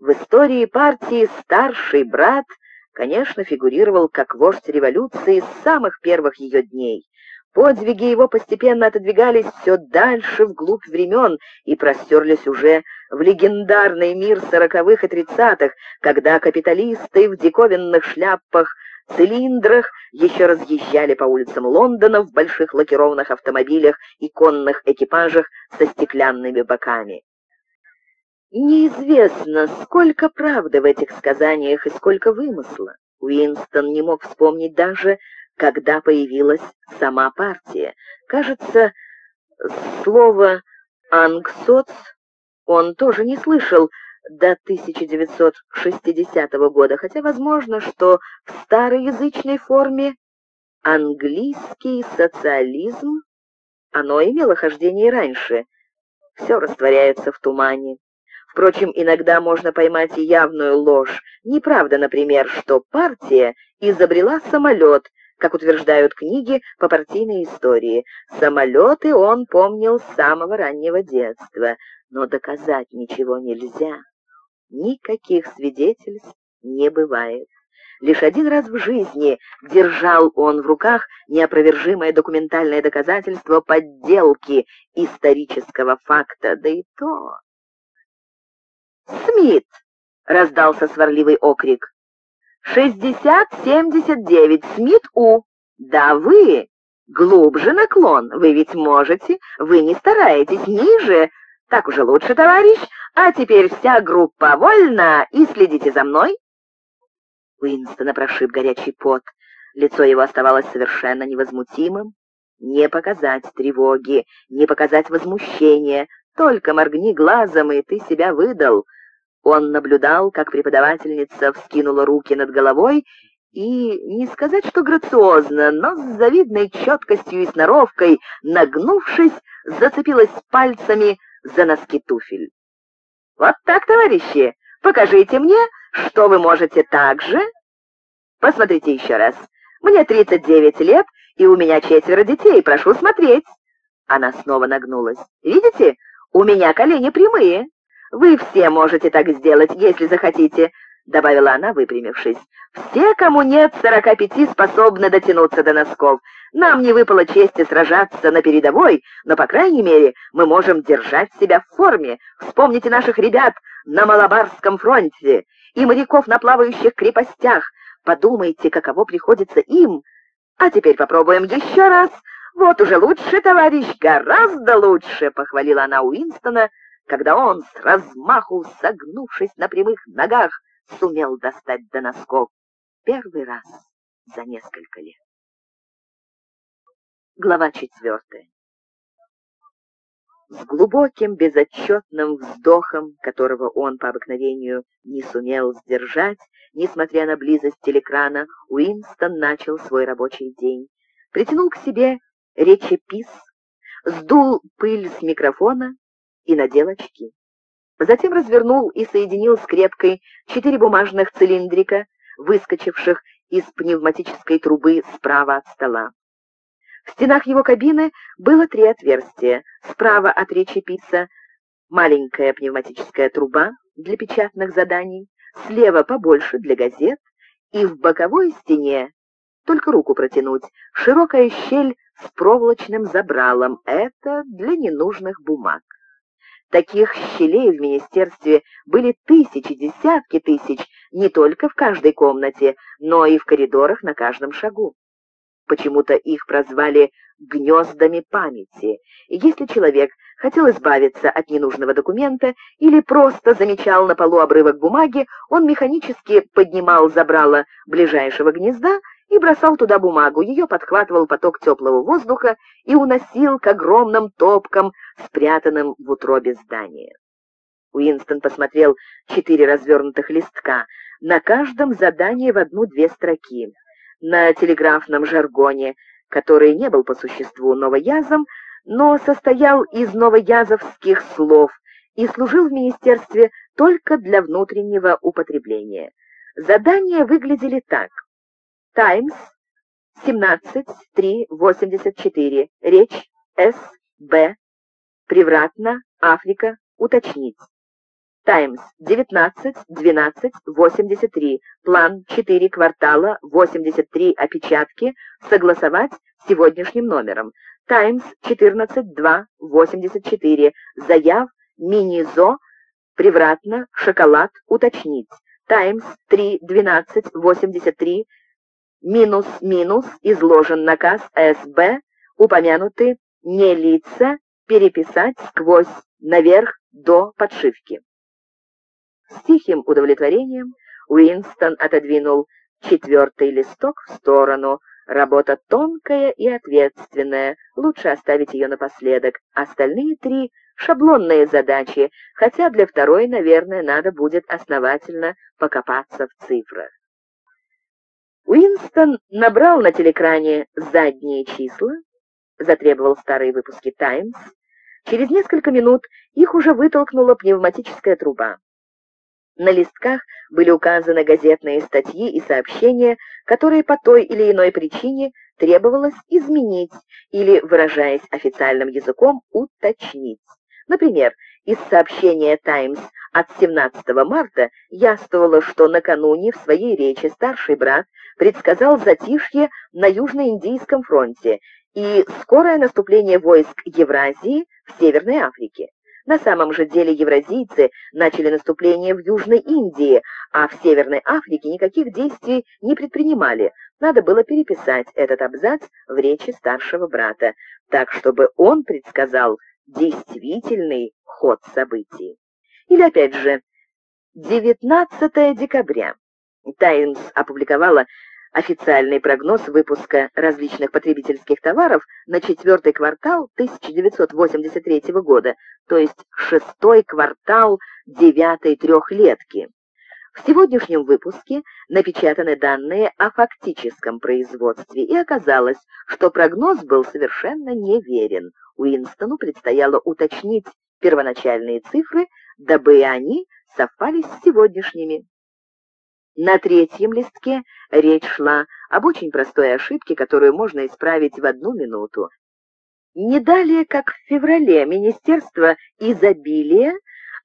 В истории партии старший брат, конечно, фигурировал как вождь революции с самых первых ее дней. Подвиги его постепенно отодвигались все дальше вглубь времен и простерлись уже в легендарный мир сороковых и тридцатых, когда капиталисты в диковинных шляпах цилиндрах еще разъезжали по улицам Лондона в больших лакированных автомобилях и конных экипажах со стеклянными боками. Неизвестно, сколько правды в этих сказаниях и сколько вымысла. Уинстон не мог вспомнить даже, когда появилась сама партия. Кажется, слово «ангсоц» он тоже не слышал до 1960 года, хотя возможно, что в староязычной форме английский социализм, оно имело хождение и раньше. Все растворяется в тумане. Впрочем, иногда можно поймать и явную ложь. Неправда, например, что партия изобрела самолет, как утверждают книги по партийной истории. Самолеты он помнил с самого раннего детства, но доказать ничего нельзя. Никаких свидетельств не бывает. Лишь один раз в жизни держал он в руках неопровержимое документальное доказательство подделки исторического факта, да и то «Смит!» — раздался сварливый окрик. «Шестьдесят семьдесят девять, Смит У!» «Да вы! Глубже наклон, вы ведь можете, вы не стараетесь, ниже. Так уже лучше, товарищ, а теперь вся группа вольна и следите за мной». Уинстона прошиб горячий пот. Лицо его оставалось совершенно невозмутимым. Не показать тревоги, не показать возмущения, только моргни глазом, и ты себя выдал. Он наблюдал, как преподавательница вскинула руки над головой и, не сказать, что грациозно, но с завидной четкостью и сноровкой, нагнувшись, зацепилась пальцами за носки туфель. «Вот так, товарищи, покажите мне, что вы можете так же...» «Посмотрите еще раз. Мне 39 лет, и у меня четверо детей, прошу смотреть». Она снова нагнулась. «Видите, у меня колени прямые». Вы все можете так сделать, если захотите», — добавила она, выпрямившись. «Все, кому нет сорока пяти, способны дотянуться до носков. Нам не выпало чести сражаться на передовой, но, по крайней мере, мы можем держать себя в форме. Вспомните наших ребят на Малабарском фронте и моряков на плавающих крепостях. Подумайте, каково приходится им. А теперь попробуем еще раз. Вот уже лучше, товарищ, гораздо лучше», — похвалила она Уинстона, — когда он с размаху, согнувшись на прямых ногах, сумел достать до носков первый раз за несколько лет. Глава четвертая. С глубоким безотчетным вздохом, которого он по обыкновению не сумел сдержать, несмотря на близость телекрана, Уинстон начал свой рабочий день. Притянул к себе речепис, сдул пыль с микрофона и надел очки. Затем развернул и соединил скрепкой четыре бумажных цилиндрика, выскочивших из пневматической трубы справа от стола. В стенах его кабины было три отверстия. Справа от речеписа маленькая пневматическая труба для печатных заданий, слева побольше для газет, и в боковой стене, только руку протянуть, широкая щель с проволочным забралом. Это для ненужных бумаг. Таких щелей в министерстве были тысячи, десятки тысяч, не только в каждой комнате, но и в коридорах на каждом шагу. Почему-то их прозвали «гнездами памяти». И если человек хотел избавиться от ненужного документа или просто замечал на полу обрывок бумаги, он механически поднимал забрало ближайшего гнезда и бросал туда бумагу, ее подхватывал поток теплого воздуха и уносил к огромным топкам, спрятанным в утробе здания. Уинстон посмотрел четыре развернутых листка, на каждом задание в одну-две строки. На телеграфном жаргоне, который не был по существу новоязом, но состоял из новоязовских слов и служил в министерстве только для внутреннего употребления. Задания выглядели так. Таймс, 17.3.84. Речь С. Б. Превратно. Африка. Уточнить. Таймс, 19.12.83. План 4 квартала, 83 опечатки. Согласовать сегодняшним номером. Таймс, 14.2.84. Заяв, мини-зо, превратно, шоколад, уточнить. Таймс, 3.12.83. минус-минус изложен наказ СБ, упомянуты не лица, переписать сквозь, наверх, до подшивки. С тихим удовлетворением Уинстон отодвинул четвертый листок в сторону. Работа тонкая и ответственная, лучше оставить ее напоследок. Остальные три — шаблонные задачи, хотя для второй, наверное, надо будет основательно покопаться в цифрах. Уинстон набрал на телекране задние числа, затребовал старые выпуски «Таймс». Через несколько минут их уже вытолкнула пневматическая труба. На листках были указаны газетные статьи и сообщения, которые по той или иной причине требовалось изменить или, выражаясь официальным языком, уточнить. Например, из сообщения «Таймс» от 17 марта яствовало, что накануне в своей речи старший брат предсказал затишье на Южно-Индийском фронте и скорое наступление войск Евразии в Северной Африке. На самом же деле евразийцы начали наступление в Южной Индии, а в Северной Африке никаких действий не предпринимали. Надо было переписать этот абзац в речи старшего брата, так чтобы он предсказал действительный ход событий. Или опять же, 19 декабря. «Таймс» опубликовала официальный прогноз выпуска различных потребительских товаров на четвертый квартал 1983 года, то есть шестой квартал девятой трехлетки. В сегодняшнем выпуске напечатаны данные о фактическом производстве, и оказалось, что прогноз был совершенно неверен. Уинстону предстояло уточнить первоначальные цифры, дабы они совпали с сегодняшними. На третьем листке речь шла об очень простой ошибке, которую можно исправить в одну минуту. Не далее, как в феврале, Министерство изобилия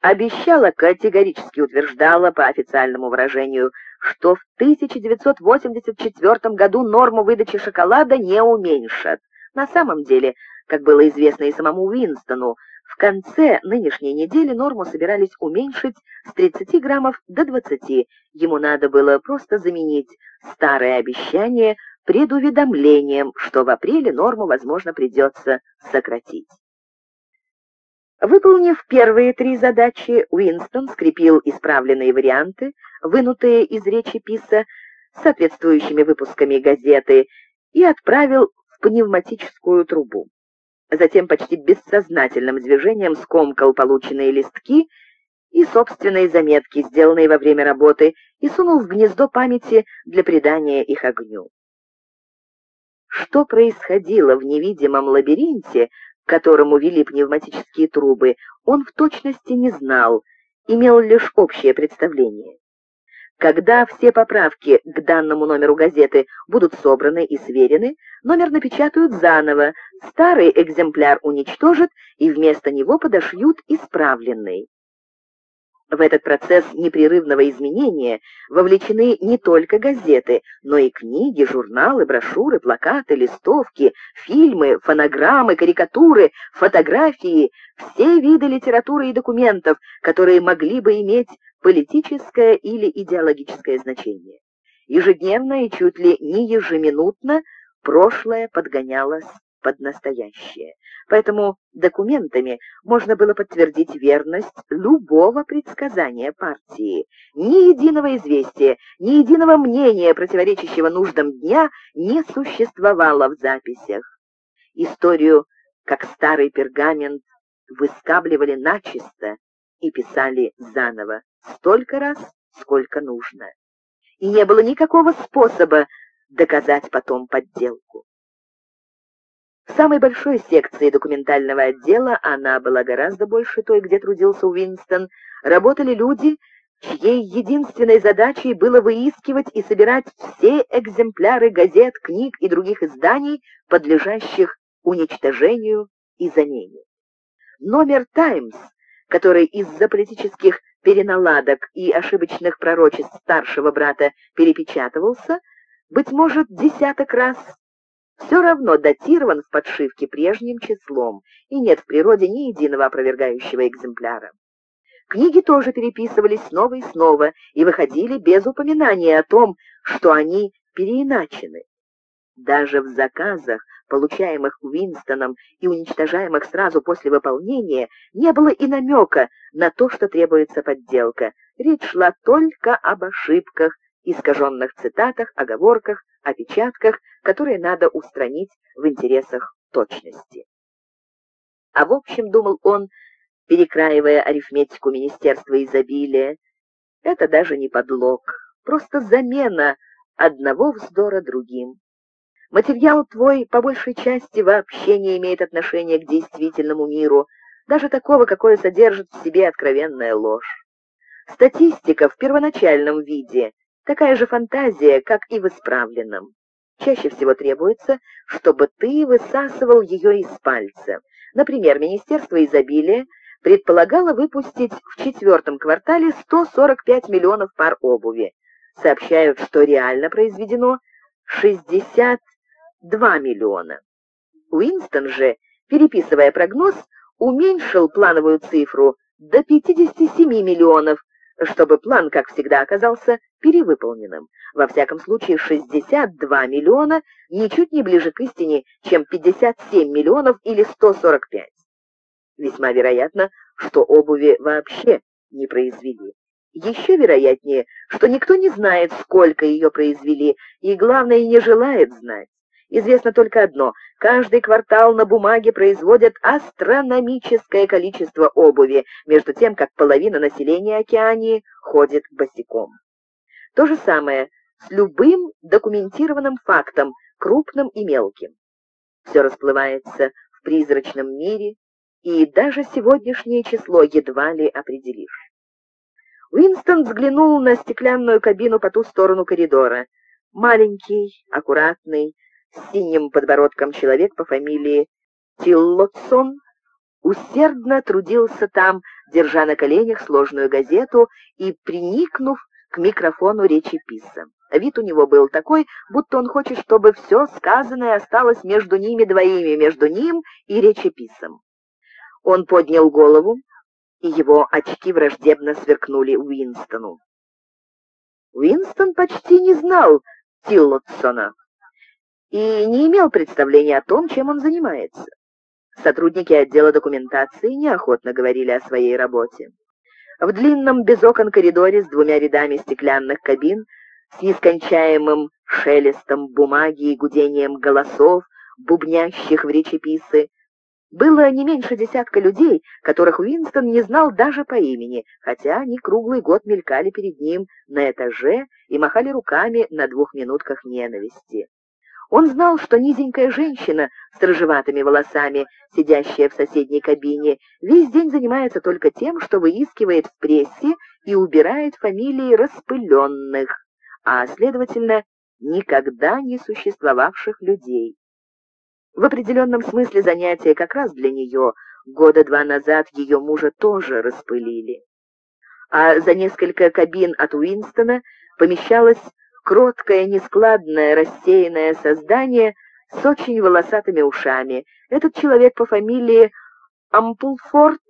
обещало, категорически утверждало по официальному выражению, что в 1984 году норму выдачи шоколада не уменьшат. На самом деле, как было известно и самому Уинстону, в конце нынешней недели норму собирались уменьшить с 30 граммов до 20. Ему надо было просто заменить старое обещание предуведомлением, что в апреле норму, возможно, придется сократить. Выполнив первые три задачи, Уинстон скрепил исправленные варианты, вынутые из речи Писа, соответствующими выпусками газеты, и отправил в пневматическую трубу. Затем почти бессознательным движением скомкал полученные листки и собственные заметки, сделанные во время работы, и сунул в гнездо памяти для придания их огню. Что происходило в невидимом лабиринте, к которому вели пневматические трубы, он в точности не знал, имел лишь общее представление. Когда все поправки к данному номеру газеты будут собраны и сверены, номер напечатают заново, старый экземпляр уничтожат и вместо него подошьют исправленный. В этот процесс непрерывного изменения вовлечены не только газеты, но и книги, журналы, брошюры, плакаты, листовки, фильмы, фонограммы, карикатуры, фотографии, все виды литературы и документов, которые могли бы иметь политическое или идеологическое значение. Ежедневно и чуть ли не ежеминутно прошлое подгонялось под настоящее. Поэтому документами можно было подтвердить верность любого предсказания партии. Ни единого известия, ни единого мнения, противоречащего нуждам дня, не существовало в записях. Историю, как старый пергамент, выскабливали начисто и писали заново столько раз, сколько нужно. И не было никакого способа доказать потом подделку. В самой большой секции документального отдела, она была гораздо больше той, где трудился Уинстон, работали люди, чьей единственной задачей было выискивать и собирать все экземпляры газет, книг и других изданий, подлежащих уничтожению и замене. Номер «Таймс», который из-за политических переналадок и ошибочных пророчеств старшего брата перепечатывался, быть может, десяток раз, все равно датирован в подшивке прежним числом, и нет в природе ни единого опровергающего экземпляра. Книги тоже переписывались снова и снова и выходили без упоминания о том, что они переиначены. Даже в заказах, получаемых Уинстоном и уничтожаемых сразу после выполнения, не было и намека на то, что требуется подделка. Речь шла только об ошибках, искаженных цитатах, оговорках, опечатках, которые надо устранить в интересах точности. А в общем, думал он, перекраивая арифметику Министерства изобилия, это даже не подлог, просто замена одного вздора другим. Материал твой по большей части вообще не имеет отношения к действительному миру, даже такого, какое содержит в себе откровенная ложь. Статистика в первоначальном виде — такая же фантазия, как и в исправленном. Чаще всего требуется, чтобы ты высасывал ее из пальца. Например, Министерство изобилия предполагало выпустить в четвертом квартале 145 миллионов пар обуви. Сообщают, что реально произведено 60 2 миллиона. Уинстон же, переписывая прогноз, уменьшил плановую цифру до 57 миллионов, чтобы план, как всегда, оказался перевыполненным. Во всяком случае, 62 миллиона ничуть не ближе к истине, чем 57 миллионов или 145. Весьма вероятно, что обуви вообще не произвели. Еще вероятнее, что никто не знает, сколько ее произвели, и, главное, не желает знать. Известно только одно — каждый квартал на бумаге производят астрономическое количество обуви, между тем, как половина населения Океании ходит босиком. То же самое с любым документированным фактом, крупным и мелким. Все расплывается в призрачном мире, и даже сегодняшнее число едва ли определишь. Уинстон взглянул на стеклянную кабину по ту сторону коридора. Маленький, аккуратный, с синим подбородком человек по фамилии Тиллотсон усердно трудился там, держа на коленях сложную газету и приникнув к микрофону речеписа. Вид у него был такой, будто он хочет, чтобы все сказанное осталось между ними двоими, между ним и речеписом. Он поднял голову, и его очки враждебно сверкнули Уинстону. Уинстон почти не знал Тиллотсона и не имел представления о том, чем он занимается. Сотрудники отдела документации неохотно говорили о своей работе. В длинном без окон коридоре с двумя рядами стеклянных кабин, с нескончаемым шелестом бумаги и гудением голосов, бубнящих в речеписы, было не меньше десятка людей, которых Уинстон не знал даже по имени, хотя они круглый год мелькали перед ним на этаже и махали руками на двух минутках ненависти. Он знал, что низенькая женщина с рыжеватыми волосами, сидящая в соседней кабине, весь день занимается только тем, что выискивает в прессе и убирает фамилии распыленных, а, следовательно, никогда не существовавших людей. В определенном смысле занятие как раз для нее. Года два назад ее мужа тоже распылили. А за несколько кабин от Уинстона помещалась кроткое, нескладное, рассеянное создание с очень волосатыми ушами. Этот человек по фамилии Ампулфорд,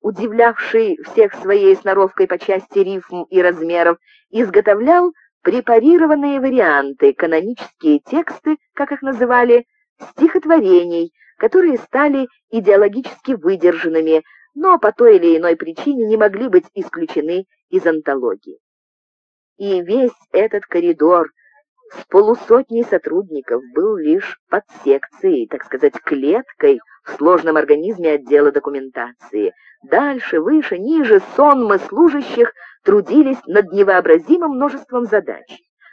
удивлявший всех своей сноровкой по части рифм и размеров, изготовлял препарированные варианты, канонические тексты, как их называли, стихотворений, которые стали идеологически выдержанными, но по той или иной причине не могли быть исключены из антологии. И весь этот коридор с полусотней сотрудников был лишь подсекцией, так сказать, клеткой в сложном организме отдела документации. Дальше, выше, ниже сонмы служащих трудились над невообразимым множеством задач.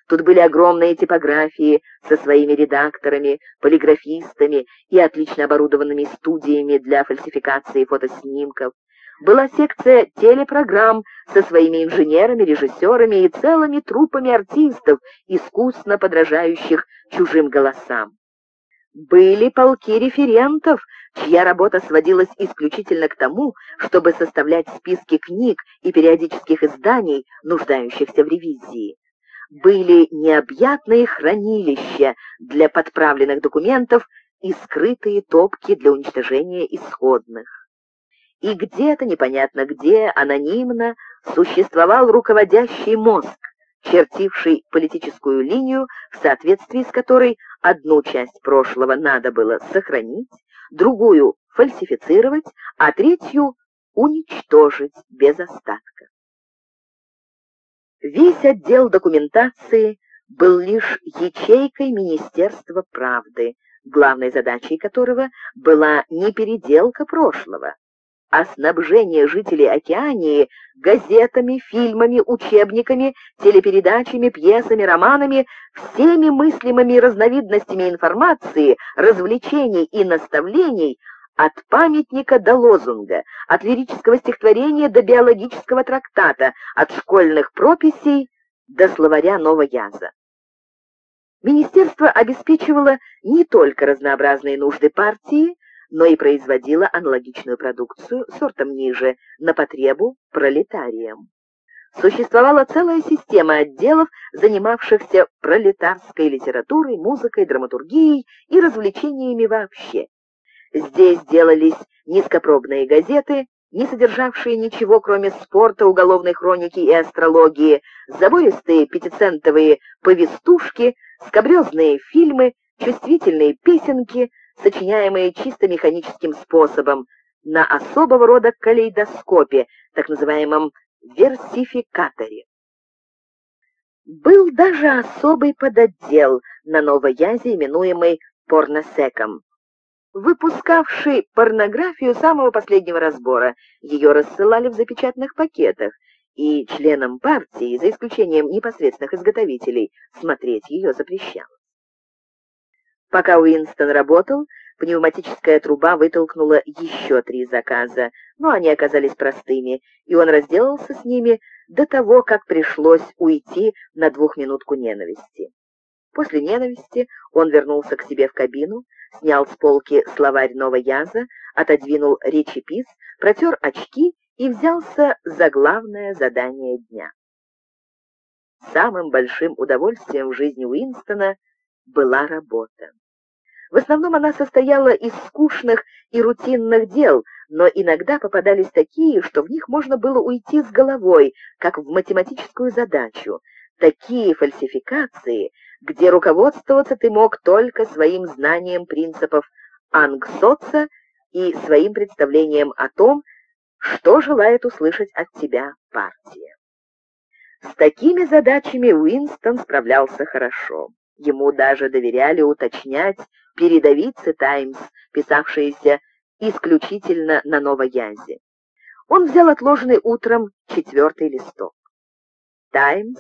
Тут были огромные типографии со своими редакторами, полиграфистами и отлично оборудованными студиями для фальсификации фотоснимков была секция телепрограмм со своими инженерами, режиссерами и целыми труппами артистов, искусно подражающих чужим голосам. Были полки референтов, чья работа сводилась исключительно к тому, чтобы составлять списки книг и периодических изданий, нуждающихся в ревизии. Были необъятные хранилища для подправленных документов и скрытые топки для уничтожения исходных и где-то, непонятно где, анонимно, существовал руководящий мозг, чертивший политическую линию, в соответствии с которой одну часть прошлого надо было сохранить, другую фальсифицировать, а третью уничтожить без остатка. Весь отдел документации был лишь ячейкой Министерства правды, главной задачей которого была не переделка прошлого, а снабжение жителей Океании газетами, фильмами, учебниками, телепередачами, пьесами, романами, всеми мыслимыми разновидностями информации, развлечений и наставлений от памятника до лозунга, от лирического стихотворения до биологического трактата, от школьных прописей до словаря новояза. Министерство обеспечивало не только разнообразные нужды партии, но и производила аналогичную продукцию сортом ниже, на потребу пролетариям. Существовала целая система отделов, занимавшихся пролетарской литературой, музыкой, драматургией и развлечениями вообще. Здесь делались низкопробные газеты, не содержавшие ничего, кроме спорта, уголовной хроники и астрологии, забористые пятицентовые повестушки, скобрезные фильмы, чувствительные песенки — сочиняемые чисто механическим способом, на особого рода калейдоскопе, так называемом версификаторе. Был даже особый подотдел на Новоязе, именуемый порносеком, выпускавший порнографию самого последнего разбора. Ее рассылали в запечатанных пакетах, и членам партии, за исключением непосредственных изготовителей, смотреть ее запрещалось. Пока Уинстон работал, пневматическая труба вытолкнула еще три заказа, но они оказались простыми, и он разделался с ними до того, как пришлось уйти на двухминутку ненависти. После ненависти он вернулся к себе в кабину, снял с полки словарь Новояза, отодвинул речепис, протер очки и взялся за главное задание дня. Самым большим удовольствием в жизни Уинстона была работа. В основном она состояла из скучных и рутинных дел, но иногда попадались такие, что в них можно было уйти с головой, как в математическую задачу. Такие фальсификации, где руководствоваться ты мог только своим знанием принципов Ангсоца и своим представлением о том, что желает услышать от тебя партия. С такими задачами Уинстон справлялся хорошо. Ему даже доверяли уточнять передовицы «Таймс», писавшиеся исключительно на Новоязе. Он взял отложенный утром четвертый листок. «Таймс»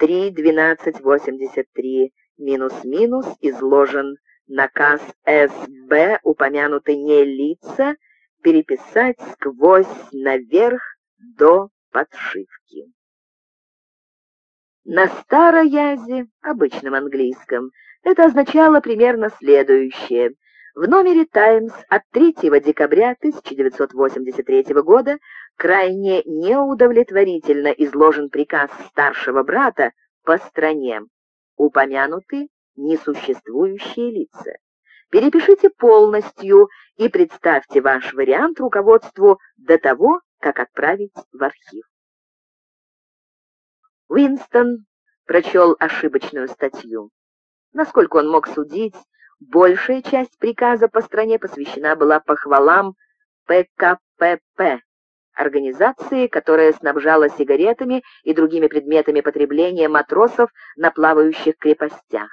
3.12.83 минус-минус изложен наказ СБ, упомянутый не лица, переписать сквозь наверх до подшивки. На староязе, обычном английском, это означало примерно следующее. В номере «Таймс» от 3 декабря 1983 года крайне неудовлетворительно изложен приказ старшего брата по стране. Упомянуты несуществующие лица. Перепишите полностью и представьте ваш вариант руководству до того, как отправить в архив. Уинстон прочел ошибочную статью. Насколько он мог судить, большая часть приказа по стране посвящена была похвалам ПКПП, организации, которая снабжала сигаретами и другими предметами потребления матросов на плавающих крепостях.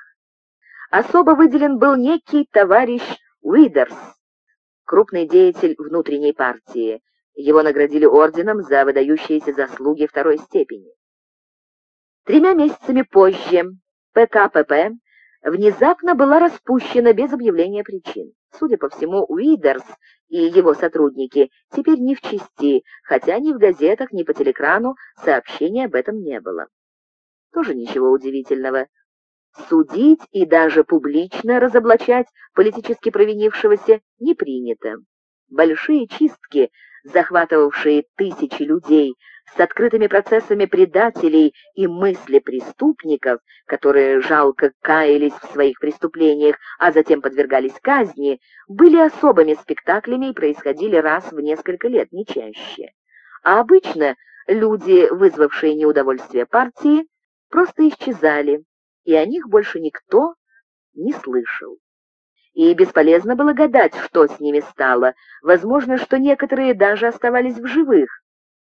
Особо выделен был некий товарищ Уидерс, крупный деятель внутренней партии. Его наградили орденом за выдающиеся заслуги второй степени. Тремя месяцами позже ПКПП внезапно была распущена без объявления причин. Судя по всему, Уидерс и его сотрудники теперь не в чести, хотя ни в газетах, ни по телекрану сообщений об этом не было. Тоже ничего удивительного. Судить и даже публично разоблачать политически провинившегося не принято. Большие чистки, захватывавшие тысячи людей, с открытыми процессами предателей и мысли преступников, которые жалко каялись в своих преступлениях, а затем подвергались казни, были особыми спектаклями и происходили раз в несколько лет, не чаще. А обычно люди, вызвавшие неудовольствие партии, просто исчезали, и о них больше никто не слышал. И бесполезно было гадать, что с ними стало. Возможно, что некоторые даже оставались в живых.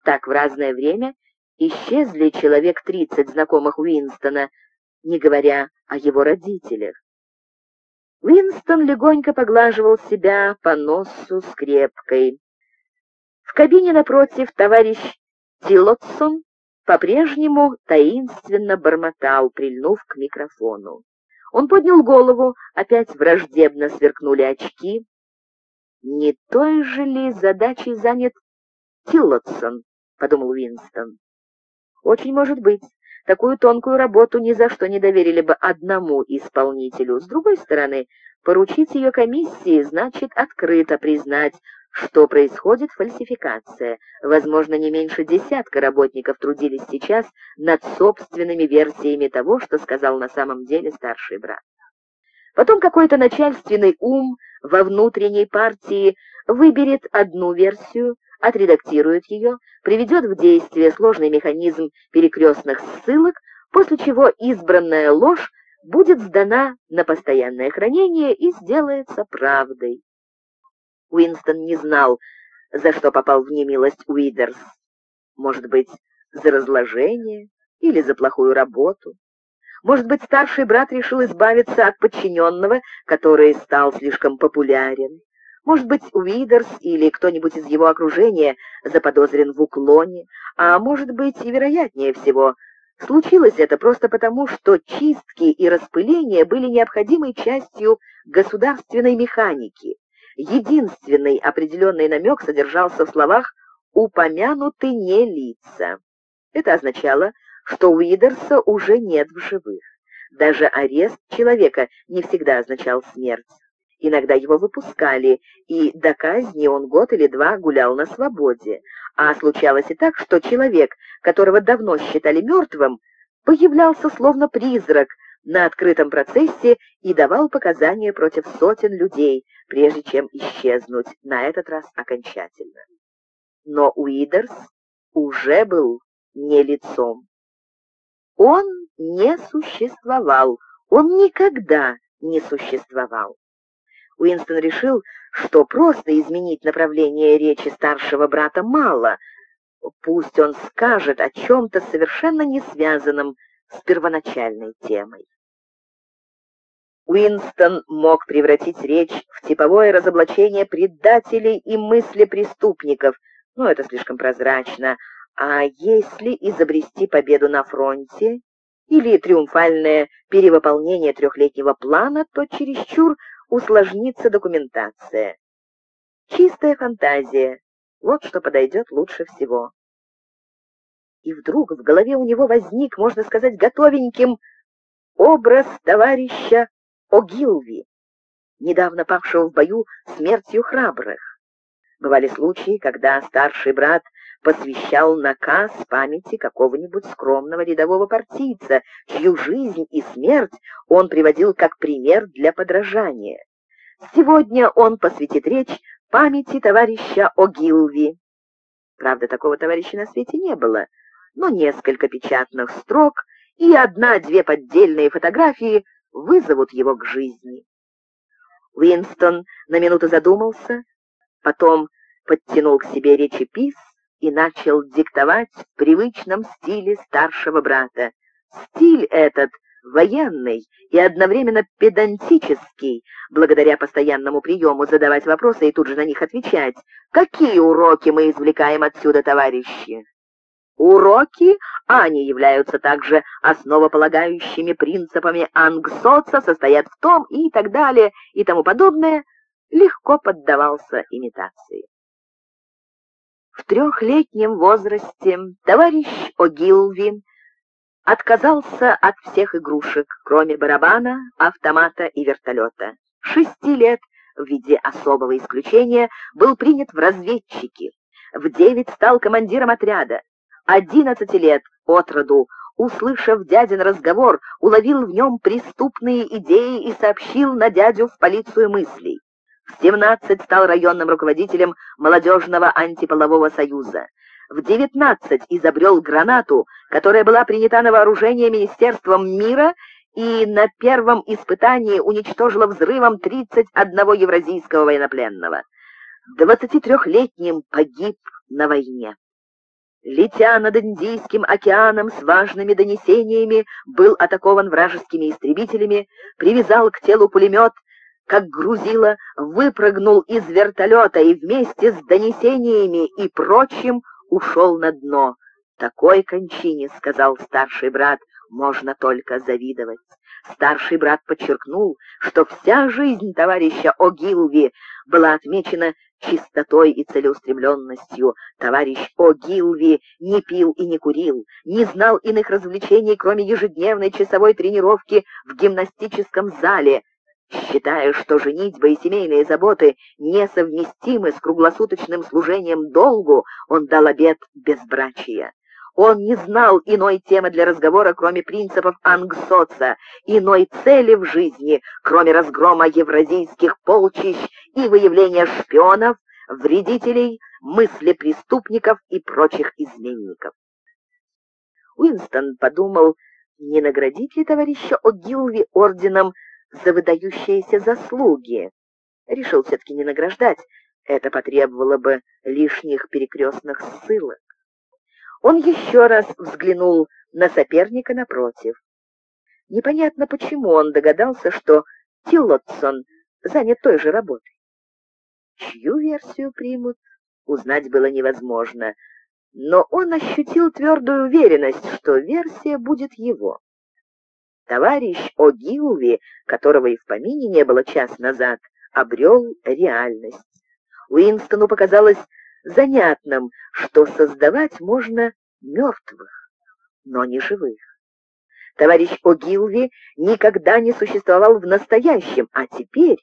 Так в разное время исчезли человек тридцать знакомых Уинстона, не говоря о его родителях. Уинстон легонько поглаживал себя по носу скрепкой. В кабине напротив товарищ Тилотсон по-прежнему таинственно бормотал, прильнув к микрофону. Он поднял голову, опять враждебно сверкнули очки. «Не той же ли задачей занят Тиллотсон?» — подумал Уинстон. «Очень может быть. Такую тонкую работу ни за что не доверили бы одному исполнителю. С другой стороны, поручить ее комиссии значит открыто признать, что происходит фальсификация. Возможно, не меньше десятка работников трудились сейчас над собственными версиями того, что сказал на самом деле старший брат. Потом какой-то начальственный ум во внутренней партии выберет одну версию, отредактирует ее, приведет в действие сложный механизм перекрестных ссылок, после чего избранная ложь будет сдана на постоянное хранение и сделается правдой. Уинстон не знал, за что попал в немилость Уидерс. Может быть, за разложение или за плохую работу. Может быть, старший брат решил избавиться от подчиненного, который стал слишком популярен. Может быть, Уидерс или кто-нибудь из его окружения заподозрен в уклоне, а может быть, и вероятнее всего, случилось это просто потому, что чистки и распыления были необходимой частью государственной механики. Единственный определенный намек содержался в словах «упомянуты не лица». Это означало, что Уидерса уже нет в живых. Даже арест человека не всегда означал смерть. Иногда его выпускали, и до казни он год или два гулял на свободе. А случалось и так, что человек, которого давно считали мертвым, появлялся словно призрак на открытом процессе и давал показания против сотен людей, прежде чем исчезнуть, на этот раз окончательно. Но Уидерс уже был не лицом. Он не существовал, он никогда не существовал. Уинстон решил, что просто изменить направление речи старшего брата мало. Пусть он скажет о чем-то совершенно не связанном с первоначальной темой. Уинстон мог превратить речь в типовое разоблачение предателей и мысли преступников, но это слишком прозрачно. А если изобрести победу на фронте или триумфальное перевыполнение трехлетнего плана, то чересчур усложнится документация. Чистая фантазия — вот что подойдет лучше всего. И вдруг в голове у него возник, можно сказать, готовеньким образ товарища Огилви, недавно павшего в бою смертью храбрых. Бывали случаи, когда старший брат посвящал наказ памяти какого-нибудь скромного рядового партийца, чью жизнь и смерть он приводил как пример для подражания. Сегодня он посвятит речь памяти товарища Огилви. Правда, такого товарища на свете не было, но несколько печатных строк и одна-две поддельные фотографии вызовут его к жизни. Уинстон на минуту задумался, потом подтянул к себе речепис и начал диктовать в привычном стиле старшего брата. Стиль этот военный и одновременно педантический, благодаря постоянному приему задавать вопросы и тут же на них отвечать. Какие уроки мы извлекаем отсюда, товарищи? Уроки, они являются также основополагающими принципами ангсоца, состоят в том и так далее и тому подобное, легко поддавался имитации. В трехлетнем возрасте товарищ Огилви отказался от всех игрушек, кроме барабана, автомата и вертолета. Шести лет в виде особого исключения был принят в разведчики. В девять стал командиром отряда. Одиннадцати лет от роду, услышав дядин разговор, уловил в нем преступные идеи и сообщил на дядю в полицию мыслей. В 17 стал районным руководителем молодежного антиполового союза. в девятнадцать изобрел гранату, которая была принята на вооружение Министерством мира и на первом испытании уничтожила взрывом 31 евразийского военнопленного. 23-летним погиб на войне. Летя над Индийским океаном с важными донесениями, был атакован вражескими истребителями, привязал к телу пулемет, как грузило, выпрыгнул из вертолета и вместе с донесениями и прочим ушел на дно. «Такой кончине, — сказал старший брат, — можно только завидовать». Старший брат подчеркнул, что вся жизнь товарища О'Гилви была отмечена чистотой и целеустремленностью. Товарищ О'Гилви не пил и не курил, не знал иных развлечений, кроме ежедневной часовой тренировки в гимнастическом зале, считая, что женитьба и семейные заботы несовместимы с круглосуточным служением долгу, он дал обет безбрачия. Он не знал иной темы для разговора, кроме принципов ангсоца, иной цели в жизни, кроме разгрома евразийских полчищ и выявления шпионов, вредителей, мысли преступников и прочих изменников. Уинстон подумал, не наградить ли товарища О'Гилви орденом за выдающиеся заслуги. Решил все-таки не награждать, это потребовало бы лишних перекрестных ссылок. Он еще раз взглянул на соперника напротив. Непонятно, почему он догадался, что Тиллотсон занят той же работой. Чью версию примут, узнать было невозможно, но он ощутил твердую уверенность, что версия будет его. Товарищ О'Гилви, которого и в помине не было час назад, обрел реальность. Уинстону показалось, занятным, что создавать можно мертвых, но не живых. Товарищ О'Гилви никогда не существовал в настоящем, а теперь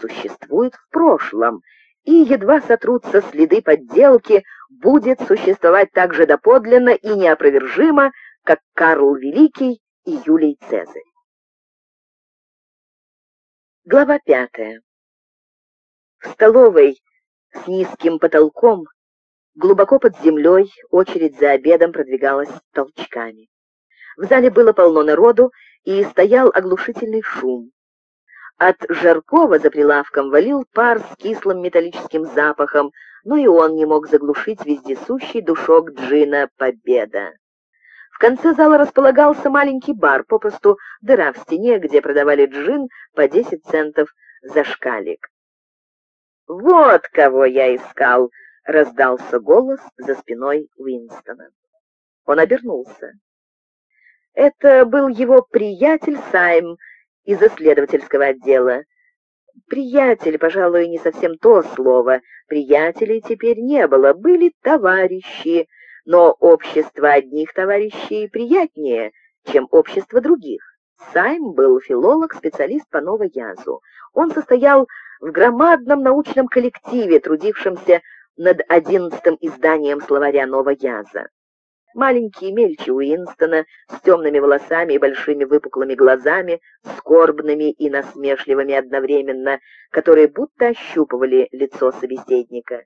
существует в прошлом, и едва сотрутся следы подделки, будет существовать так же доподлинно и неопровержимо, как Карл Великий и Юлий Цезарь. Глава пятая. В столовой с низким потолком, глубоко под землей, очередь за обедом продвигалась толчками. В зале было полно народу, и стоял оглушительный шум. От Жаркова за прилавком валил пар с кислым металлическим запахом, но и он не мог заглушить вездесущий душок джина «Победа». Конце зала располагался маленький бар, попросту дыра в стене, где продавали джин по 10 центов за шкалик. «Вот кого я искал!» — раздался голос за спиной Уинстона. Он обернулся. Это был его приятель Сайм из исследовательского отдела. Приятель, пожалуй, не совсем то слово. Приятелей теперь не было, были товарищи, но общество одних товарищей приятнее, чем общество других. Сайм был филолог, специалист по новоязу. Он состоял в громадном научном коллективе, трудившемся над одиннадцатым изданием словаря новояза. Маленький мельчи Уинстона с темными волосами и большими выпуклыми глазами, скорбными и насмешливыми одновременно, которые будто ощупывали лицо собеседника.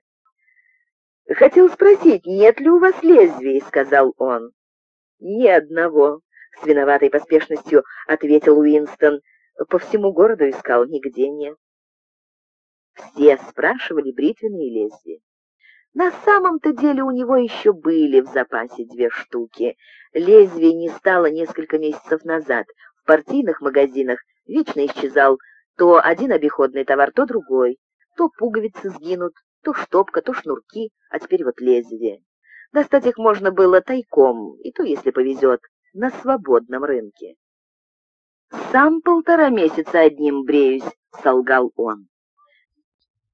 «Хотел спросить, нет ли у вас лезвий?» — сказал он. «Ни одного», — с виноватой поспешностью ответил Уинстон. «По всему городу искал, нигде нет». Все спрашивали бритвенные лезвия. На самом-то деле у него еще были в запасе две штуки. Лезвие не стало несколько месяцев назад. В партийных магазинах вечно исчезал то один обиходный товар, то другой. То пуговицы сгинут, то штопка, то шнурки, а теперь вот лезвие. Достать их можно было тайком, и то, если повезет, на свободном рынке. «Сам полтора месяца одним бреюсь», — солгал он.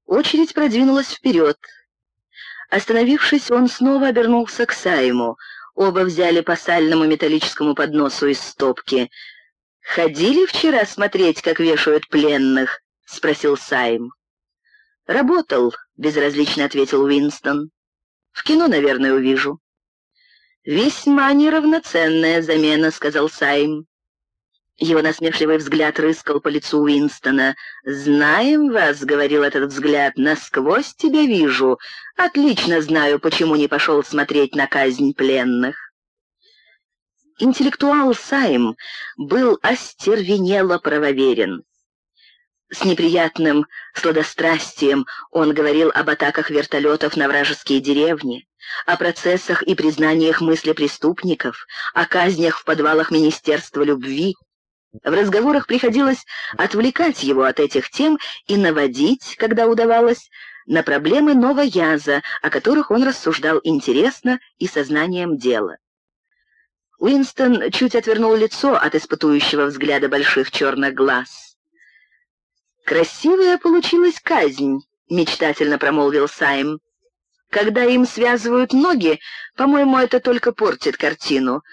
Очередь продвинулась вперед. Остановившись, он снова обернулся к Сайму. Оба взяли по сальному металлическому подносу из стопки. «Ходили вчера смотреть, как вешают пленных?» — спросил Сайм. «Работал», — безразлично ответил Уинстон. «В кино, наверное, увижу». «Весьма неравноценная замена», — сказал Сайм. Его насмешливый взгляд рыскал по лицу Уинстона. «Знаем вас», — говорил этот взгляд, — «насквозь тебя вижу. Отлично знаю, почему не пошел смотреть на казнь пленных». Интеллектуал Сайм был остервенело правоверен. С неприятным сладострастием он говорил об атаках вертолетов на вражеские деревни, о процессах и признаниях мысли преступников, о казнях в подвалах Министерства любви, в разговорах приходилось отвлекать его от этих тем и наводить, когда удавалось, на проблемы новояза, о которых он рассуждал интересно и сознанием дела. Уинстон чуть отвернул лицо от испытующего взгляда больших черных глаз. «Красивая получилась казнь», — мечтательно промолвил Сайм. «Когда им связывают ноги, по-моему, это только портит картину.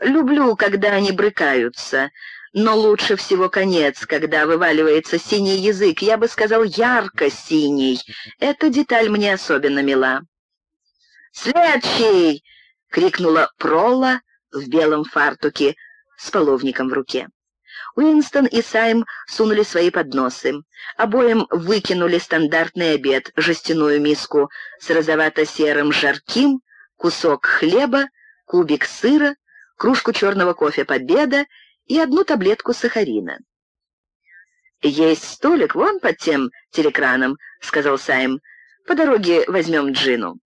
Люблю, когда они брыкаются. Но лучше всего конец, когда вываливается синий язык, я бы сказал ярко-синий. Эта деталь мне особенно мила. «Следующий!» — крикнула Прола в белом фартуке с половником в руке. Уинстон и Сайм сунули свои подносы. Обоим выкинули стандартный обед, жестяную миску с розовато-серым жарким, кусок хлеба, кубик сыра, кружку черного кофе «Победа» и одну таблетку сахарина. «Есть столик вон под тем телекраном», — сказал Сайм. «По дороге возьмем джину».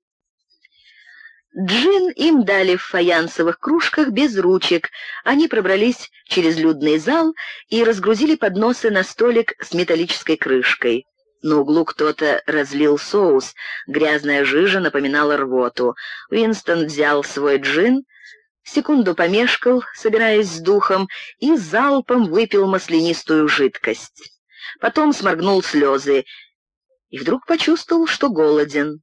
Джин им дали в фаянсовых кружках без ручек. Они пробрались через людный зал и разгрузили подносы на столик с металлической крышкой. На углу кто-то разлил соус, грязная жижа напоминала рвоту. Уинстон взял свой джин, секунду помешкал, собираясь с духом, и залпом выпил маслянистую жидкость. Потом сморгнул слезы и вдруг почувствовал, что голоден.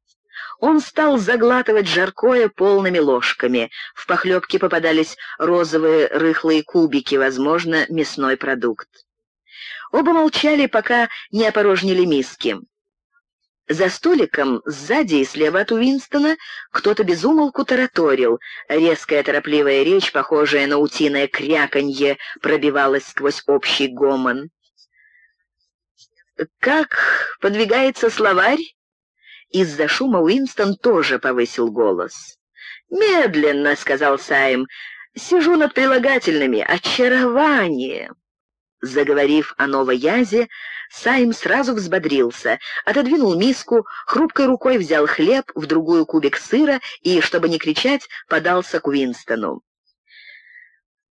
Он стал заглатывать жаркое полными ложками. В похлебке попадались розовые рыхлые кубики, возможно, мясной продукт. Оба молчали, пока не опорожнили миски. За столиком, сзади и слева от Уинстона, кто-то безумолку тараторил. Резкая торопливая речь, похожая на утиное кряканье, пробивалась сквозь общий гомон. «Как подвигается словарь?» Из-за шума Уинстон тоже повысил голос. «Медленно», — сказал Сайм, — «сижу над прилагательными. Очарование». Заговорив о новой язе, Сайм сразу взбодрился, отодвинул миску, хрупкой рукой взял хлеб, в другую кубик сыра и, чтобы не кричать, подался к Уинстону.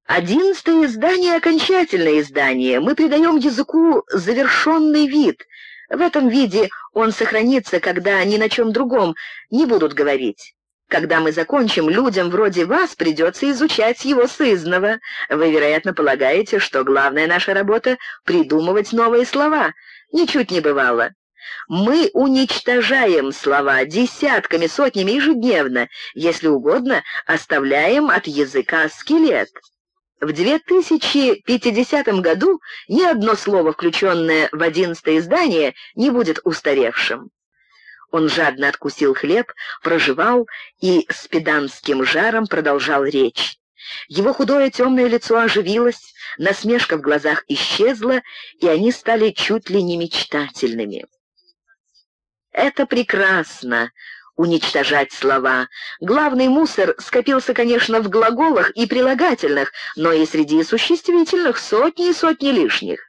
Одиннадцатое издание — окончательное издание. Мы придаем языку завершенный вид. В этом виде он сохранится, когда ни на чем другом не будут говорить. Когда мы закончим, людям вроде вас придется изучать его сызново. Вы, вероятно, полагаете, что главная наша работа — придумывать новые слова. Ничуть не бывало. Мы уничтожаем слова десятками, сотнями ежедневно, если угодно, оставляем от языка скелет. В 2050 году ни одно слово, включенное в одиннадцатое издание, не будет устаревшим. Он жадно откусил хлеб, проживал и с педанским жаром продолжал речь. Его худое темное лицо оживилось, насмешка в глазах исчезла, и они стали чуть ли не мечтательными. «Это прекрасно!» Уничтожать слова. Главный мусор скопился, конечно, в глаголах и прилагательных, но и среди существительных сотни и сотни лишних.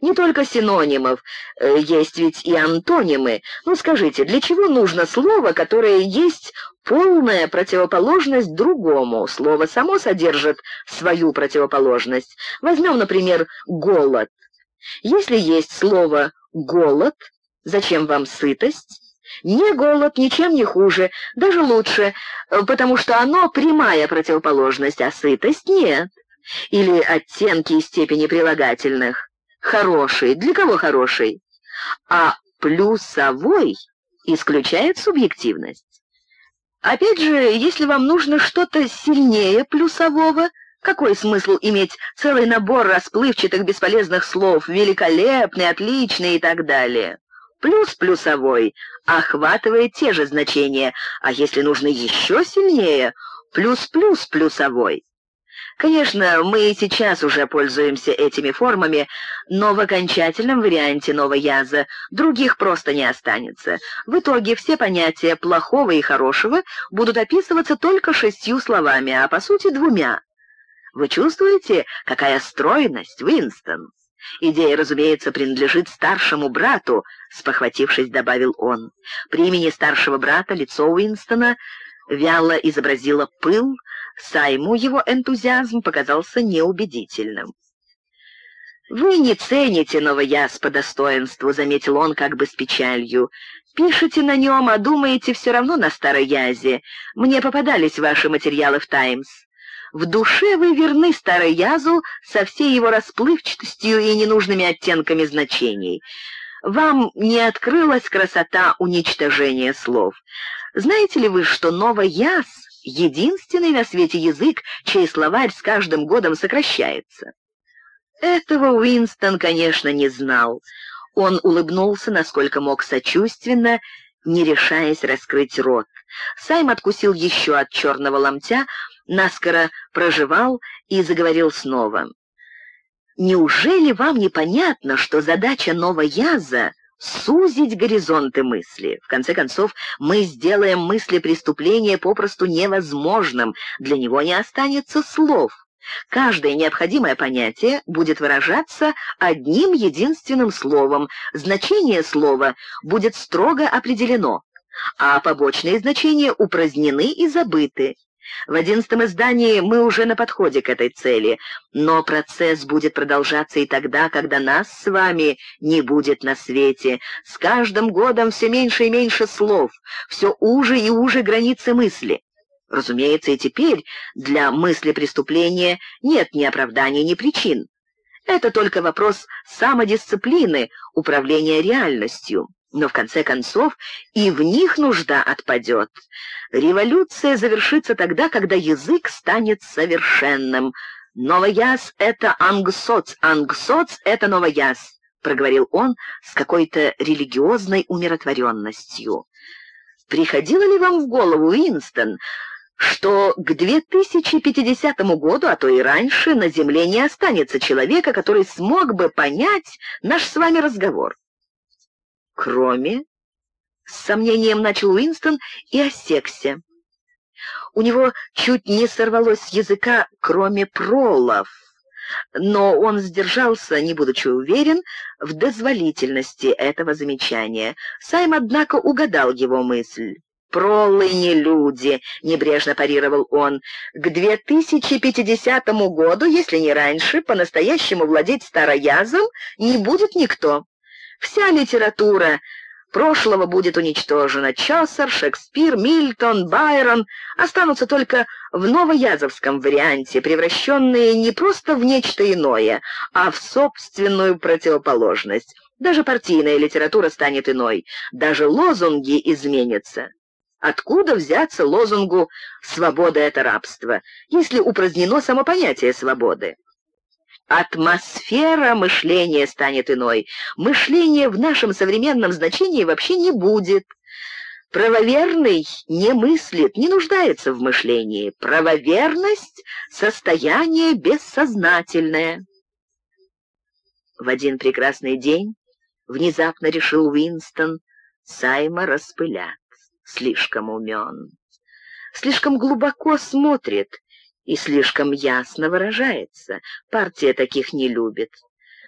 Не только синонимов, э, есть ведь и антонимы. Ну скажите, для чего нужно слово, которое есть полная противоположность другому? Слово само содержит свою противоположность. Возьмем, например, «голод». Если есть слово «голод», зачем вам сытость? Не голод, ничем не хуже, даже лучше, потому что оно прямая противоположность, а сытость нет. Или оттенки и степени прилагательных. Хороший. Для кого хороший? А плюсовой исключает субъективность. Опять же, если вам нужно что-то сильнее плюсового, какой смысл иметь целый набор расплывчатых бесполезных слов, великолепный, отличный и так далее? Плюс плюсовой охватывает те же значения, а если нужно еще сильнее, плюс-плюс плюсовой. Конечно, мы и сейчас уже пользуемся этими формами, но в окончательном варианте новояза других просто не останется. В итоге все понятия плохого и хорошего будут описываться только шестью словами, а по сути двумя. Вы чувствуете, какая стройность, Уинстон? Идея, разумеется, принадлежит старшему брату, спохватившись, добавил он. При имени старшего брата лицо Уинстона вяло изобразило пыл, Сайму его энтузиазм показался неубедительным. «Вы не цените новояз по достоинству», — заметил он как бы с печалью. «Пишете на нем, а думаете все равно на старой язе. Мне попадались ваши материалы в «Таймс». В душе вы верны старой язу со всей его расплывчатостью и ненужными оттенками значений. Вам не открылась красота уничтожения слов. Знаете ли вы, что новояз — единственный на свете язык, чей словарь с каждым годом сокращается? Этого Уинстон, конечно, не знал. Он улыбнулся, насколько мог сочувственно, не решаясь раскрыть рот. Сайм откусил еще от черного ломтя, наскоро проживал и заговорил снова. «Неужели вам непонятно, что задача Новояза — сузить горизонты мысли? В конце концов, мы сделаем мысли преступления попросту невозможным, для него не останется слов». Каждое необходимое понятие будет выражаться одним единственным словом, значение слова будет строго определено, а побочные значения упразднены и забыты. В одиннадцатом издании мы уже на подходе к этой цели, но процесс будет продолжаться и тогда, когда нас с вами не будет на свете. С каждым годом все меньше и меньше слов, все уже и уже границы мысли. Разумеется, и теперь для мысли преступления нет ни оправданий, ни причин. Это только вопрос самодисциплины, управления реальностью. Но в конце концов и в них нужда отпадет. Революция завершится тогда, когда язык станет совершенным. Новояз — это ангсоц, ангсоц — это новояз, — проговорил он с какой-то религиозной умиротворенностью. Приходило ли вам в голову, Уинстон, что к 2050 году, а то и раньше, на Земле не останется человека, который смог бы понять наш с вами разговор? Кроме... С сомнением начал Уинстон и осекся. У него чуть не сорвалось с языка, кроме пролов. Но он сдержался, не будучи уверен, в дозволительности этого замечания. Сайм, однако, угадал его мысль. «Пролы не люди», — небрежно парировал он. «К 2050 году, если не раньше, по-настоящему владеть староязом не будет никто. Вся литература прошлого будет уничтожена. Чосер, Шекспир, Мильтон, Байрон останутся только в новоязовском варианте, превращенные не просто в нечто иное, а в собственную противоположность. Даже партийная литература станет иной, даже лозунги изменятся. Откуда взяться лозунгу «свобода — это рабство», если упразднено само понятие свободы? Атмосфера мышления станет иной. Мышления в нашем современном значении вообще не будет. Правоверный не мыслит, не нуждается в мышлении. Правоверность — состояние бессознательное. В один прекрасный день внезапно решил Уинстон Сайма распылять. Слишком умен, слишком глубоко смотрит, и слишком ясно выражается. Партия таких не любит.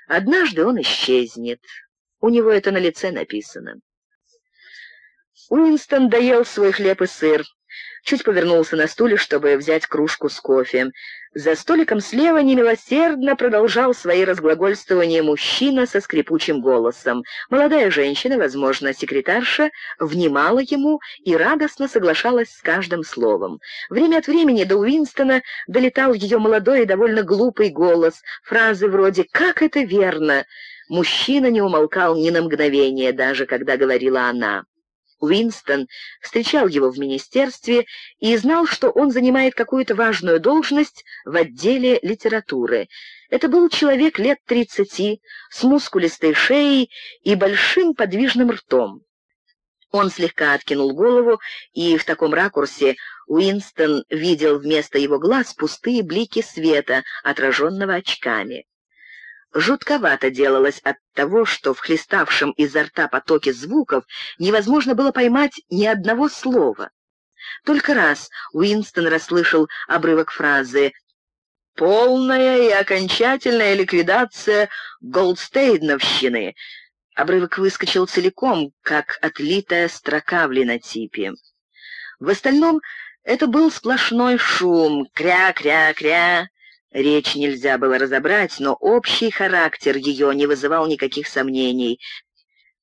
Однажды он исчезнет. У него это на лице написано. Уинстон доел свой хлеб и сыр, чуть повернулся на стуле, чтобы взять кружку с кофе. За столиком слева немилосердно продолжал свои разглагольствования мужчина со скрипучим голосом. Молодая женщина, возможно, секретарша, внимала ему и радостно соглашалась с каждым словом. Время от времени до Уинстона долетал ее молодой и довольно глупый голос, фразы вроде «Как это верно!» Мужчина не умолкал ни на мгновение, даже когда говорила она. Уинстон встречал его в министерстве и знал, что он занимает какую-то важную должность в отделе литературы. Это был человек лет тридцати, с мускулистой шеей и большим подвижным ртом. Он слегка откинул голову, и в таком ракурсе Уинстон видел вместо его глаз пустые блики света, отраженного очками. Жутковато делалось от того, что в хлеставшем изо рта потоке звуков невозможно было поймать ни одного слова. Только раз Уинстон расслышал обрывок фразы «Полная и окончательная ликвидация Голдстейдновщины», Обрывок выскочил целиком, как отлитая строка в линотипе. В остальном это был сплошной шум, кря-кря-кря. Речь нельзя было разобрать, но общий характер ее не вызывал никаких сомнений.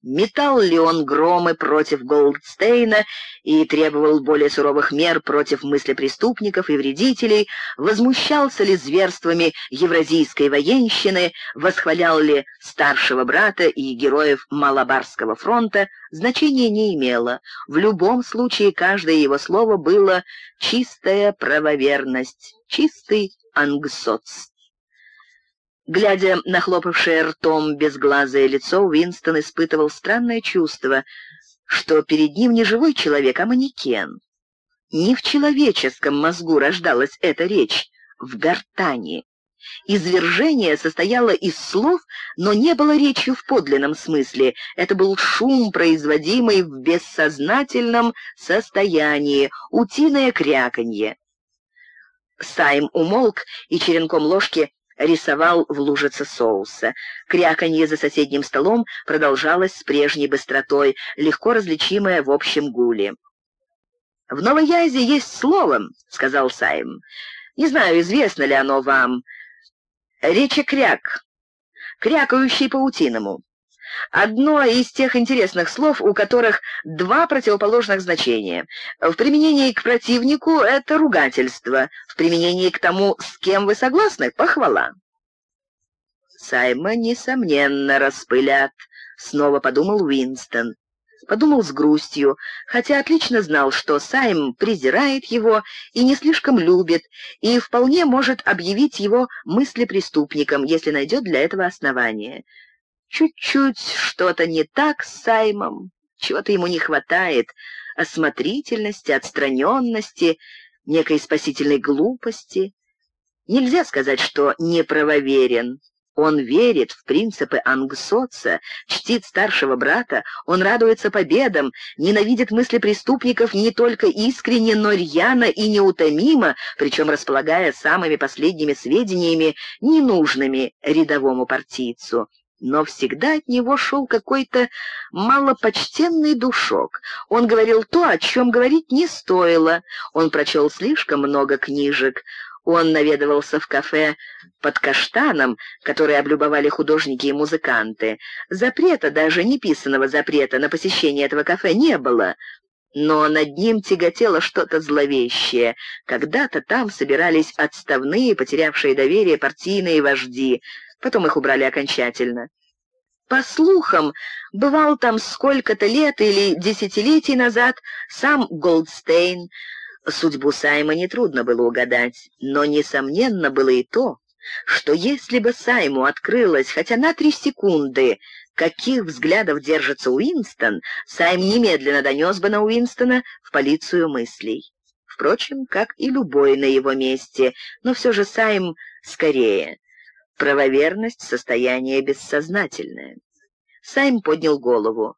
Метал ли он громы против Голдстейна и требовал более суровых мер против мыслепреступников и вредителей, возмущался ли зверствами евразийской военщины, восхвалял ли старшего брата и героев Малабарского фронта, значения не имело. В любом случае каждое его слово было чистая правоверность, чистый ангсоц. Глядя на хлопавшее ртом безглазое лицо, Уинстон испытывал странное чувство, что перед ним не живой человек, а манекен. Не в человеческом мозгу рождалась эта речь, в гортани. Извержение состояло из слов, но не было речью в подлинном смысле. Это был шум, производимый в бессознательном состоянии, утиное кряканье. Сайм умолк и черенком ложки рисовал в лужице соуса. Кряканье за соседним столом продолжалось с прежней быстротой, легко различимое в общем гуле. «В Новой Язе есть слово», — сказал Сайм. «Не знаю, известно ли оно вам. Речекряк, крякающий по-утиному. Одно из тех интересных слов, у которых два противоположных значения. В применении к противнику — это ругательство, в применении к тому, с кем вы согласны — похвала. Сайма, несомненно, распылят, — снова подумал Уинстон. Подумал с грустью, хотя отлично знал, что Сайм презирает его и не слишком любит, и вполне может объявить его мыслепреступником, если найдет для этого основание. Чуть-чуть что-то не так с Саймом, чего-то ему не хватает, осмотрительности, отстраненности, некой спасительной глупости. Нельзя сказать, что неправоверен. Он верит в принципы ангсоца, чтит старшего брата, он радуется победам, ненавидит мысли преступников не только искренне, но рьяно и неутомимо, причем располагая самыми последними сведениями, ненужными рядовому партийцу но всегда от него шел какой-то малопочтенный душок. Он говорил то, о чем говорить не стоило. Он прочел слишком много книжек. Он наведывался в кафе под каштаном, которые облюбовали художники и музыканты. Запрета, даже неписанного запрета на посещение этого кафе не было. Но над ним тяготело что-то зловещее. Когда-то там собирались отставные, потерявшие доверие партийные вожди — Потом их убрали окончательно. По слухам, бывал там сколько-то лет или десятилетий назад сам Голдстейн. Судьбу Сайма нетрудно было угадать, но несомненно было и то, что если бы Сайму открылось хотя на три секунды, каких взглядов держится Уинстон, Сайм немедленно донес бы на Уинстона в полицию мыслей. Впрочем, как и любой на его месте, но все же Сайм скорее. Правоверность — состояние бессознательное. Сайм поднял голову.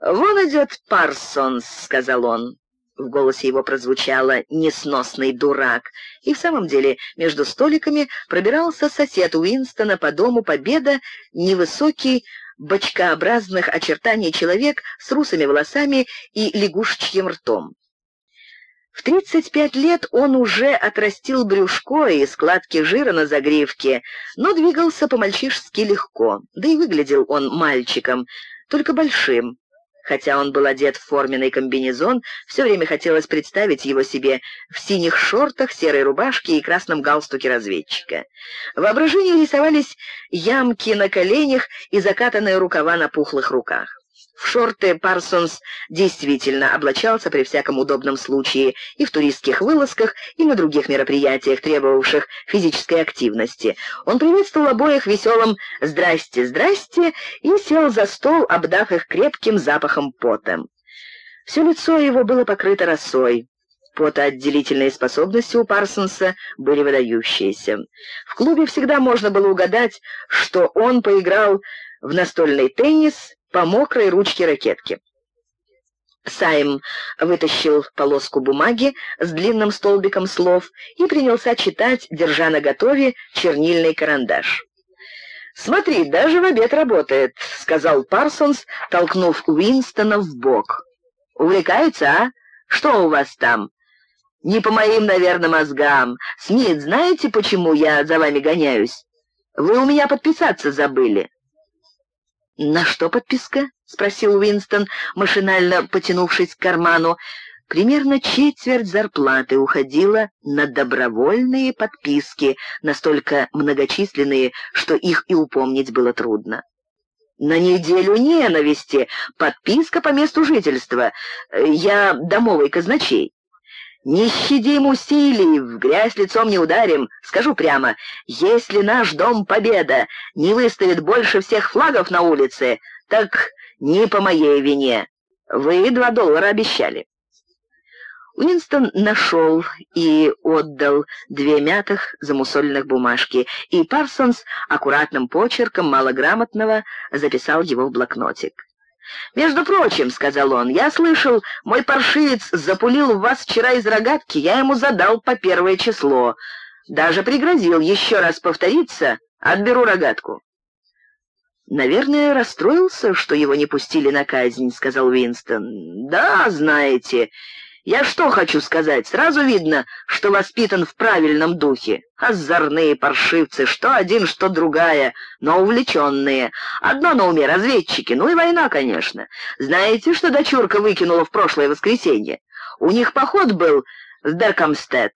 «Вон идет Парсонс», — сказал он. В голосе его прозвучало «несносный дурак». И в самом деле между столиками пробирался сосед Уинстона по дому Победа, невысокий, бочкообразных очертаний человек с русыми волосами и лягушечьим ртом. В 35 лет он уже отрастил брюшко и складки жира на загривке, но двигался по-мальчишески легко, да и выглядел он мальчиком, только большим. Хотя он был одет в форменный комбинезон, все время хотелось представить его себе в синих шортах, серой рубашке и красном галстуке разведчика. В воображении рисовались ямки на коленях и закатанные рукава на пухлых руках. В шорты Парсонс действительно облачался при всяком удобном случае и в туристских вылазках, и на других мероприятиях, требовавших физической активности. Он приветствовал обоих веселым «здрасте, здрасте» и сел за стол, обдав их крепким запахом пота. Все лицо его было покрыто росой. Потоотделительные способности у Парсонса были выдающиеся. В клубе всегда можно было угадать, что он поиграл в настольный теннис по мокрой ручке ракетки. Сайм вытащил полоску бумаги с длинным столбиком слов и принялся читать, держа на готове чернильный карандаш. «Смотри, даже в обед работает», — сказал Парсонс, толкнув Уинстона в бок. «Увлекается, а? Что у вас там?» «Не по моим, наверное, мозгам. Смит, знаете, почему я за вами гоняюсь? Вы у меня подписаться забыли». «На что подписка?» — спросил Уинстон, машинально потянувшись к карману. Примерно четверть зарплаты уходила на добровольные подписки, настолько многочисленные, что их и упомнить было трудно. «На неделю ненависти. Подписка по месту жительства. Я домовый казначей». Не щадим усилий, в грязь лицом не ударим. Скажу прямо, если наш дом Победа не выставит больше всех флагов на улице, так не по моей вине. Вы два доллара обещали. Уинстон нашел и отдал две мятых замусоленных бумажки, и Парсонс аккуратным почерком малограмотного записал его в блокнотик. «Между прочим», — сказал он, — «я слышал, мой паршивец запулил в вас вчера из рогатки, я ему задал по первое число. Даже пригрозил еще раз повториться, отберу рогатку». «Наверное, расстроился, что его не пустили на казнь», — сказал Уинстон. «Да, знаете, я что хочу сказать, сразу видно, что воспитан в правильном духе. Озорные паршивцы, что один, что другая, но увлеченные. Одно на уме — разведчики, ну и война, конечно. Знаете, что дочурка выкинула в прошлое воскресенье? У них поход был в Беркамстед.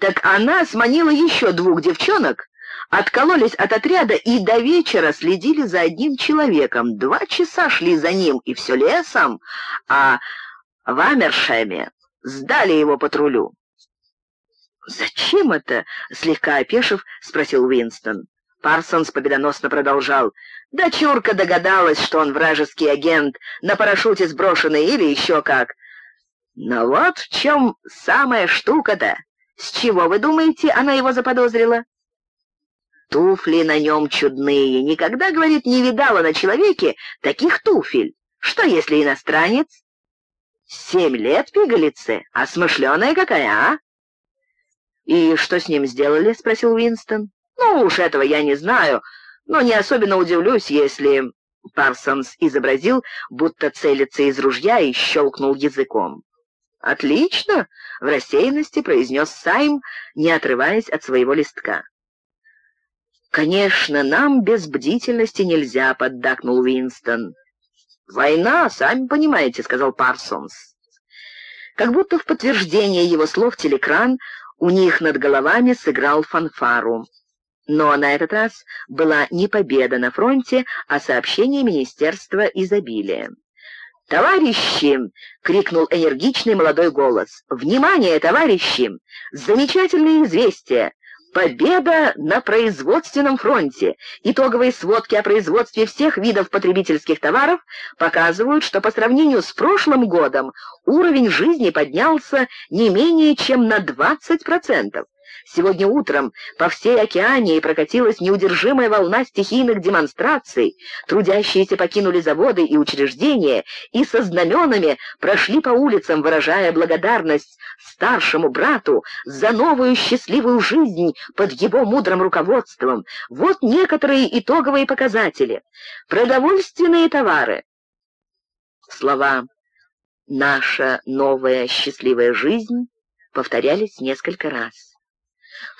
Так она сманила еще двух девчонок, откололись от отряда и до вечера следили за одним человеком. Два часа шли за ним, и все лесом, а в Амершеме сдали его патрулю. «Зачем это?» — слегка опешив, спросил Уинстон. Парсонс победоносно продолжал. «Дочурка догадалась, что он вражеский агент, на парашюте сброшенный или еще как. Но вот в чем самая штука-то. С чего, вы думаете, она его заподозрила?» «Туфли на нем чудные. Никогда, — говорит, — не видала на человеке таких туфель. Что, если иностранец?» Семь лет пигалице? А смышленая какая, а?» «И что с ним сделали?» — спросил Уинстон. «Ну уж этого я не знаю, но не особенно удивлюсь, если...» Парсонс изобразил, будто целится из ружья и щелкнул языком. «Отлично!» — в рассеянности произнес Сайм, не отрываясь от своего листка. «Конечно, нам без бдительности нельзя», — поддакнул Уинстон. «Война, сами понимаете», — сказал Парсонс. Как будто в подтверждение его слов телекран у них над головами сыграл фанфару. Но на этот раз была не победа на фронте, а сообщение Министерства изобилия. «Товарищи!» — крикнул энергичный молодой голос. «Внимание, товарищи! Замечательное известие! Победа на производственном фронте. Итоговые сводки о производстве всех видов потребительских товаров показывают, что по сравнению с прошлым годом уровень жизни поднялся не менее чем на 20%. Сегодня утром по всей океании прокатилась неудержимая волна стихийных демонстраций. Трудящиеся покинули заводы и учреждения и со знаменами прошли по улицам, выражая благодарность старшему брату за новую счастливую жизнь под его мудрым руководством. Вот некоторые итоговые показатели. Продовольственные товары. Слова «наша новая счастливая жизнь» повторялись несколько раз.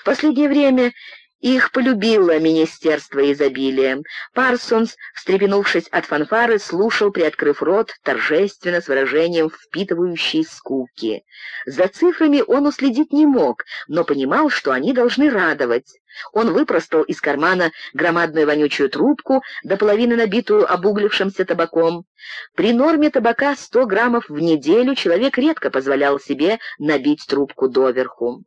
Последнее время их полюбило Министерство изобилия. Парсонс, встрепенувшись от фанфары, слушал, приоткрыв рот, торжественно, с выражением впитывающей скуки. За цифрами он уследить не мог, но понимал, что они должны радовать. Он выпростал из кармана громадную вонючую трубку, до половины набитую обуглившимся табаком. При норме табака 100 граммов в неделю человек редко позволял себе набить трубку доверху.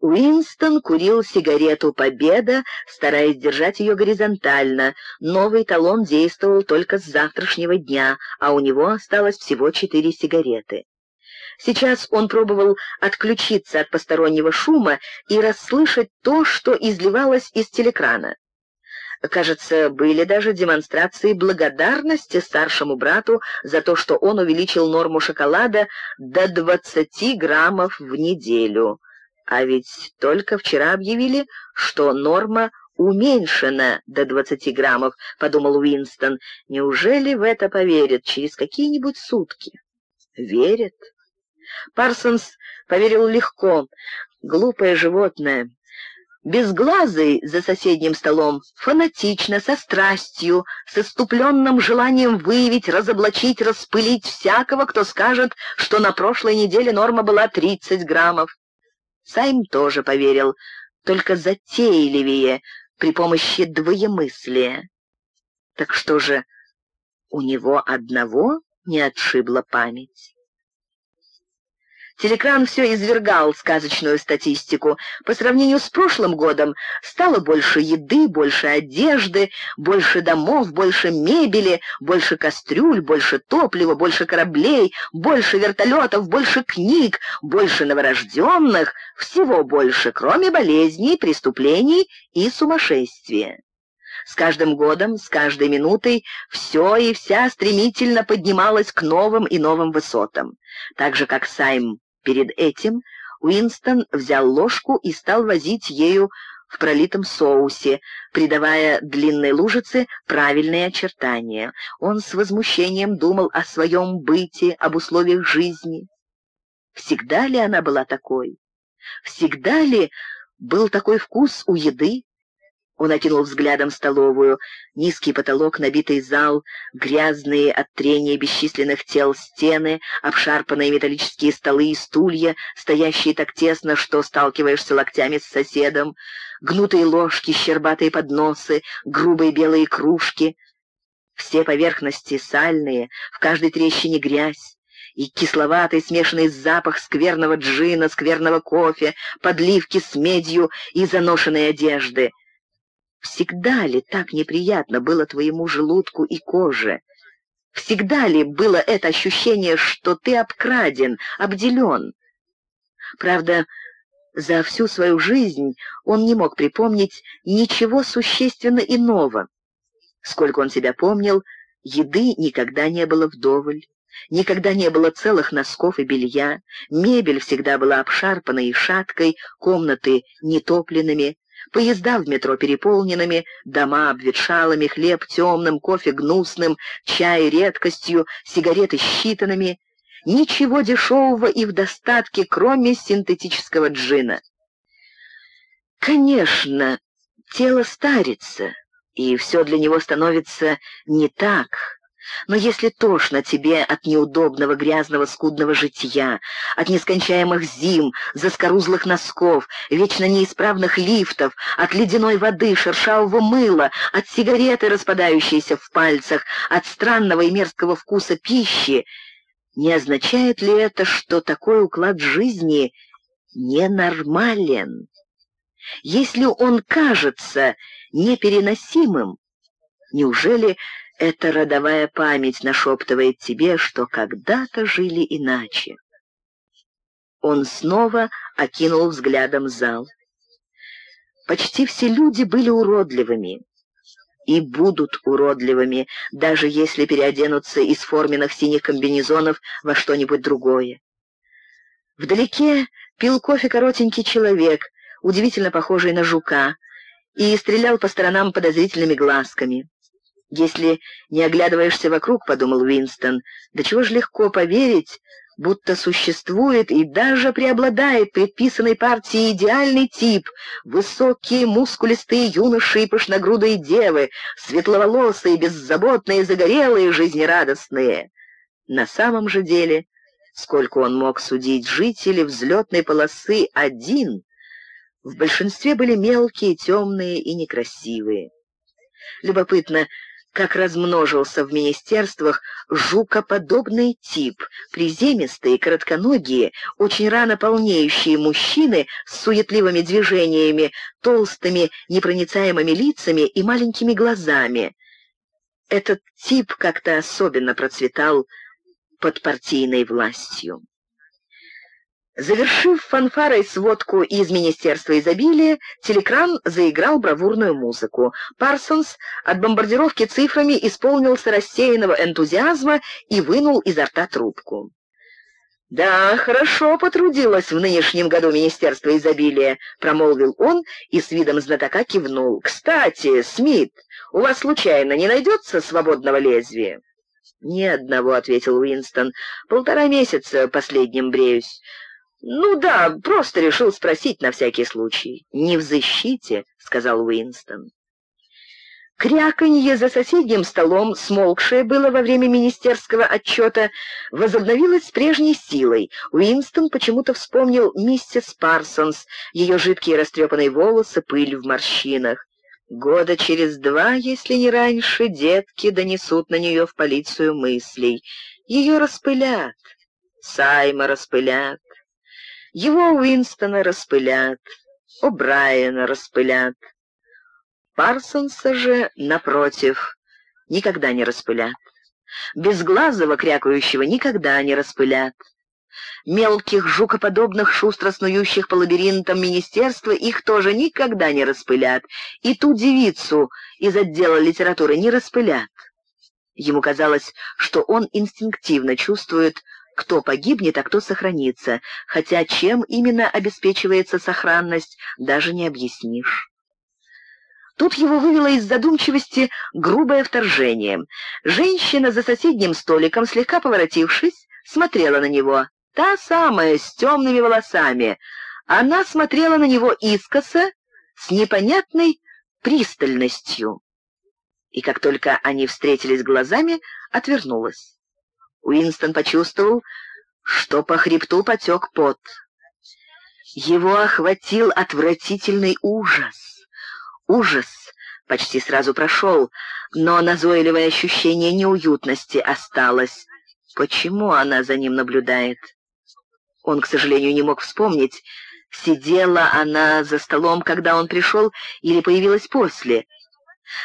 Уинстон курил сигарету «Победа», стараясь держать ее горизонтально. Новый талон действовал только с завтрашнего дня, а у него осталось всего четыре сигареты. Сейчас он пробовал отключиться от постороннего шума и расслышать то, что изливалось из телекрана. Кажется, были даже демонстрации благодарности старшему брату за то, что он увеличил норму шоколада до 20 граммов в неделю. А ведь только вчера объявили, что норма уменьшена до 20 граммов, подумал Уинстон. Неужели в это поверят через какие-нибудь сутки? Верят. Парсонс поверил легко. Глупое животное. Безглазый за соседним столом, фанатично, со страстью, с иступленным желанием выявить, разоблачить, распылить всякого, кто скажет, что на прошлой неделе норма была 30 граммов. Сайм тоже поверил, только затейливее, при помощи двоемыслия. Так что же, у него одного не отшибла память? Телекран все извергал сказочную статистику. По сравнению с прошлым годом стало больше еды, больше одежды, больше домов, больше мебели, больше кастрюль, больше топлива, больше кораблей, больше вертолетов, больше книг, больше новорожденных, всего больше, кроме болезней, преступлений и сумасшествия. С каждым годом, с каждой минутой все и вся стремительно поднималось к новым и новым высотам. Так же, как Сайм Перед этим Уинстон взял ложку и стал возить ею в пролитом соусе, придавая длинной лужице правильные очертания. Он с возмущением думал о своем быте, об условиях жизни. Всегда ли она была такой? Всегда ли был такой вкус у еды? Он окинул взглядом столовую. Низкий потолок, набитый зал, грязные от трения бесчисленных тел стены, обшарпанные металлические столы и стулья, стоящие так тесно, что сталкиваешься локтями с соседом, гнутые ложки, щербатые подносы, грубые белые кружки. Все поверхности сальные, в каждой трещине грязь и кисловатый смешанный запах скверного джина, скверного кофе, подливки с медью и заношенной одежды. Всегда ли так неприятно было твоему желудку и коже? Всегда ли было это ощущение, что ты обкраден, обделен? Правда, за всю свою жизнь он не мог припомнить ничего существенно иного. Сколько он себя помнил, еды никогда не было вдоволь. Никогда не было целых носков и белья, мебель всегда была обшарпанной и шаткой, комнаты нетопленными, Поезда в метро переполненными, дома обветшалыми, хлеб темным, кофе гнусным, чай редкостью, сигареты считанными. Ничего дешевого и в достатке, кроме синтетического джина. Конечно, тело старится, и все для него становится не так, но если тошно тебе от неудобного, грязного, скудного житья, от нескончаемых зим, заскорузлых носков, вечно неисправных лифтов, от ледяной воды, шершавого мыла, от сигареты, распадающейся в пальцах, от странного и мерзкого вкуса пищи, не означает ли это, что такой уклад жизни ненормален? Если он кажется непереносимым, неужели эта родовая память нашептывает тебе, что когда-то жили иначе. Он снова окинул взглядом зал. Почти все люди были уродливыми и будут уродливыми, даже если переоденутся из форменных синих комбинезонов во что-нибудь другое. Вдалеке пил кофе коротенький человек, удивительно похожий на жука, и стрелял по сторонам подозрительными глазками. «Если не оглядываешься вокруг, — подумал Уинстон, — до чего ж легко поверить, будто существует и даже преобладает предписанной партии идеальный тип — высокие, мускулистые юноши и пышногрудые девы, светловолосые, беззаботные, загорелые, жизнерадостные. На самом же деле, сколько он мог судить, жители взлетной полосы один — В большинстве были мелкие, темные и некрасивые. Любопытно, как размножился в министерствах жукоподобный тип, приземистые, коротконогие, очень рано полнеющие мужчины с суетливыми движениями, толстыми, непроницаемыми лицами и маленькими глазами. Этот тип как-то особенно процветал под партийной властью. Завершив фанфарой сводку из Министерства изобилия, телекран заиграл бравурную музыку. Парсонс от бомбардировки цифрами исполнился рассеянного энтузиазма и вынул изо рта трубку. «Да, хорошо потрудилось в нынешнем году Министерство изобилия», — промолвил он и с видом знатока кивнул. «Кстати, Смит, у вас случайно не найдется свободного лезвия?» «Ни одного», — ответил Уинстон. «Полтора месяца последним бреюсь. «Ну да, просто решил спросить на всякий случай». «Не в защите», — сказал Уинстон. Кряканье за соседним столом, смолкшее было во время министерского отчета, возобновилось с прежней силой. Уинстон почему-то вспомнил миссис Парсонс, ее жидкие растрепанные волосы, пыль в морщинах. Года через два, если не раньше, детки донесут на нее в полицию мыслей. Ее распылят, Сайма распылят. Его Уинстона распылят, О'Брайена распылят. Парсонса же, напротив, никогда не распылят. Безглазого крякающего никогда не распылят. Мелких жукоподобных, шустро снующих по лабиринтам министерства их тоже никогда не распылят. И ту девицу из отдела литературы не распылят. Ему казалось, что он инстинктивно чувствует кто погибнет, а кто сохранится, хотя чем именно обеспечивается сохранность, даже не объяснишь. Тут его вывело из задумчивости грубое вторжение. Женщина за соседним столиком, слегка поворотившись, смотрела на него. Та самая, с темными волосами. Она смотрела на него искоса, с непонятной пристальностью. И как только они встретились глазами, отвернулась. Уинстон почувствовал, что по хребту потек пот. Его охватил отвратительный ужас. Ужас почти сразу прошел, но назойливое ощущение неуютности осталось. Почему она за ним наблюдает? Он, к сожалению, не мог вспомнить, сидела она за столом, когда он пришел, или появилась после.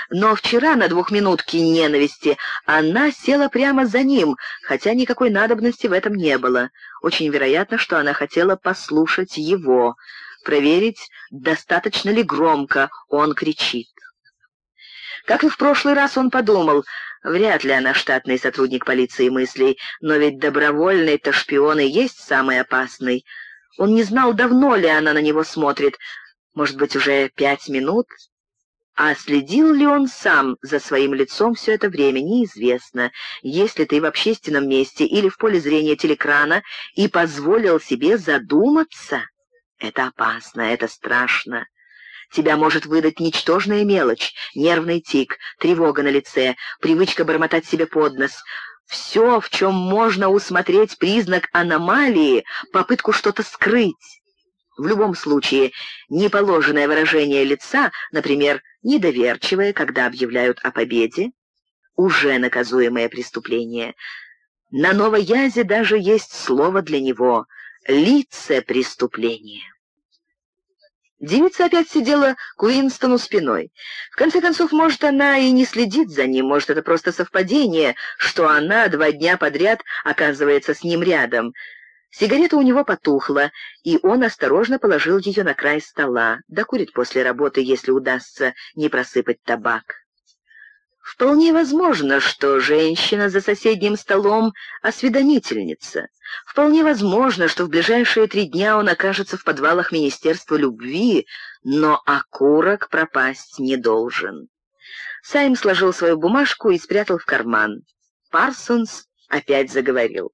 Но вчера на двухминутке ненависти она села прямо за ним, хотя никакой надобности в этом не было. Очень вероятно, что она хотела послушать его, проверить, достаточно ли громко он кричит. Как и в прошлый раз он подумал, вряд ли она штатный сотрудник полиции мыслей, но ведь добровольный-то шпион и есть самый опасный. Он не знал, давно ли она на него смотрит, может быть, уже пять минут, а следил ли он сам за своим лицом все это время, неизвестно. Если ты в общественном месте или в поле зрения телекрана и позволил себе задуматься, это опасно, это страшно. Тебя может выдать ничтожная мелочь, нервный тик, тревога на лице, привычка бормотать себе под нос. Все, в чем можно усмотреть признак аномалии, попытку что-то скрыть. В любом случае, неположенное выражение лица, например, недоверчивое, когда объявляют о победе, уже наказуемое преступление. На Новоязе даже есть слово для него — лице преступления. Девица опять сидела к Уинстону спиной. В конце концов, может, она и не следит за ним, может, это просто совпадение, что она два дня подряд оказывается с ним рядом — Сигарета у него потухла, и он осторожно положил ее на край стола. Докурит после работы, если удастся не просыпать табак. Вполне возможно, что женщина за соседним столом — осведомительница. Вполне возможно, что в ближайшие три дня он окажется в подвалах Министерства любви, но окурок пропасть не должен. Сайм сложил свою бумажку и спрятал в карман. Парсонс опять заговорил.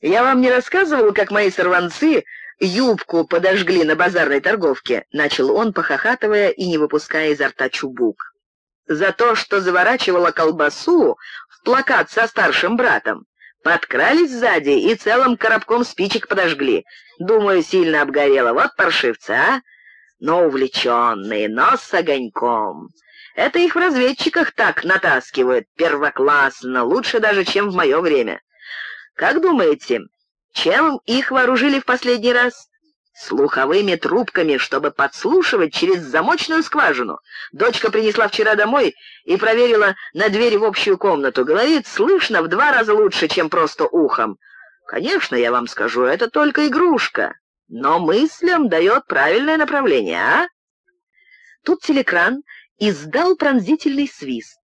«Я вам не рассказывал, как мои сорванцы юбку подожгли на базарной торговке?» — начал он, похохатывая и не выпуская изо рта чубук. «За то, что заворачивала колбасу в плакат со старшим братом. Подкрались сзади и целым коробком спичек подожгли. Думаю, сильно обгорело. Вот паршивцы, а!» но увлеченные, но с огоньком. Это их в разведчиках так натаскивают, первоклассно, лучше даже, чем в мое время. Как думаете, чем их вооружили в последний раз? Слуховыми трубками, чтобы подслушивать через замочную скважину. Дочка принесла вчера домой и проверила на двери в общую комнату. Говорит, слышно в два раза лучше, чем просто ухом. Конечно, я вам скажу, это только игрушка, но мыслям дает правильное направление, а? Тут телекран издал пронзительный свист.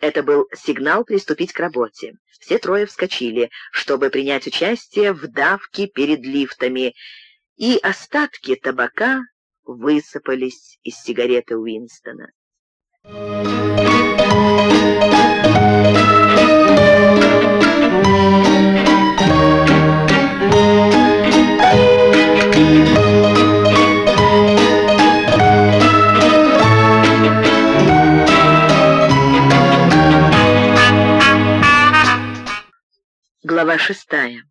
Это был сигнал приступить к работе. Все трое вскочили, чтобы принять участие в давке перед лифтами, и остатки табака высыпались из сигареты Уинстона. Глава шестая.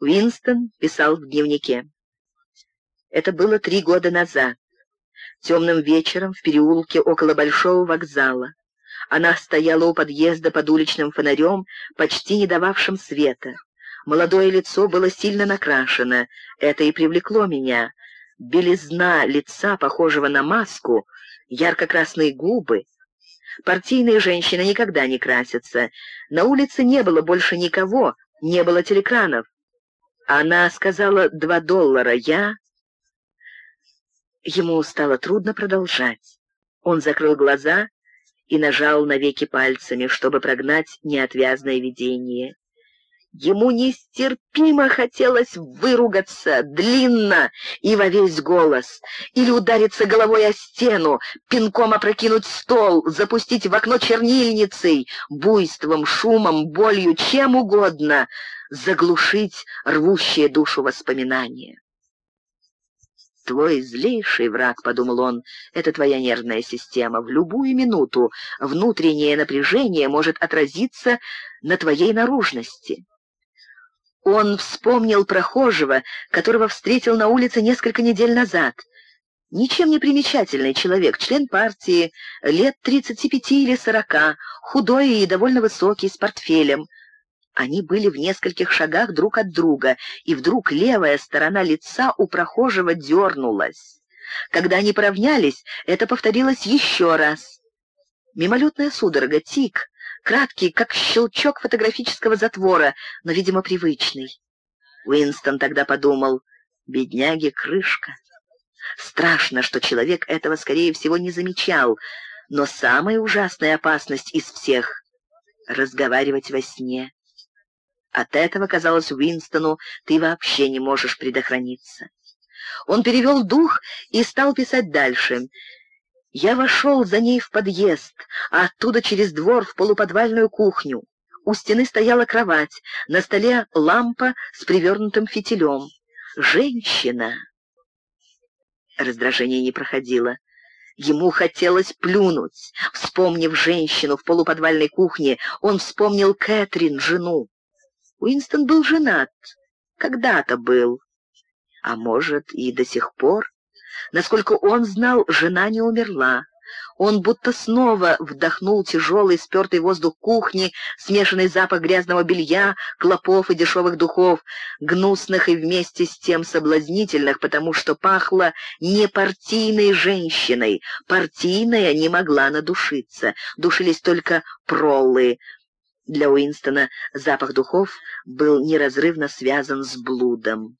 Уинстон писал в дневнике. Это было три года назад. Темным вечером в переулке около Большого вокзала. Она стояла у подъезда под уличным фонарем, почти не дававшим света. Молодое лицо было сильно накрашено. Это и привлекло меня. Белизна лица, похожего на маску, ярко-красные губы. Партийные женщины никогда не красятся. На улице не было больше никого, не было телекранов. Она сказала два доллара. Я... Ему стало трудно продолжать. Он закрыл глаза и нажал навеки пальцами, чтобы прогнать неотвязное видение. Ему нестерпимо хотелось выругаться длинно и во весь голос, или удариться головой о стену, пинком опрокинуть стол, запустить в окно чернильницей, буйством, шумом, болью, чем угодно — заглушить рвущие душу воспоминания. «Твой злейший враг», — подумал он, — «это твоя нервная система. В любую минуту внутреннее напряжение может отразиться на твоей наружности». Он вспомнил прохожего, которого встретил на улице несколько недель назад. Ничем не примечательный человек, член партии, лет 35 или 40, худой и довольно высокий, с портфелем. Они были в нескольких шагах друг от друга, и вдруг левая сторона лица у прохожего дернулась. Когда они поравнялись, это повторилось еще раз. Мимолетная судорога, тик, краткий, как щелчок фотографического затвора, но, видимо, привычный. Уинстон тогда подумал, бедняги крышка. Страшно, что человек этого, скорее всего, не замечал, но самая ужасная опасность из всех — разговаривать во сне. От этого, казалось Уинстону, ты вообще не можешь предохраниться. Он перевел дух и стал писать дальше. Я вошел за ней в подъезд, а оттуда через двор в полуподвальную кухню. У стены стояла кровать, на столе лампа с привернутым фитилем. Женщина! Раздражение не проходило. Ему хотелось плюнуть. Вспомнив женщину в полуподвальной кухне, он вспомнил Кэтрин, жену. Уинстон был женат. Когда-то был. А может, и до сих пор. Насколько он знал, жена не умерла. Он будто снова вдохнул тяжелый спертый воздух кухни, смешанный запах грязного белья, клопов и дешевых духов, гнусных и вместе с тем соблазнительных, потому что пахло не партийной женщиной. Партийная не могла надушиться. Душились только проллы, для Уинстона запах духов был неразрывно связан с блудом.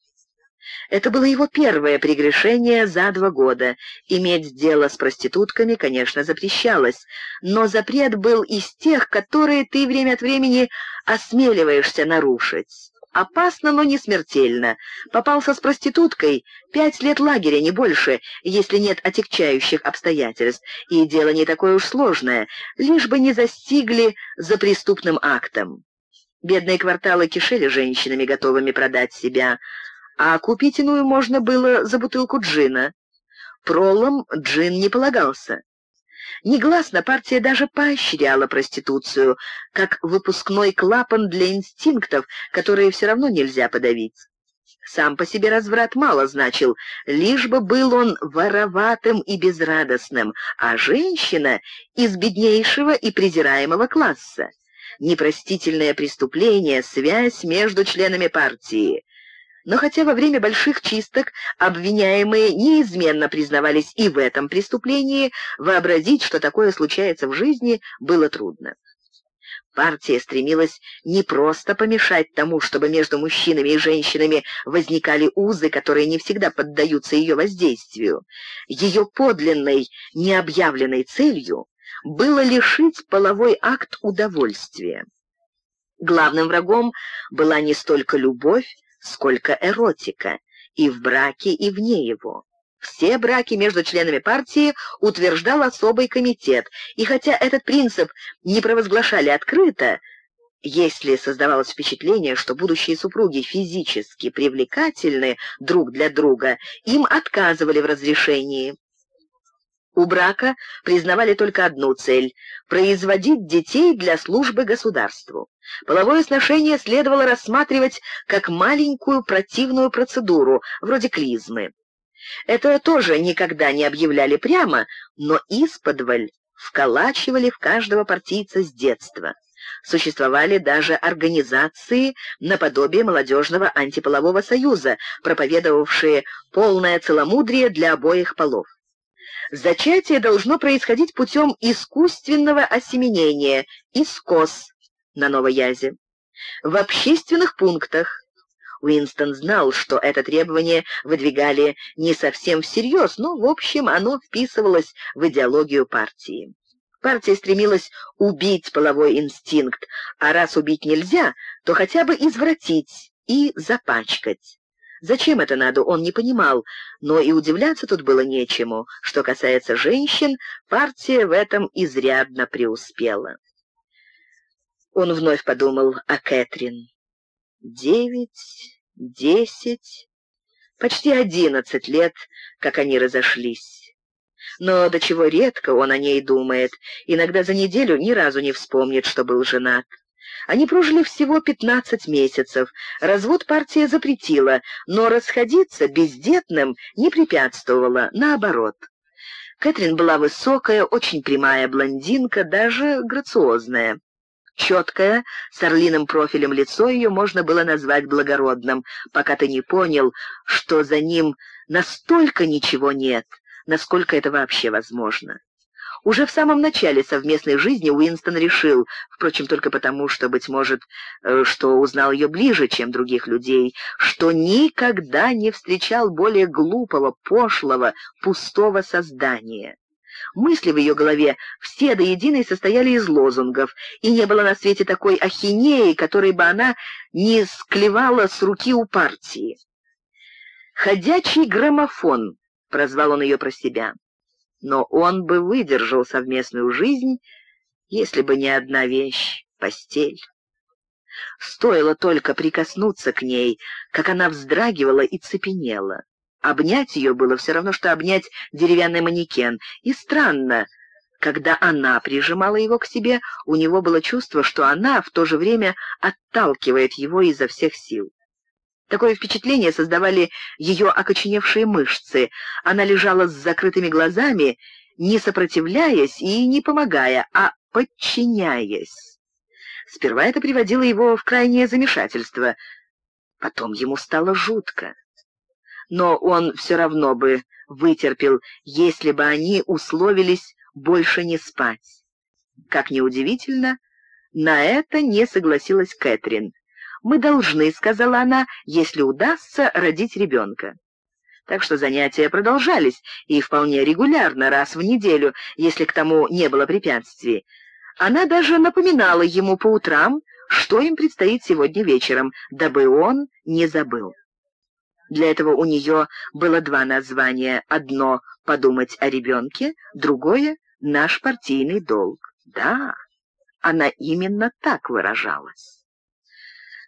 Это было его первое прегрешение за два года. Иметь дело с проститутками, конечно, запрещалось, но запрет был из тех, которые ты время от времени осмеливаешься нарушить. Опасно, но не смертельно. Попался с проституткой, пять лет лагеря, не больше, если нет отягчающих обстоятельств. И дело не такое уж сложное, лишь бы не застигли за преступным актом. Бедные кварталы кишели женщинами, готовыми продать себя, а купить иную можно было за бутылку джина. Пролом джин не полагался. Негласно партия даже поощряла проституцию, как выпускной клапан для инстинктов, которые все равно нельзя подавить. Сам по себе разврат мало значил, лишь бы был он вороватым и безрадостным, а женщина — из беднейшего и презираемого класса. Непростительное преступление — связь между членами партии. Но хотя во время больших чисток обвиняемые неизменно признавались и в этом преступлении, вообразить, что такое случается в жизни, было трудно. Партия стремилась не просто помешать тому, чтобы между мужчинами и женщинами возникали узы, которые не всегда поддаются ее воздействию. Ее подлинной, необъявленной целью было лишить половой акт удовольствия. Главным врагом была не столько любовь, сколько эротика, и в браке, и вне его. Все браки между членами партии утверждал особый комитет, и хотя этот принцип не провозглашали открыто, если создавалось впечатление, что будущие супруги физически привлекательны друг для друга, им отказывали в разрешении. У брака признавали только одну цель — производить детей для службы государству. Половое сношение следовало рассматривать как маленькую противную процедуру, вроде клизмы. Это тоже никогда не объявляли прямо, но исподволь вколачивали в каждого партийца с детства. Существовали даже организации наподобие молодежного антиполового союза, проповедовавшие полное целомудрие для обоих полов. Зачатие должно происходить путем искусственного осеменения, искос на Новоязе. В общественных пунктах Уинстон знал, что это требование выдвигали не совсем всерьез, но, в общем, оно вписывалось в идеологию партии. Партия стремилась убить половой инстинкт, а раз убить нельзя, то хотя бы извратить и запачкать. Зачем это надо, он не понимал, но и удивляться тут было нечему. Что касается женщин, партия в этом изрядно преуспела. Он вновь подумал о Кэтрин. Девять, десять, почти одиннадцать лет, как они разошлись. Но до чего редко он о ней думает, иногда за неделю ни разу не вспомнит, что был женат. Они прожили всего 15 месяцев. Развод партия запретила, но расходиться бездетным не препятствовала, наоборот. Кэтрин была высокая, очень прямая блондинка, даже грациозная. Четкое, с орлиным профилем лицо ее можно было назвать благородным, пока ты не понял, что за ним настолько ничего нет, насколько это вообще возможно. Уже в самом начале совместной жизни Уинстон решил, впрочем, только потому, что, быть может, э, что узнал ее ближе, чем других людей, что никогда не встречал более глупого, пошлого, пустого создания. Мысли в ее голове все до единой состояли из лозунгов, и не было на свете такой ахинеи, которой бы она не склевала с руки у партии. «Ходячий граммофон», — прозвал он ее про себя но он бы выдержал совместную жизнь, если бы не одна вещь — постель. Стоило только прикоснуться к ней, как она вздрагивала и цепенела. Обнять ее было все равно, что обнять деревянный манекен. И странно, когда она прижимала его к себе, у него было чувство, что она в то же время отталкивает его изо всех сил. Такое впечатление создавали ее окоченевшие мышцы. Она лежала с закрытыми глазами, не сопротивляясь и не помогая, а подчиняясь. Сперва это приводило его в крайнее замешательство. Потом ему стало жутко. Но он все равно бы вытерпел, если бы они условились больше не спать. Как ни удивительно, на это не согласилась Кэтрин. «Мы должны», — сказала она, — «если удастся родить ребенка». Так что занятия продолжались, и вполне регулярно, раз в неделю, если к тому не было препятствий. Она даже напоминала ему по утрам, что им предстоит сегодня вечером, дабы он не забыл. Для этого у нее было два названия. Одно — «Подумать о ребенке», другое — «Наш партийный долг». Да, она именно так выражалась.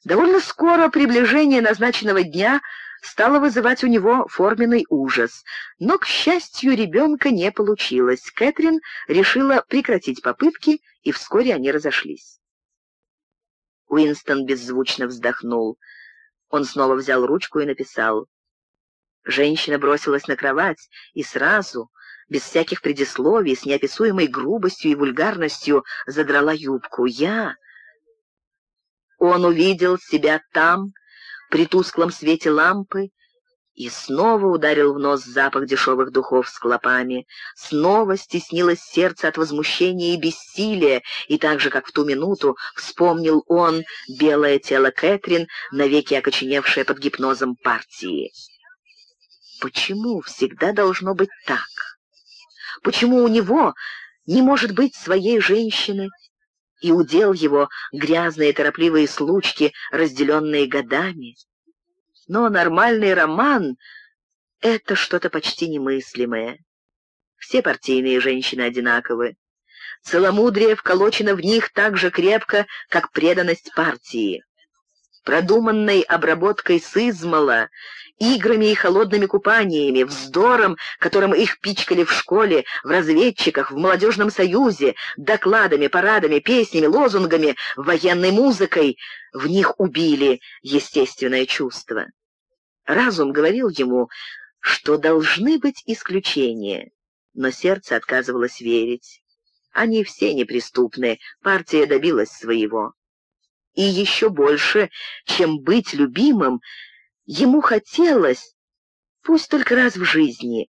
Довольно скоро приближение назначенного дня стало вызывать у него форменный ужас. Но, к счастью, ребенка не получилось. Кэтрин решила прекратить попытки, и вскоре они разошлись. Уинстон беззвучно вздохнул. Он снова взял ручку и написал. Женщина бросилась на кровать и сразу, без всяких предисловий, с неописуемой грубостью и вульгарностью задрала юбку. «Я...» Он увидел себя там, при тусклом свете лампы, и снова ударил в нос запах дешевых духов с клопами. Снова стеснилось сердце от возмущения и бессилия, и так же, как в ту минуту, вспомнил он белое тело Кэтрин, навеки окоченевшее под гипнозом партии. Почему всегда должно быть так? Почему у него не может быть своей женщины, и удел его грязные торопливые случки, разделенные годами? но нормальный роман — это что-то почти немыслимое. Все партийные женщины одинаковы. Целомудрие вколочено в них так же крепко, как преданность партии. Продуманной обработкой сызмала, играми и холодными купаниями, вздором, которым их пичкали в школе, в разведчиках, в молодежном союзе, докладами, парадами, песнями, лозунгами, военной музыкой, в них убили естественное чувство. Разум говорил ему, что должны быть исключения, но сердце отказывалось верить. Они все неприступны, партия добилась своего. И еще больше, чем быть любимым, ему хотелось, пусть только раз в жизни,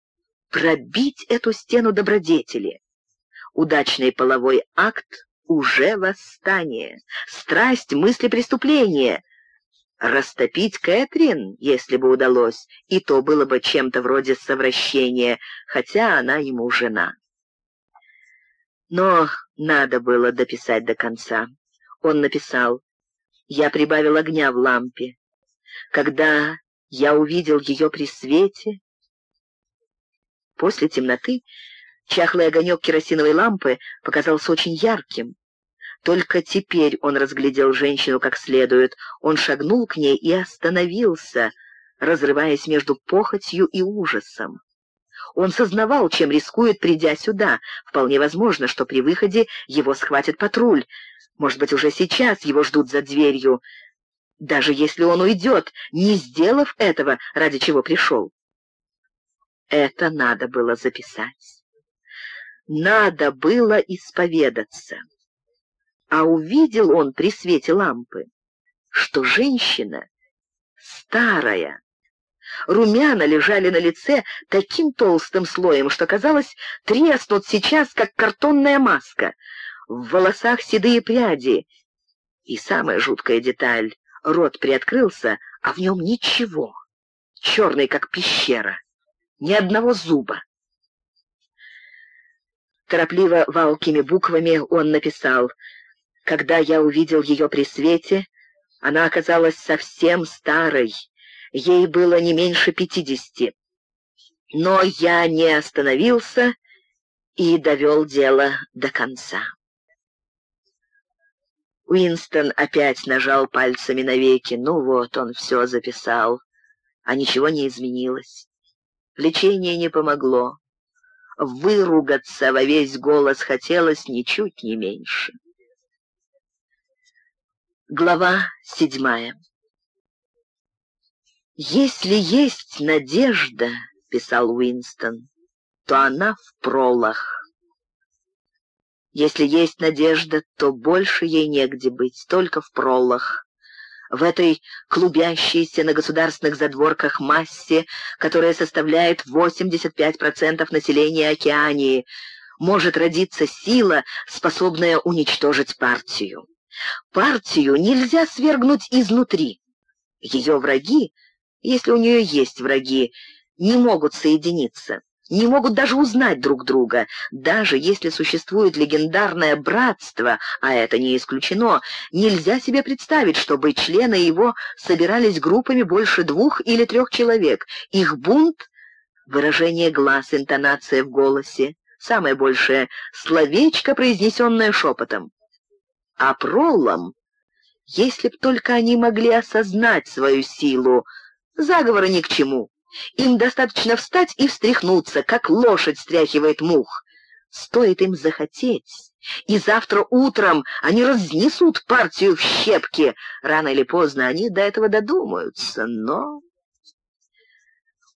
пробить эту стену добродетели. Удачный половой акт — уже восстание, страсть — мысли преступления — Растопить Кэтрин, если бы удалось, и то было бы чем-то вроде совращения, хотя она ему жена. Но надо было дописать до конца. Он написал, «Я прибавил огня в лампе. Когда я увидел ее при свете...» После темноты чахлый огонек керосиновой лампы показался очень ярким. Только теперь он разглядел женщину как следует. Он шагнул к ней и остановился, разрываясь между похотью и ужасом. Он сознавал, чем рискует, придя сюда. Вполне возможно, что при выходе его схватит патруль. Может быть, уже сейчас его ждут за дверью. Даже если он уйдет, не сделав этого, ради чего пришел. Это надо было записать. Надо было исповедаться а увидел он при свете лампы, что женщина старая. Румяна лежали на лице таким толстым слоем, что, казалось, треснут сейчас, как картонная маска. В волосах седые пряди. И самая жуткая деталь — рот приоткрылся, а в нем ничего. Черный, как пещера. Ни одного зуба. Торопливо валкими буквами он написал — когда я увидел ее при свете, она оказалась совсем старой, ей было не меньше пятидесяти. Но я не остановился и довел дело до конца. Уинстон опять нажал пальцами на веки. Ну вот, он все записал, а ничего не изменилось. Лечение не помогло. Выругаться во весь голос хотелось ничуть не меньше. Глава седьмая «Если есть надежда, — писал Уинстон, — то она в пролах. Если есть надежда, то больше ей негде быть, только в пролах, в этой клубящейся на государственных задворках массе, которая составляет 85% населения Океании, может родиться сила, способная уничтожить партию. Партию нельзя свергнуть изнутри. Ее враги, если у нее есть враги, не могут соединиться, не могут даже узнать друг друга. Даже если существует легендарное братство, а это не исключено, нельзя себе представить, чтобы члены его собирались группами больше двух или трех человек. Их бунт — выражение глаз, интонация в голосе, самое большее — словечко, произнесенное шепотом а пролом, если б только они могли осознать свою силу, заговора ни к чему. Им достаточно встать и встряхнуться, как лошадь стряхивает мух. Стоит им захотеть, и завтра утром они разнесут партию в щепки. Рано или поздно они до этого додумаются, но...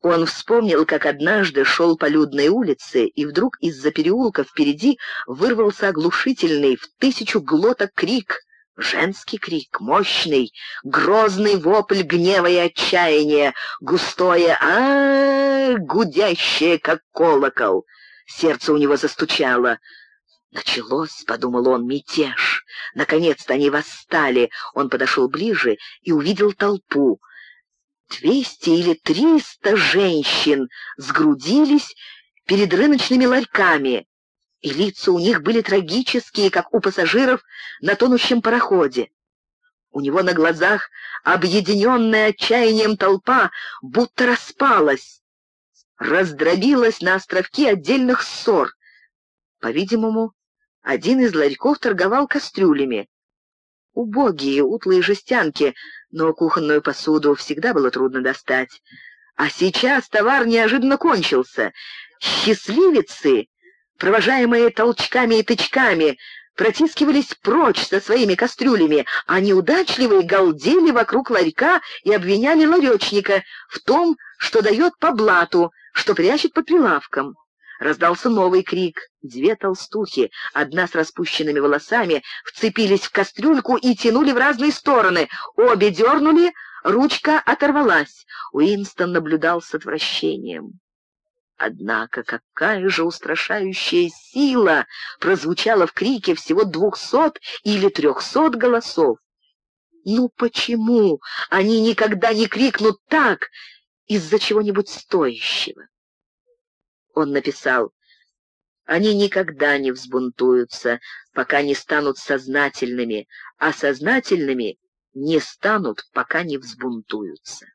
Он вспомнил, как однажды шел по людной улице, и вдруг из-за переулка впереди вырвался оглушительный в тысячу глоток крик. Женский крик, мощный, грозный вопль гнева и отчаяния, густое а, -а, -а гудящее, как колокол. Сердце у него застучало. «Началось», — подумал он, — «мятеж». Наконец-то они восстали. Он подошел ближе и увидел толпу. Двести или триста женщин сгрудились перед рыночными ларьками, и лица у них были трагические, как у пассажиров на тонущем пароходе. У него на глазах объединенная отчаянием толпа будто распалась, раздробилась на островки отдельных ссор. По-видимому, один из ларьков торговал кастрюлями. Убогие, утлые жестянки, но кухонную посуду всегда было трудно достать. А сейчас товар неожиданно кончился. Счастливицы, провожаемые толчками и тычками, протискивались прочь со своими кастрюлями, а неудачливые галдели вокруг ларька и обвиняли ларечника в том, что дает по блату, что прячет под прилавком. Раздался новый крик. Две толстухи, одна с распущенными волосами, вцепились в кастрюльку и тянули в разные стороны. Обе дернули, ручка оторвалась. Уинстон наблюдал с отвращением. Однако какая же устрашающая сила прозвучала в крике всего двухсот или трехсот голосов. Ну почему они никогда не крикнут так из-за чего-нибудь стоящего? он написал, «Они никогда не взбунтуются, пока не станут сознательными, а сознательными не станут, пока не взбунтуются».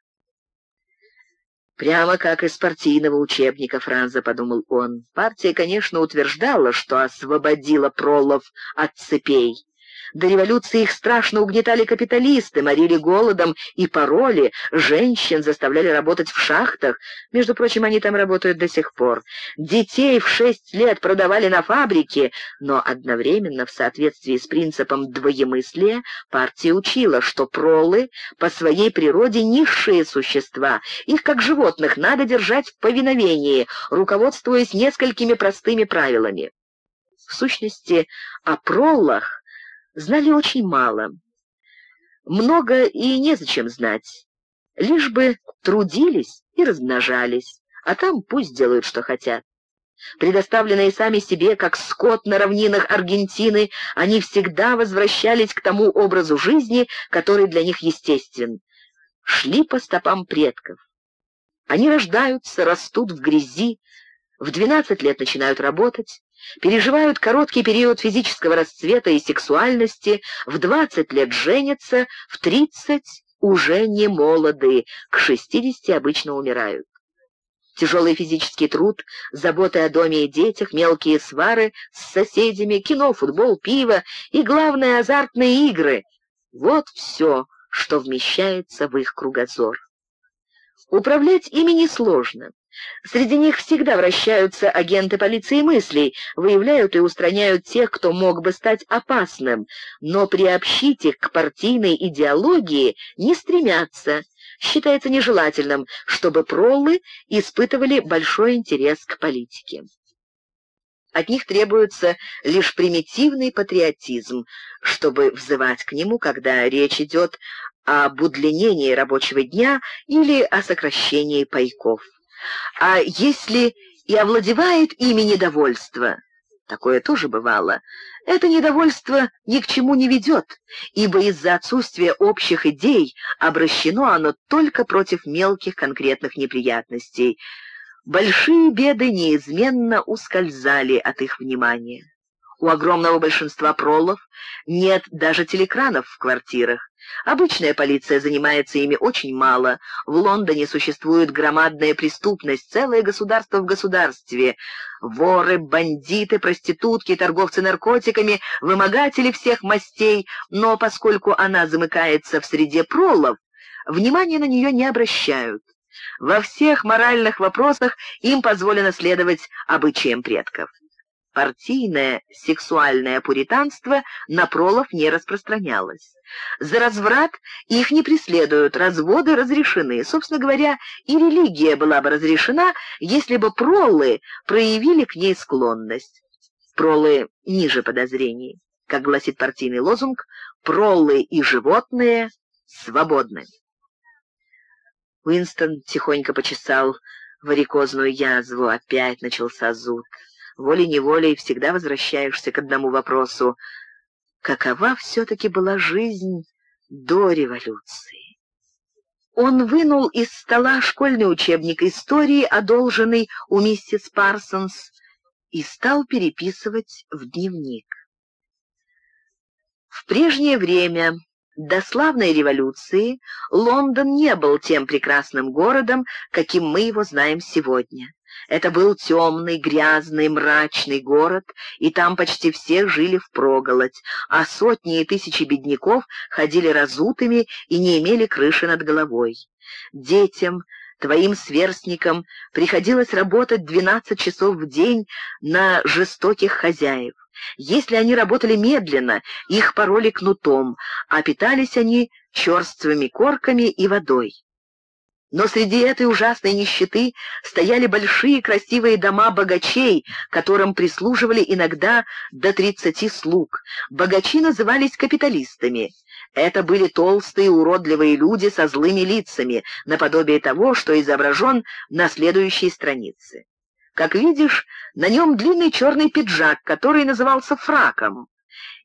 Прямо как из партийного учебника Франза, подумал он. Партия, конечно, утверждала, что освободила пролов от цепей. До революции их страшно угнетали капиталисты, морили голодом и пароли, женщин заставляли работать в шахтах. Между прочим, они там работают до сих пор. Детей в шесть лет продавали на фабрике, но одновременно, в соответствии с принципом двоемыслия, партия учила, что пролы по своей природе низшие существа. Их, как животных, надо держать в повиновении, руководствуясь несколькими простыми правилами. В сущности, о проллах знали очень мало. Много и незачем знать. Лишь бы трудились и размножались, а там пусть делают, что хотят. Предоставленные сами себе, как скот на равнинах Аргентины, они всегда возвращались к тому образу жизни, который для них естествен. Шли по стопам предков. Они рождаются, растут в грязи, в 12 лет начинают работать, переживают короткий период физического расцвета и сексуальности, в 20 лет женятся, в 30 уже не молодые, к 60 обычно умирают. Тяжелый физический труд, заботы о доме и детях, мелкие свары с соседями, кино, футбол, пиво и, главное, азартные игры — вот все, что вмещается в их кругозор. Управлять ими несложно. Среди них всегда вращаются агенты полиции мыслей, выявляют и устраняют тех, кто мог бы стать опасным, но приобщить их к партийной идеологии не стремятся. Считается нежелательным, чтобы проллы испытывали большой интерес к политике. От них требуется лишь примитивный патриотизм, чтобы взывать к нему, когда речь идет об удлинении рабочего дня или о сокращении пайков. А если и овладевает ими недовольство, такое тоже бывало, это недовольство ни к чему не ведет, ибо из-за отсутствия общих идей обращено оно только против мелких конкретных неприятностей. Большие беды неизменно ускользали от их внимания. У огромного большинства пролов нет даже телекранов в квартирах. Обычная полиция занимается ими очень мало. В Лондоне существует громадная преступность, целое государство в государстве. Воры, бандиты, проститутки, торговцы наркотиками, вымогатели всех мастей. Но поскольку она замыкается в среде пролов, внимания на нее не обращают. Во всех моральных вопросах им позволено следовать обычаям предков. Партийное сексуальное пуританство на пролов не распространялось. За разврат их не преследуют, разводы разрешены. Собственно говоря, и религия была бы разрешена, если бы пролы проявили к ней склонность. Пролы ниже подозрений. Как гласит партийный лозунг, пролы и животные свободны. Уинстон тихонько почесал варикозную язву. Опять начался зуд волей-неволей всегда возвращаешься к одному вопросу. Какова все-таки была жизнь до революции? Он вынул из стола школьный учебник истории, одолженный у миссис Парсонс, и стал переписывать в дневник. В прежнее время, до славной революции, Лондон не был тем прекрасным городом, каким мы его знаем сегодня. Это был темный, грязный, мрачный город, и там почти все жили впроголодь, а сотни и тысячи бедняков ходили разутыми и не имели крыши над головой. Детям, твоим сверстникам приходилось работать 12 часов в день на жестоких хозяев. Если они работали медленно, их пороли кнутом, а питались они черствыми корками и водой. Но среди этой ужасной нищеты стояли большие красивые дома богачей, которым прислуживали иногда до тридцати слуг. Богачи назывались капиталистами. Это были толстые уродливые люди со злыми лицами, наподобие того, что изображен на следующей странице. Как видишь, на нем длинный черный пиджак, который назывался фраком,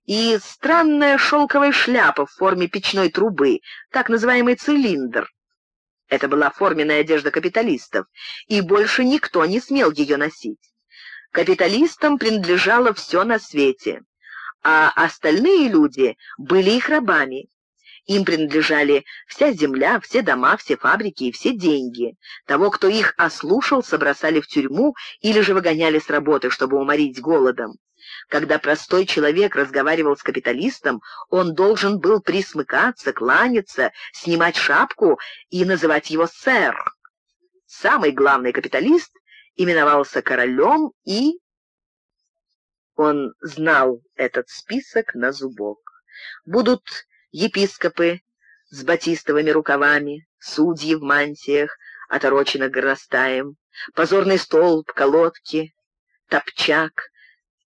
и странная шелковая шляпа в форме печной трубы, так называемый цилиндр. Это была форменная одежда капиталистов, и больше никто не смел ее носить. Капиталистам принадлежало все на свете, а остальные люди были их рабами. Им принадлежали вся земля, все дома, все фабрики и все деньги. Того, кто их ослушался, бросали в тюрьму или же выгоняли с работы, чтобы уморить голодом. Когда простой человек разговаривал с капиталистом, он должен был присмыкаться, кланяться, снимать шапку и называть его сэр. Самый главный капиталист именовался королем и... Он знал этот список на зубок. Будут епископы с батистовыми рукавами, судьи в мантиях, отороченных горностаем, позорный столб, колодки, топчак,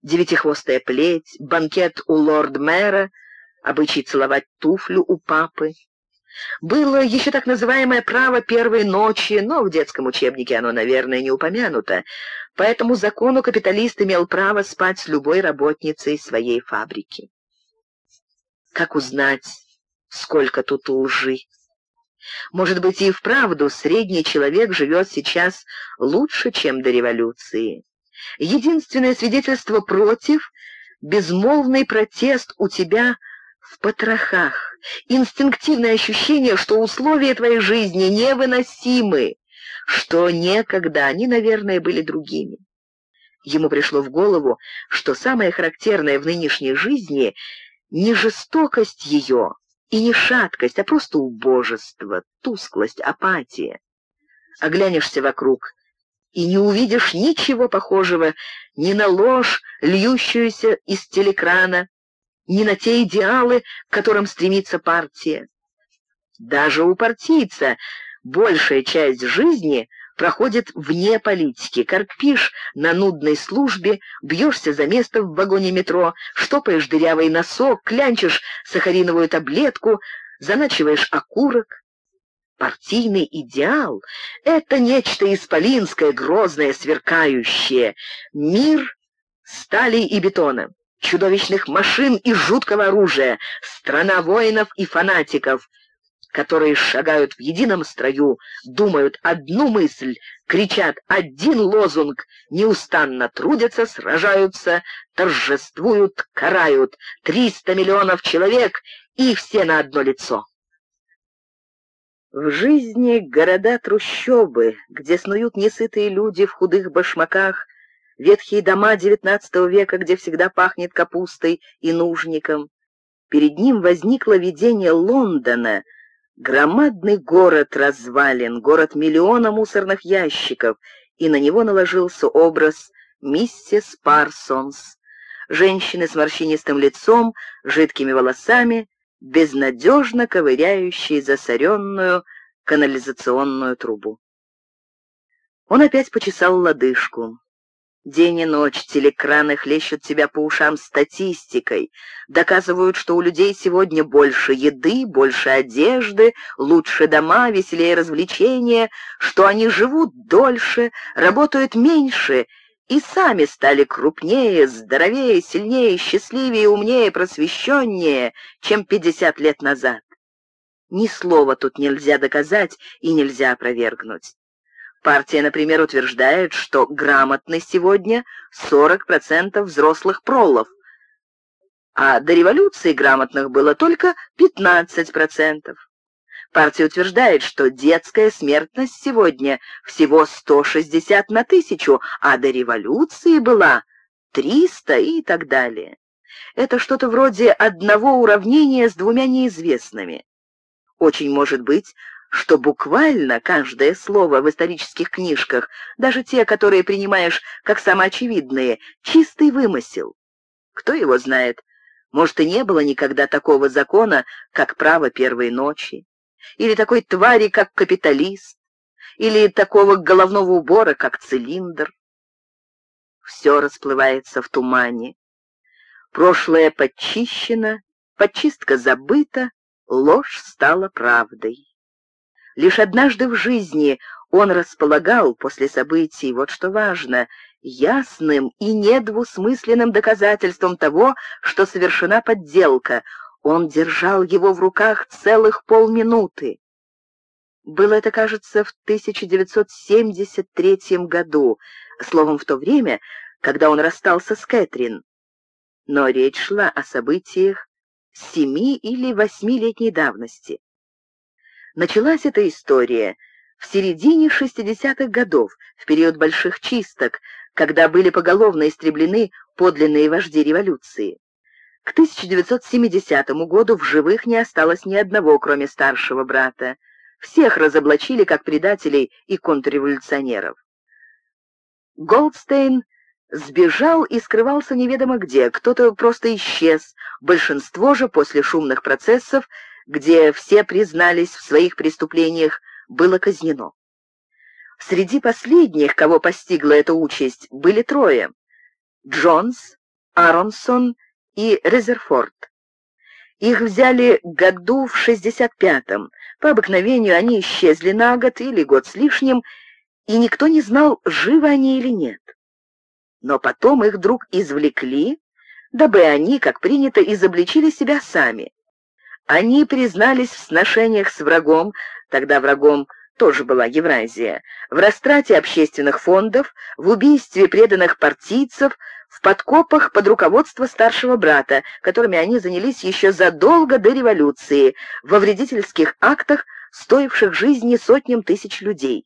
девятихвостая плеть, банкет у лорд-мэра, обычай целовать туфлю у папы. Было еще так называемое право первой ночи, но в детском учебнике оно, наверное, не упомянуто. По этому закону капиталист имел право спать с любой работницей своей фабрики. Как узнать, сколько тут лжи? Может быть, и вправду средний человек живет сейчас лучше, чем до революции. Единственное свидетельство против — безмолвный протест у тебя в потрохах, инстинктивное ощущение, что условия твоей жизни невыносимы, что некогда они, наверное, были другими. Ему пришло в голову, что самое характерное в нынешней жизни — не жестокость ее и не шаткость, а просто убожество, тусклость, апатия. Оглянешься вокруг и не увидишь ничего похожего ни на ложь, льющуюся из телекрана, ни на те идеалы, к которым стремится партия. Даже у партийца большая часть жизни проходит вне политики. Корпишь на нудной службе, бьешься за место в вагоне метро, штопаешь дырявый носок, клянчишь сахариновую таблетку, заначиваешь окурок. Партийный идеал — это нечто исполинское, грозное, сверкающее. Мир стали и бетона, чудовищных машин и жуткого оружия, страна воинов и фанатиков, которые шагают в едином строю, думают одну мысль, кричат один лозунг, неустанно трудятся, сражаются, торжествуют, карают. Триста миллионов человек и все на одно лицо. В жизни города-трущобы, где снуют несытые люди в худых башмаках, ветхие дома XIX века, где всегда пахнет капустой и нужником. Перед ним возникло видение Лондона, громадный город развален, город миллиона мусорных ящиков, и на него наложился образ миссис Парсонс, женщины с морщинистым лицом, жидкими волосами, безнадежно ковыряющие засоренную канализационную трубу. Он опять почесал лодыжку. День и ночь телекраны хлещут тебя по ушам статистикой, доказывают, что у людей сегодня больше еды, больше одежды, лучше дома, веселее развлечения, что они живут дольше, работают меньше и сами стали крупнее, здоровее, сильнее, счастливее, умнее, просвещеннее, чем 50 лет назад. Ни слова тут нельзя доказать и нельзя опровергнуть. Партия, например, утверждает, что грамотны сегодня 40% взрослых пролов, а до революции грамотных было только 15%. Партия утверждает, что детская смертность сегодня всего 160 на тысячу, а до революции была 300 и так далее. Это что-то вроде одного уравнения с двумя неизвестными. Очень может быть, что буквально каждое слово в исторических книжках, даже те, которые принимаешь как самоочевидные, чистый вымысел. Кто его знает, может, и не было никогда такого закона, как право первой ночи, или такой твари, как капиталист, или такого головного убора, как цилиндр. Все расплывается в тумане. Прошлое подчищено, подчистка забыта, ложь стала правдой. Лишь однажды в жизни он располагал после событий, вот что важно, ясным и недвусмысленным доказательством того, что совершена подделка. Он держал его в руках целых полминуты. Было это, кажется, в 1973 году, словом, в то время, когда он расстался с Кэтрин. Но речь шла о событиях семи- или восьмилетней давности. Началась эта история в середине 60-х годов, в период больших чисток, когда были поголовно истреблены подлинные вожди революции. К 1970 году в живых не осталось ни одного, кроме старшего брата. Всех разоблачили как предателей и контрреволюционеров. Голдстейн сбежал и скрывался неведомо где, кто-то просто исчез, большинство же после шумных процессов где все признались в своих преступлениях, было казнено. Среди последних, кого постигла эта участь, были трое — Джонс, Аронсон и Резерфорд. Их взяли году в 65-м. По обыкновению они исчезли на год или год с лишним, и никто не знал, живы они или нет. Но потом их вдруг извлекли, дабы они, как принято, изобличили себя сами. Они признались в сношениях с врагом, тогда врагом тоже была Евразия, в растрате общественных фондов, в убийстве преданных партийцев, в подкопах под руководство старшего брата, которыми они занялись еще задолго до революции, во вредительских актах, стоивших жизни сотням тысяч людей.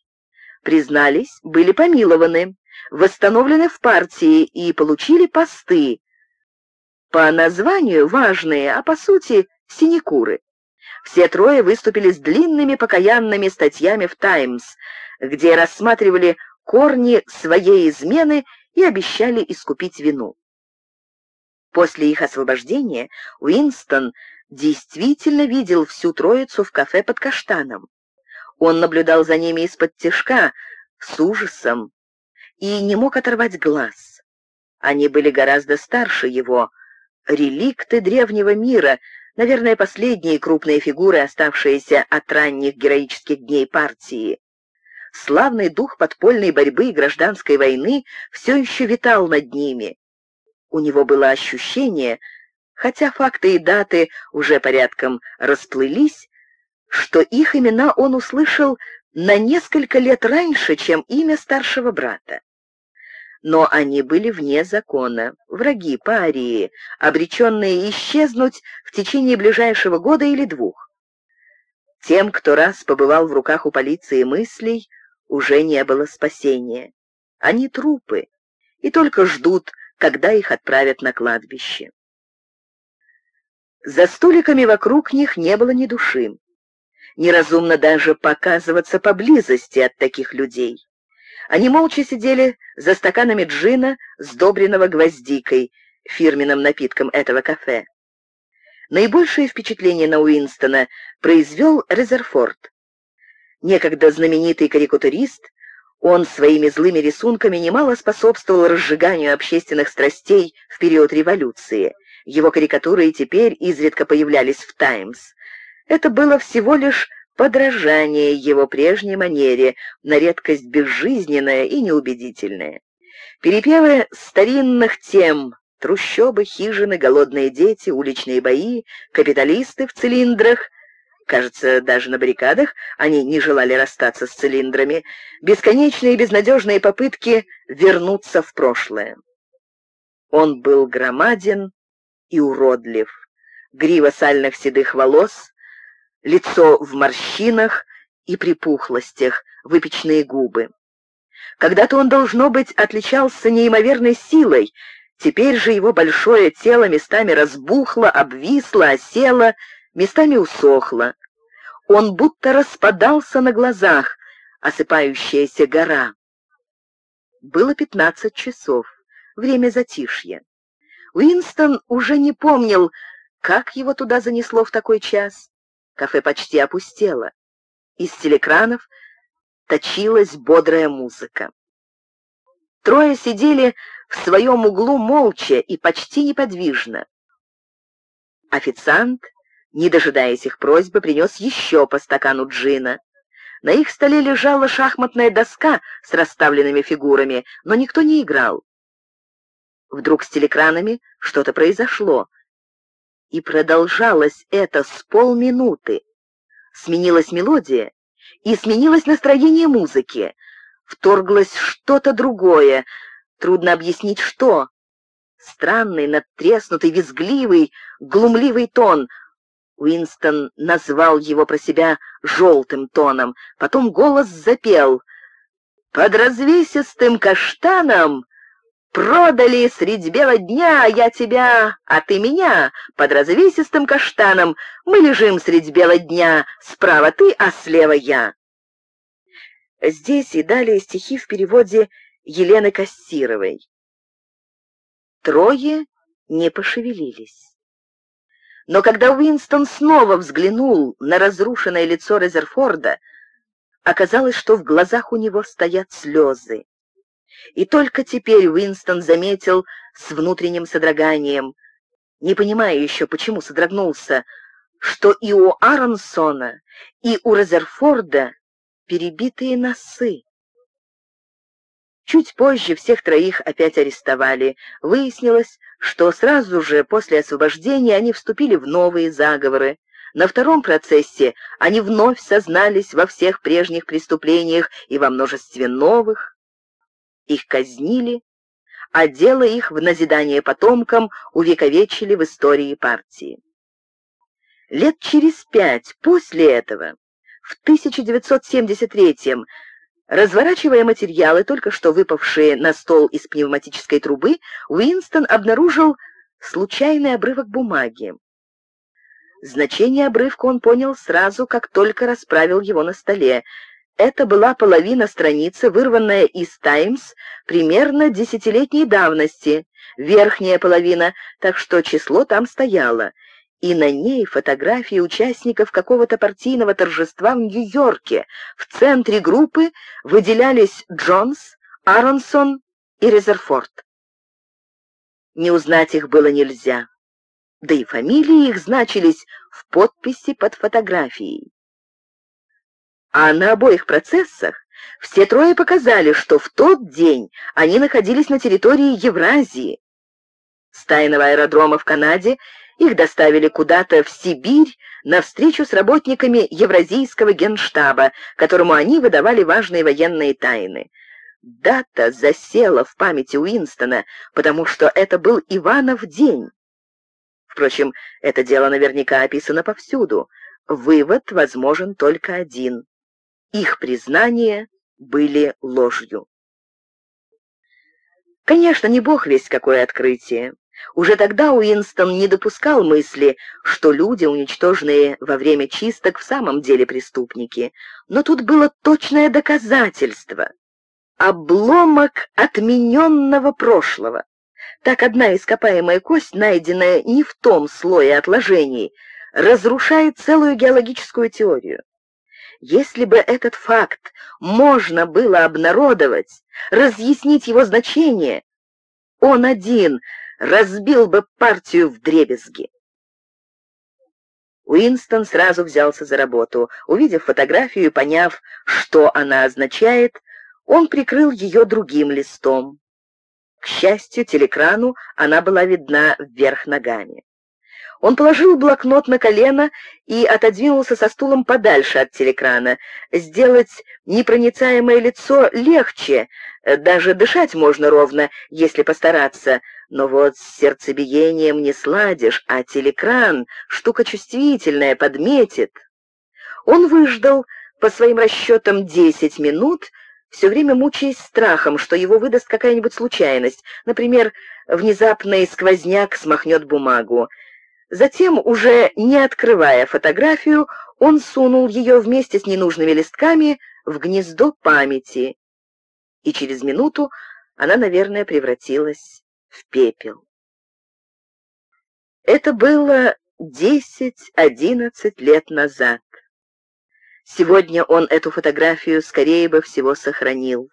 Признались, были помилованы, восстановлены в партии и получили посты. По названию важные, а по сути синекуры. Все трое выступили с длинными покаянными статьями в «Таймс», где рассматривали корни своей измены и обещали искупить вину. После их освобождения Уинстон действительно видел всю троицу в кафе под каштаном. Он наблюдал за ними из-под тяжка, с ужасом, и не мог оторвать глаз. Они были гораздо старше его, реликты древнего мира, наверное, последние крупные фигуры, оставшиеся от ранних героических дней партии. Славный дух подпольной борьбы и гражданской войны все еще витал над ними. У него было ощущение, хотя факты и даты уже порядком расплылись, что их имена он услышал на несколько лет раньше, чем имя старшего брата но они были вне закона, враги парии, обреченные исчезнуть в течение ближайшего года или двух. Тем, кто раз побывал в руках у полиции мыслей, уже не было спасения. Они трупы и только ждут, когда их отправят на кладбище. За столиками вокруг них не было ни души. Неразумно даже показываться поблизости от таких людей. Они молча сидели за стаканами джина, сдобренного гвоздикой, фирменным напитком этого кафе. Наибольшее впечатление на Уинстона произвел Резерфорд. Некогда знаменитый карикатурист, он своими злыми рисунками немало способствовал разжиганию общественных страстей в период революции. Его карикатуры и теперь изредка появлялись в «Таймс». Это было всего лишь подражание его прежней манере, на редкость безжизненное и неубедительное. Перепевы старинных тем трущобы, хижины, голодные дети, уличные бои, капиталисты в цилиндрах. Кажется, даже на баррикадах они не желали расстаться с цилиндрами. Бесконечные безнадежные попытки вернуться в прошлое. Он был громаден и уродлив. Грива сальных седых волос, лицо в морщинах и припухлостях, выпечные губы. Когда-то он, должно быть, отличался неимоверной силой, Теперь же его большое тело местами разбухло, обвисло, осело, местами усохло. Он будто распадался на глазах, осыпающаяся гора. Было пятнадцать часов, время затишья. Уинстон уже не помнил, как его туда занесло в такой час. Кафе почти опустело. Из телекранов точилась бодрая музыка. Трое сидели в своем углу молча и почти неподвижно. Официант, не дожидаясь их просьбы, принес еще по стакану джина. На их столе лежала шахматная доска с расставленными фигурами, но никто не играл. Вдруг с телекранами что-то произошло. И продолжалось это с полминуты. Сменилась мелодия, и сменилось настроение музыки. Вторглось что-то другое, Трудно объяснить, что. Странный, надтреснутый, визгливый, глумливый тон. Уинстон назвал его про себя желтым тоном. Потом голос запел. «Под развесистым каштаном продали средь бела дня я тебя, а ты меня. Под развесистым каштаном мы лежим средь бела дня, справа ты, а слева я». Здесь и далее стихи в переводе Елены Кассировой. Трое не пошевелились. Но когда Уинстон снова взглянул на разрушенное лицо Резерфорда, оказалось, что в глазах у него стоят слезы. И только теперь Уинстон заметил с внутренним содроганием, не понимая еще, почему содрогнулся, что и у Аронсона, и у Резерфорда перебитые носы. Чуть позже всех троих опять арестовали. Выяснилось, что сразу же после освобождения они вступили в новые заговоры. На втором процессе они вновь сознались во всех прежних преступлениях и во множестве новых. Их казнили, а дело их в назидание потомкам увековечили в истории партии. Лет через пять после этого, в 1973 Разворачивая материалы, только что выпавшие на стол из пневматической трубы, Уинстон обнаружил случайный обрывок бумаги. Значение обрывка он понял сразу, как только расправил его на столе. Это была половина страницы, вырванная из «Таймс» примерно десятилетней давности, верхняя половина, так что число там стояло и на ней фотографии участников какого-то партийного торжества в Нью-Йорке. В центре группы выделялись Джонс, Аронсон и Резерфорд. Не узнать их было нельзя, да и фамилии их значились в подписи под фотографией. А на обоих процессах все трое показали, что в тот день они находились на территории Евразии. С тайного аэродрома в Канаде их доставили куда-то в Сибирь на встречу с работниками Евразийского генштаба, которому они выдавали важные военные тайны. Дата засела в памяти Уинстона, потому что это был Иванов день. Впрочем, это дело наверняка описано повсюду. Вывод возможен только один. Их признания были ложью. Конечно, не бог весть какое открытие. Уже тогда Уинстон не допускал мысли, что люди, уничтоженные во время чисток, в самом деле преступники. Но тут было точное доказательство. обломок отмененного прошлого. Так одна ископаемая кость, найденная не в том слое отложений, разрушает целую геологическую теорию. Если бы этот факт можно было обнародовать, разъяснить его значение, он один разбил бы партию в дребезги. Уинстон сразу взялся за работу. Увидев фотографию и поняв, что она означает, он прикрыл ее другим листом. К счастью, телекрану она была видна вверх ногами. Он положил блокнот на колено и отодвинулся со стулом подальше от телекрана. Сделать непроницаемое лицо легче, даже дышать можно ровно, если постараться. Но вот с сердцебиением не сладишь, а телекран, штука чувствительная, подметит. Он выждал, по своим расчетам, десять минут, все время мучаясь страхом, что его выдаст какая-нибудь случайность, например, внезапный сквозняк смахнет бумагу. Затем, уже не открывая фотографию, он сунул ее вместе с ненужными листками в гнездо памяти, и через минуту она, наверное, превратилась в пепел. Это было десять-одиннадцать лет назад. Сегодня он эту фотографию скорее бы всего сохранил.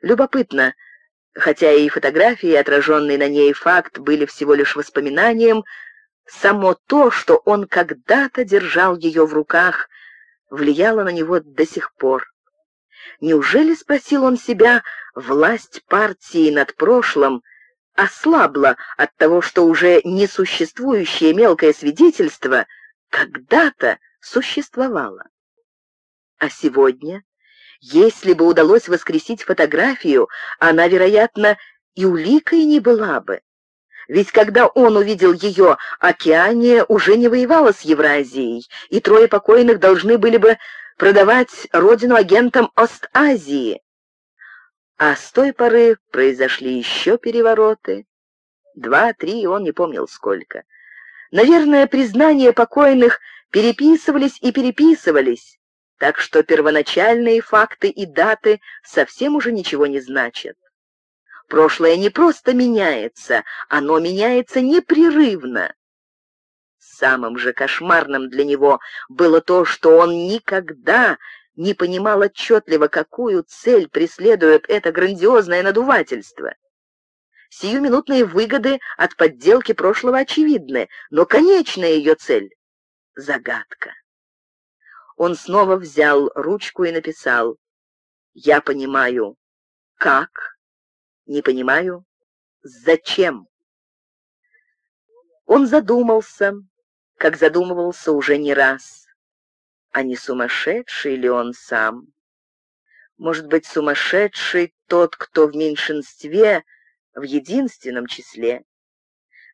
Любопытно, хотя и фотографии, и отраженный на ней факт были всего лишь воспоминанием, Само то, что он когда-то держал ее в руках, влияло на него до сих пор. Неужели, спросил он себя, власть партии над прошлым ослабла от того, что уже несуществующее мелкое свидетельство когда-то существовало? А сегодня, если бы удалось воскресить фотографию, она, вероятно, и уликой не была бы. Ведь когда он увидел ее, Океания уже не воевала с Евразией, и трое покойных должны были бы продавать родину агентам Ост-Азии. А с той поры произошли еще перевороты. Два, три, он не помнил сколько. Наверное, признания покойных переписывались и переписывались, так что первоначальные факты и даты совсем уже ничего не значат. Прошлое не просто меняется, оно меняется непрерывно. Самым же кошмарным для него было то, что он никогда не понимал отчетливо, какую цель преследует это грандиозное надувательство. Сиюминутные выгоды от подделки прошлого очевидны, но конечная ее цель — загадка. Он снова взял ручку и написал «Я понимаю, как не понимаю, зачем? Он задумался, как задумывался уже не раз. А не сумасшедший ли он сам? Может быть, сумасшедший тот, кто в меньшинстве, в единственном числе.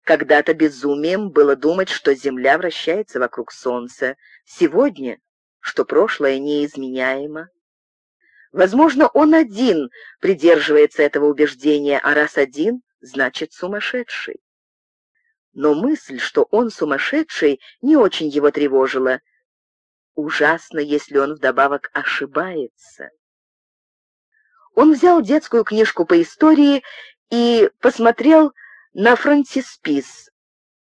Когда-то безумием было думать, что Земля вращается вокруг Солнца. Сегодня, что прошлое неизменяемо. Возможно, он один придерживается этого убеждения, а раз один, значит сумасшедший. Но мысль, что он сумасшедший, не очень его тревожила. Ужасно, если он вдобавок ошибается. Он взял детскую книжку по истории и посмотрел на фронтиспис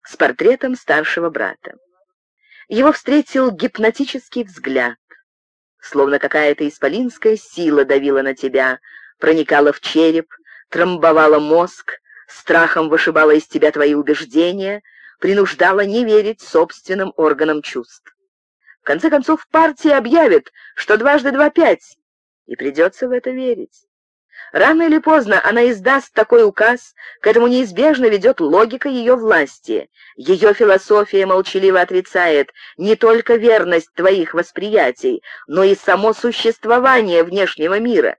с портретом старшего брата. Его встретил гипнотический взгляд словно какая-то исполинская сила давила на тебя, проникала в череп, трамбовала мозг, страхом вышибала из тебя твои убеждения, принуждала не верить собственным органам чувств. В конце концов, партия объявит, что дважды два — пять, и придется в это верить. Рано или поздно она издаст такой указ, к этому неизбежно ведет логика ее власти. Ее философия молчаливо отрицает не только верность твоих восприятий, но и само существование внешнего мира.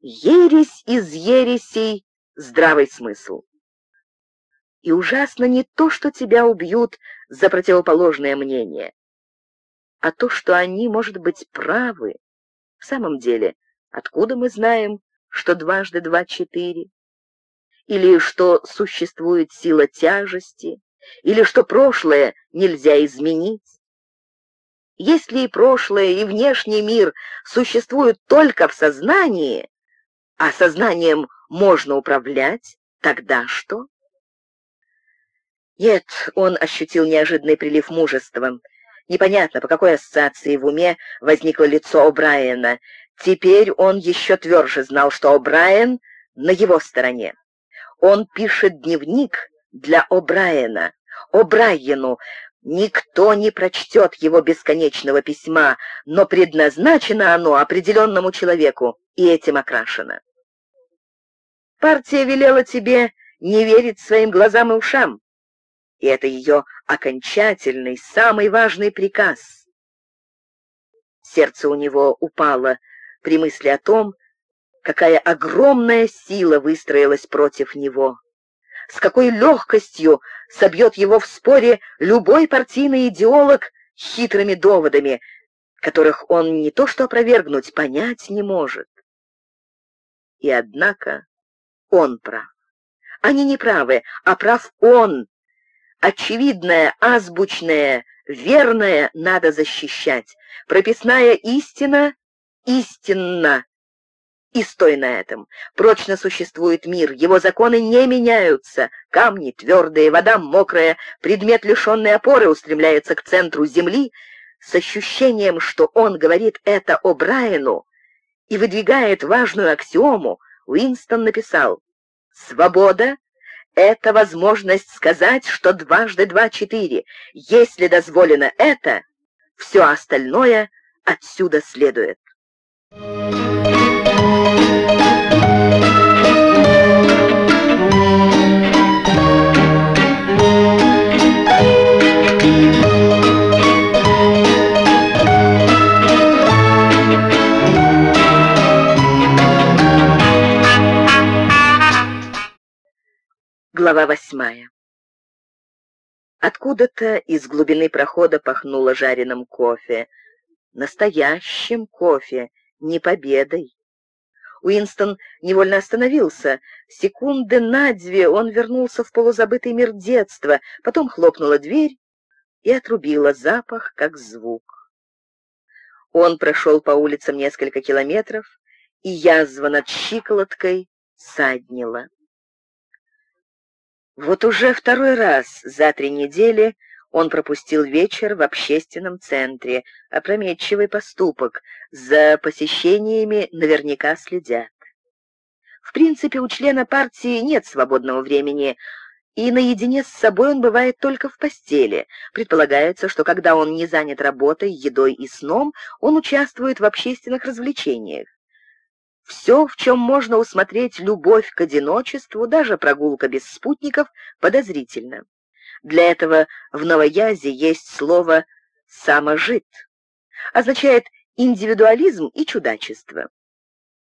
Ересь из ересей — здравый смысл. И ужасно не то, что тебя убьют за противоположное мнение, а то, что они, может быть, правы. В самом деле, откуда мы знаем, что дважды два — четыре, или что существует сила тяжести, или что прошлое нельзя изменить. Если и прошлое, и внешний мир существуют только в сознании, а сознанием можно управлять, тогда что? Нет, он ощутил неожиданный прилив мужества. Непонятно, по какой ассоциации в уме возникло лицо О'Брайена. Теперь он еще тверже знал, что О'Брайен на его стороне. Он пишет дневник для О'Брайена. О'Брайену никто не прочтет его бесконечного письма, но предназначено оно определенному человеку, и этим окрашено. Партия велела тебе не верить своим глазам и ушам, и это ее окончательный, самый важный приказ. Сердце у него упало при мысли о том, какая огромная сила выстроилась против него, с какой легкостью собьет его в споре любой партийный идеолог хитрыми доводами, которых он не то что опровергнуть, понять не может. И однако он прав. Они не правы, а прав он. Очевидное, азбучное, верное надо защищать. Прописная истина истинна. И стой на этом. Прочно существует мир, его законы не меняются. Камни твердые, вода мокрая, предмет лишенной опоры устремляется к центру земли с ощущением, что он говорит это о Брайану и выдвигает важную аксиому, Уинстон написал «Свобода — это возможность сказать, что дважды два — четыре. Если дозволено это, все остальное отсюда следует». Глава восьмая. Откуда-то из глубины прохода пахнуло жареным кофе. Настоящим кофе, не победой. Уинстон невольно остановился. Секунды на две он вернулся в полузабытый мир детства, потом хлопнула дверь и отрубила запах, как звук. Он прошел по улицам несколько километров, и язва над щиколоткой саднила. Вот уже второй раз за три недели он пропустил вечер в общественном центре. Опрометчивый поступок. За посещениями наверняка следят. В принципе, у члена партии нет свободного времени, и наедине с собой он бывает только в постели. Предполагается, что когда он не занят работой, едой и сном, он участвует в общественных развлечениях. Все, в чем можно усмотреть любовь к одиночеству, даже прогулка без спутников, подозрительно. Для этого в новоязе есть слово «саможит». Означает индивидуализм и чудачество.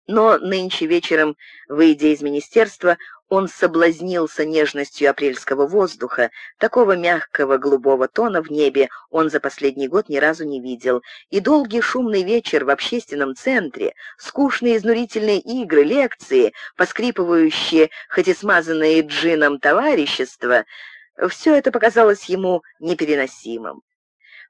Но нынче вечером, выйдя из министерства, он соблазнился нежностью апрельского воздуха. Такого мягкого голубого тона в небе он за последний год ни разу не видел. И долгий шумный вечер в общественном центре, скучные изнурительные игры, лекции, поскрипывающие, хоть и смазанные джином товарищества, все это показалось ему непереносимым.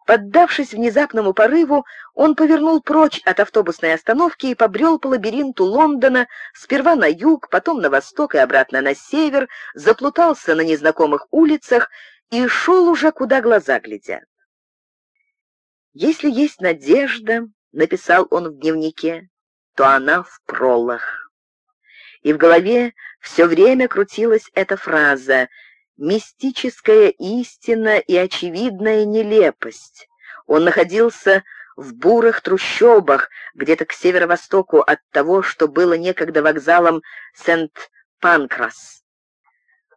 Поддавшись внезапному порыву, он повернул прочь от автобусной остановки и побрел по лабиринту Лондона, сперва на юг, потом на восток и обратно на север, заплутался на незнакомых улицах и шел уже, куда глаза глядят. «Если есть надежда», — написал он в дневнике, — «то она в пролах». И в голове все время крутилась эта фраза — мистическая истина и очевидная нелепость. Он находился в бурых трущобах, где-то к северо-востоку от того, что было некогда вокзалом Сент-Панкрас.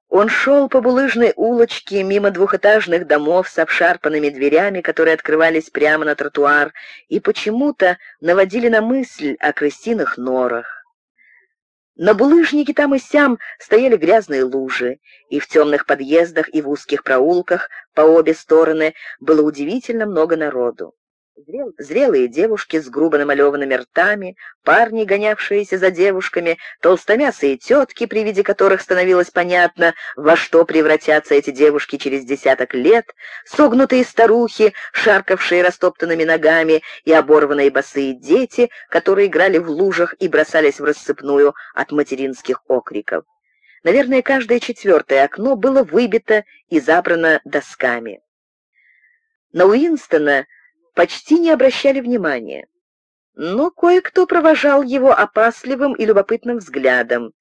Он шел по булыжной улочке мимо двухэтажных домов с обшарпанными дверями, которые открывались прямо на тротуар, и почему-то наводили на мысль о крысиных норах. На булыжнике там и сям стояли грязные лужи, и в темных подъездах и в узких проулках по обе стороны было удивительно много народу. Зрелые девушки с грубо намалеванными ртами, парни, гонявшиеся за девушками, толстомясые тетки, при виде которых становилось понятно, во что превратятся эти девушки через десяток лет, согнутые старухи, шаркавшие растоптанными ногами, и оборванные босые дети, которые играли в лужах и бросались в рассыпную от материнских окриков. Наверное, каждое четвертое окно было выбито и забрано досками. На Уинстона почти не обращали внимания. Но кое-кто провожал его опасливым и любопытным взглядом.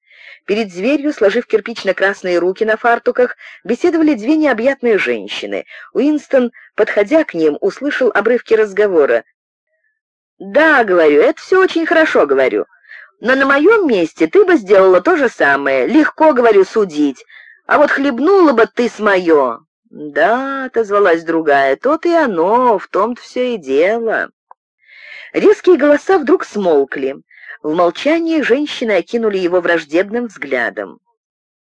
Перед дверью, сложив кирпично-красные руки на фартуках, беседовали две необъятные женщины. Уинстон, подходя к ним, услышал обрывки разговора. «Да, — говорю, — это все очень хорошо, — говорю. Но на моем месте ты бы сделала то же самое. Легко, — говорю, — судить. А вот хлебнула бы ты с мое. «Да», — отозвалась другая, — «то-то и оно, в том-то все и дело». Резкие голоса вдруг смолкли. В молчании женщины окинули его враждебным взглядом.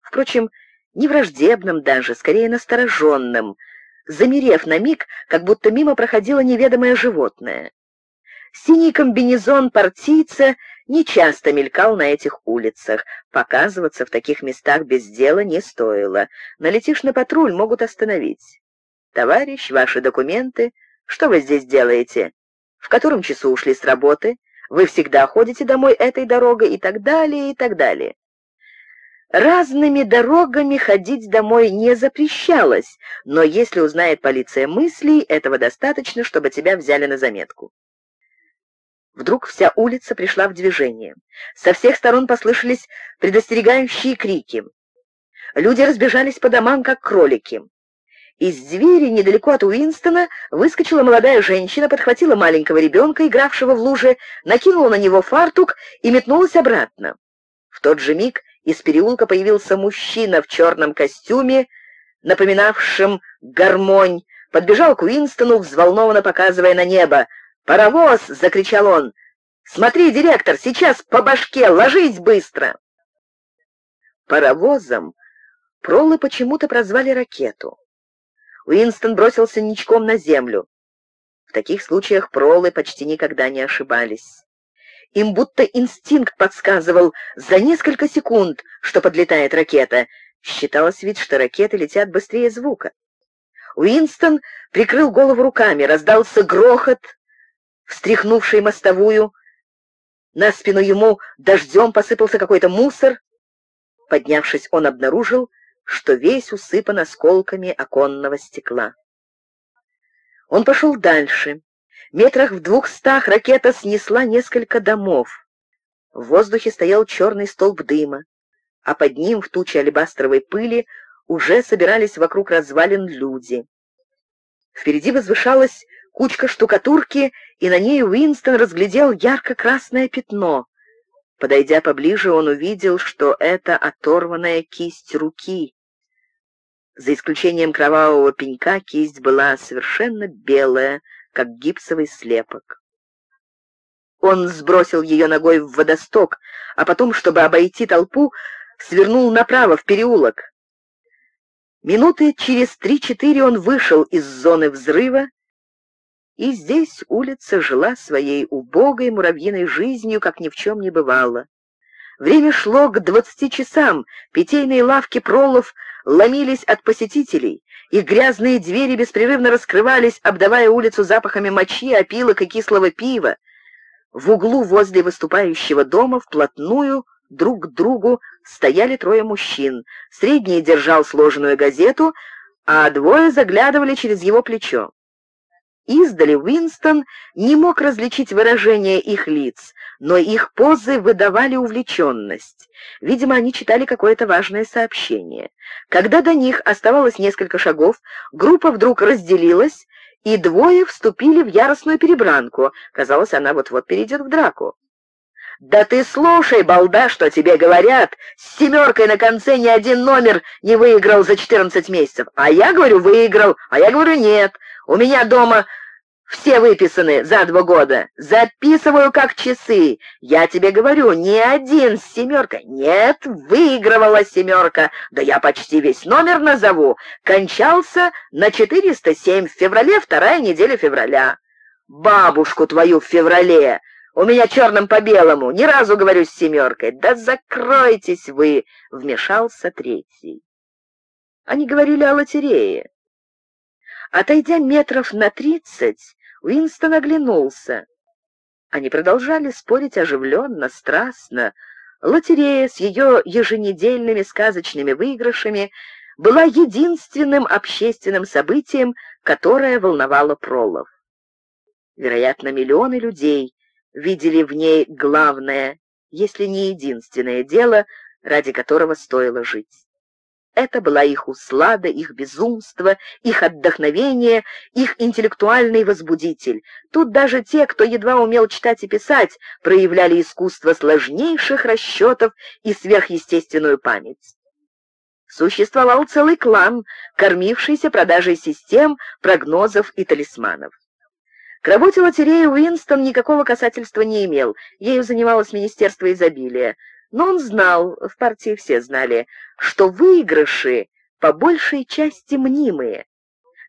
Впрочем, не враждебным даже, скорее настороженным, замерев на миг, как будто мимо проходило неведомое животное. Синий комбинезон партийца нечасто мелькал на этих улицах. Показываться в таких местах без дела не стоило. Налетишь на патруль, могут остановить. «Товарищ, ваши документы. Что вы здесь делаете? В котором часу ушли с работы? Вы всегда ходите домой этой дорогой?» и так далее, и так далее. Разными дорогами ходить домой не запрещалось, но если узнает полиция мыслей, этого достаточно, чтобы тебя взяли на заметку. Вдруг вся улица пришла в движение. Со всех сторон послышались предостерегающие крики. Люди разбежались по домам, как кролики. Из двери недалеко от Уинстона выскочила молодая женщина, подхватила маленького ребенка, игравшего в луже, накинула на него фартук и метнулась обратно. В тот же миг из переулка появился мужчина в черном костюме, напоминавшем гармонь, подбежал к Уинстону, взволнованно показывая на небо. «Паровоз!» — закричал он. «Смотри, директор, сейчас по башке, ложись быстро!» Паровозом пролы почему-то прозвали ракету. Уинстон бросился ничком на землю. В таких случаях пролы почти никогда не ошибались. Им будто инстинкт подсказывал за несколько секунд, что подлетает ракета. Считалось ведь, что ракеты летят быстрее звука. Уинстон прикрыл голову руками, раздался грохот, встряхнувший мостовую. На спину ему дождем посыпался какой-то мусор. Поднявшись, он обнаружил, что весь усыпан осколками оконного стекла. Он пошел дальше. Метрах в двухстах ракета снесла несколько домов. В воздухе стоял черный столб дыма, а под ним в туче алебастровой пыли уже собирались вокруг развалин люди. Впереди возвышалась кучка штукатурки, и на ней Уинстон разглядел ярко-красное пятно. Подойдя поближе, он увидел, что это оторванная кисть руки. За исключением кровавого пенька кисть была совершенно белая, как гипсовый слепок. Он сбросил ее ногой в водосток, а потом, чтобы обойти толпу, свернул направо, в переулок. Минуты через три-четыре он вышел из зоны взрыва и здесь улица жила своей убогой муравьиной жизнью, как ни в чем не бывало. Время шло к двадцати часам, питейные лавки пролов ломились от посетителей, их грязные двери беспрерывно раскрывались, обдавая улицу запахами мочи, опилок и кислого пива. В углу возле выступающего дома вплотную друг к другу стояли трое мужчин. Средний держал сложенную газету, а двое заглядывали через его плечо. Издали Уинстон не мог различить выражения их лиц, но их позы выдавали увлеченность. Видимо, они читали какое-то важное сообщение. Когда до них оставалось несколько шагов, группа вдруг разделилась, и двое вступили в яростную перебранку. Казалось, она вот-вот перейдет в драку. «Да ты слушай, балда, что тебе говорят! С семеркой на конце ни один номер не выиграл за 14 месяцев. А я говорю, выиграл, а я говорю, нет. У меня дома все выписаны за два года. Записываю как часы. Я тебе говорю, ни один с семеркой. Нет, выигрывала семерка. Да я почти весь номер назову. Кончался на 407 в феврале, вторая неделя февраля. бабушку твою в феврале. У меня черным по белому, ни разу говорю с семеркой. Да закройтесь вы, вмешался третий. Они говорили о лотерее. Отойдя метров на тридцать, Уинстон оглянулся. Они продолжали спорить оживленно, страстно. Лотерея с ее еженедельными сказочными выигрышами была единственным общественным событием, которое волновало пролов. Вероятно, миллионы людей видели в ней главное, если не единственное дело, ради которого стоило жить. Это была их услада, их безумство, их отдохновение, их интеллектуальный возбудитель. Тут даже те, кто едва умел читать и писать, проявляли искусство сложнейших расчетов и сверхъестественную память. Существовал целый клан, кормившийся продажей систем, прогнозов и талисманов. К работе лотереи Уинстон никакого касательства не имел, ею занималось Министерство изобилия. Но он знал, в партии все знали, что выигрыши по большей части мнимые.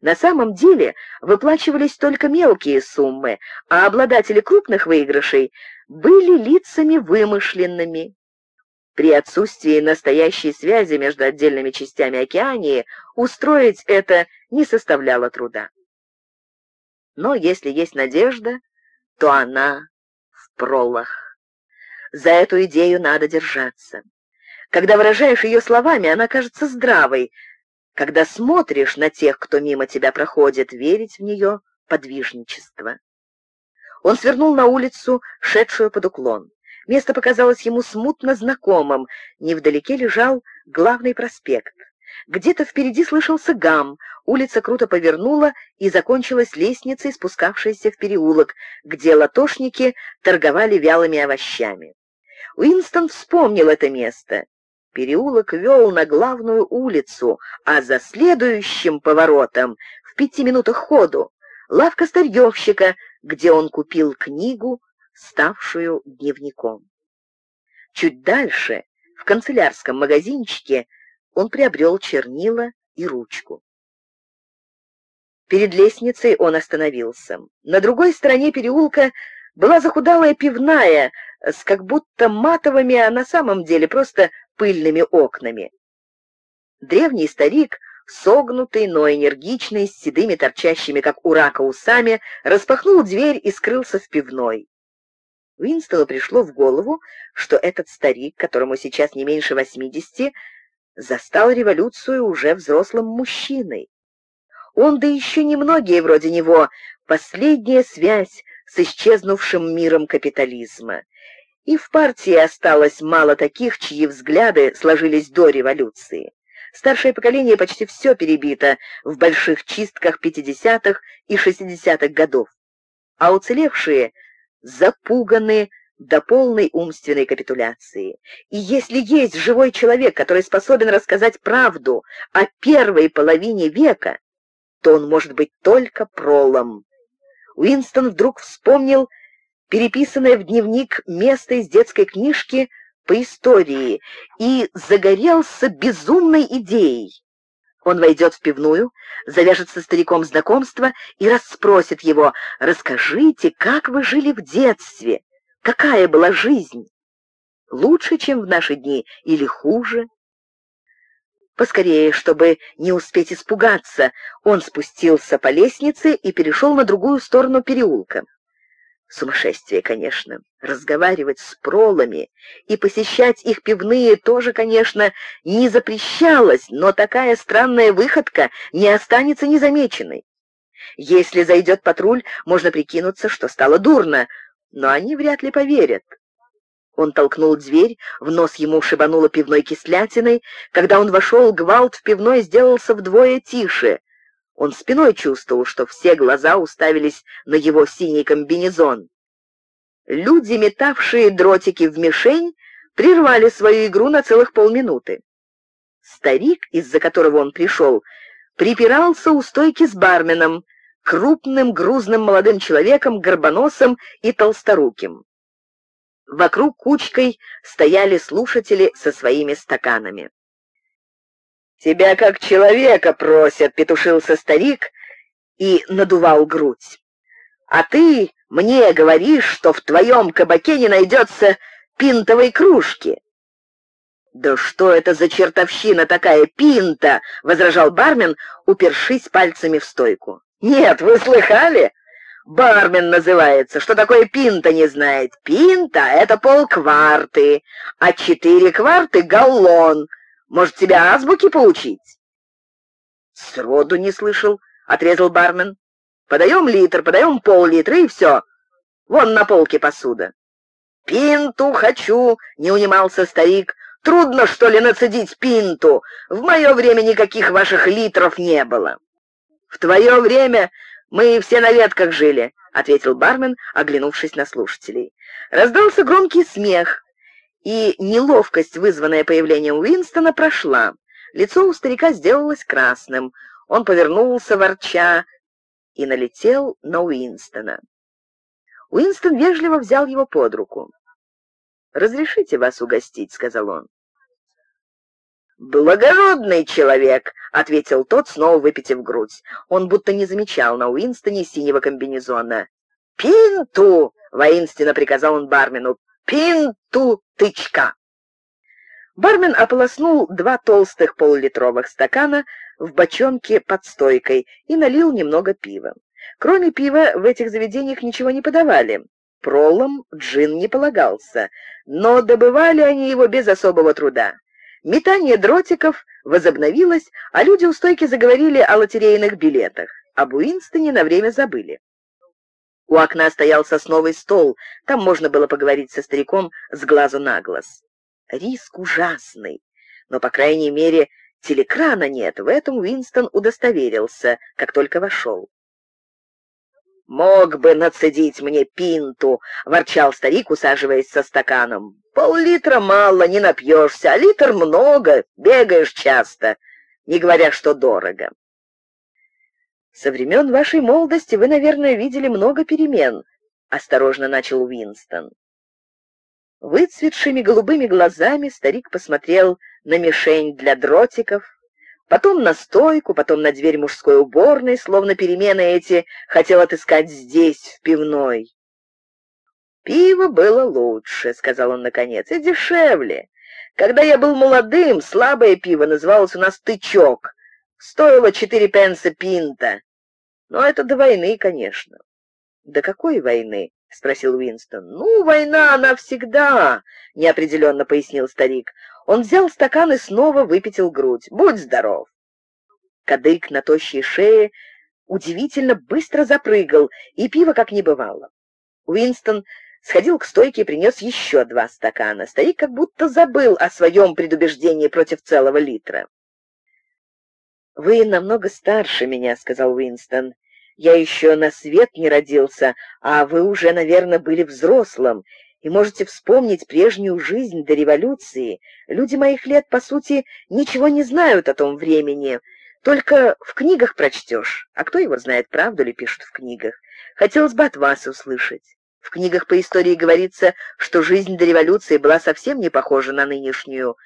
На самом деле выплачивались только мелкие суммы, а обладатели крупных выигрышей были лицами вымышленными. При отсутствии настоящей связи между отдельными частями океании устроить это не составляло труда. Но если есть надежда, то она в пролах. За эту идею надо держаться. Когда выражаешь ее словами, она кажется здравой. Когда смотришь на тех, кто мимо тебя проходит, верить в нее — подвижничество. Он свернул на улицу, шедшую под уклон. Место показалось ему смутно знакомым. Невдалеке лежал главный проспект. Где-то впереди слышался гам, улица круто повернула и закончилась лестницей, спускавшейся в переулок, где латошники торговали вялыми овощами. Уинстон вспомнил это место. Переулок вел на главную улицу, а за следующим поворотом, в пяти минутах ходу, лавка старьевщика, где он купил книгу, ставшую дневником. Чуть дальше, в канцелярском магазинчике, он приобрел чернила и ручку. Перед лестницей он остановился. На другой стороне переулка была захудалая пивная с как будто матовыми, а на самом деле просто пыльными окнами. Древний старик, согнутый, но энергичный, с седыми торчащими, как у рака, усами, распахнул дверь и скрылся в пивной. Уинстону пришло в голову, что этот старик, которому сейчас не меньше восьмидесяти, застал революцию уже взрослым мужчиной. Он, да еще немногие вроде него, последняя связь с исчезнувшим миром капитализма. И в партии осталось мало таких, чьи взгляды сложились до революции. Старшее поколение почти все перебито в больших чистках 50-х и 60-х годов, а уцелевшие запуганы до полной умственной капитуляции. И если есть живой человек, который способен рассказать правду о первой половине века, то он может быть только пролом. Уинстон вдруг вспомнил переписанное в дневник место из детской книжки по истории и загорелся безумной идеей. Он войдет в пивную, завяжет со стариком знакомство и расспросит его, «Расскажите, как вы жили в детстве?» Какая была жизнь? Лучше, чем в наши дни, или хуже? Поскорее, чтобы не успеть испугаться, он спустился по лестнице и перешел на другую сторону переулка. Сумасшествие, конечно. Разговаривать с пролами и посещать их пивные тоже, конечно, не запрещалось, но такая странная выходка не останется незамеченной. Если зайдет патруль, можно прикинуться, что стало дурно, но они вряд ли поверят. Он толкнул дверь, в нос ему шибануло пивной кислятиной. Когда он вошел, гвалт в пивной сделался вдвое тише. Он спиной чувствовал, что все глаза уставились на его синий комбинезон. Люди, метавшие дротики в мишень, прервали свою игру на целых полминуты. Старик, из-за которого он пришел, припирался у стойки с барменом, крупным грузным молодым человеком, горбоносым и толсторуким. Вокруг кучкой стояли слушатели со своими стаканами. «Тебя как человека просят», — петушился старик и надувал грудь. А ты мне говоришь, что в твоем кабаке не найдется пинтовой кружки. «Да что это за чертовщина такая, пинта?» — возражал бармен, упершись пальцами в стойку. «Нет, вы слыхали? Бармен называется. Что такое пинта не знает? Пинта — это полкварты, а четыре кварты — галлон. Может, тебя азбуки поучить?» «Сроду не слышал», — отрезал бармен. «Подаем литр, подаем пол-литра, и все. Вон на полке посуда». «Пинту хочу», — не унимался старик, — Трудно, что ли, нацедить пинту? В мое время никаких ваших литров не было. В твое время мы все на ветках жили, — ответил бармен, оглянувшись на слушателей. Раздался громкий смех, и неловкость, вызванная появлением Уинстона, прошла. Лицо у старика сделалось красным. Он повернулся, ворча, и налетел на Уинстона. Уинстон вежливо взял его под руку. «Разрешите вас угостить», — сказал он. «Благородный человек», — ответил тот, снова выпитив грудь. Он будто не замечал на Уинстоне синего комбинезона. «Пинту!» — воинственно приказал он бармену. «Пинту тычка!» Бармен ополоснул два толстых полулитровых стакана в бочонке под стойкой и налил немного пива. Кроме пива в этих заведениях ничего не подавали. Пролом джин не полагался, но добывали они его без особого труда. Метание дротиков возобновилось, а люди у стойки заговорили о лотерейных билетах. Об Уинстоне на время забыли. У окна стоял сосновый стол, там можно было поговорить со стариком с глазу на глаз. Риск ужасный, но, по крайней мере, телекрана нет, в этом Уинстон удостоверился, как только вошел. «Мог бы нацедить мне пинту», — ворчал старик, усаживаясь со стаканом. «Пол-литра мало, не напьешься, а литр много, бегаешь часто, не говоря, что дорого». «Со времен вашей молодости вы, наверное, видели много перемен», — осторожно начал Уинстон. Выцветшими голубыми глазами старик посмотрел на мишень для дротиков, потом на стойку, потом на дверь мужской уборной, словно перемены эти хотел отыскать здесь, в пивной. «Пиво было лучше», — сказал он наконец, — «и дешевле. Когда я был молодым, слабое пиво называлось у нас «тычок». Стоило четыре пенса пинта. Но это до войны, конечно. «До какой войны?» — спросил Уинстон. «Ну, война, она всегда», — неопределенно пояснил старик. Он взял стакан и снова выпятил грудь. «Будь здоров!» Кадык на тощей шее удивительно быстро запрыгал, и пиво как не бывало. Уинстон сходил к стойке и принес еще два стакана. Старик как будто забыл о своем предубеждении против целого литра. «Вы намного старше меня», — сказал Уинстон. «Я еще на свет не родился, а вы уже, наверное, были взрослым, и можете вспомнить прежнюю жизнь до революции. Люди моих лет, по сути, ничего не знают о том времени. Только в книгах прочтешь. А кто его знает, правду ли пишут в книгах? Хотелось бы от вас услышать. В книгах по истории говорится, что жизнь до революции была совсем не похожа на нынешнюю.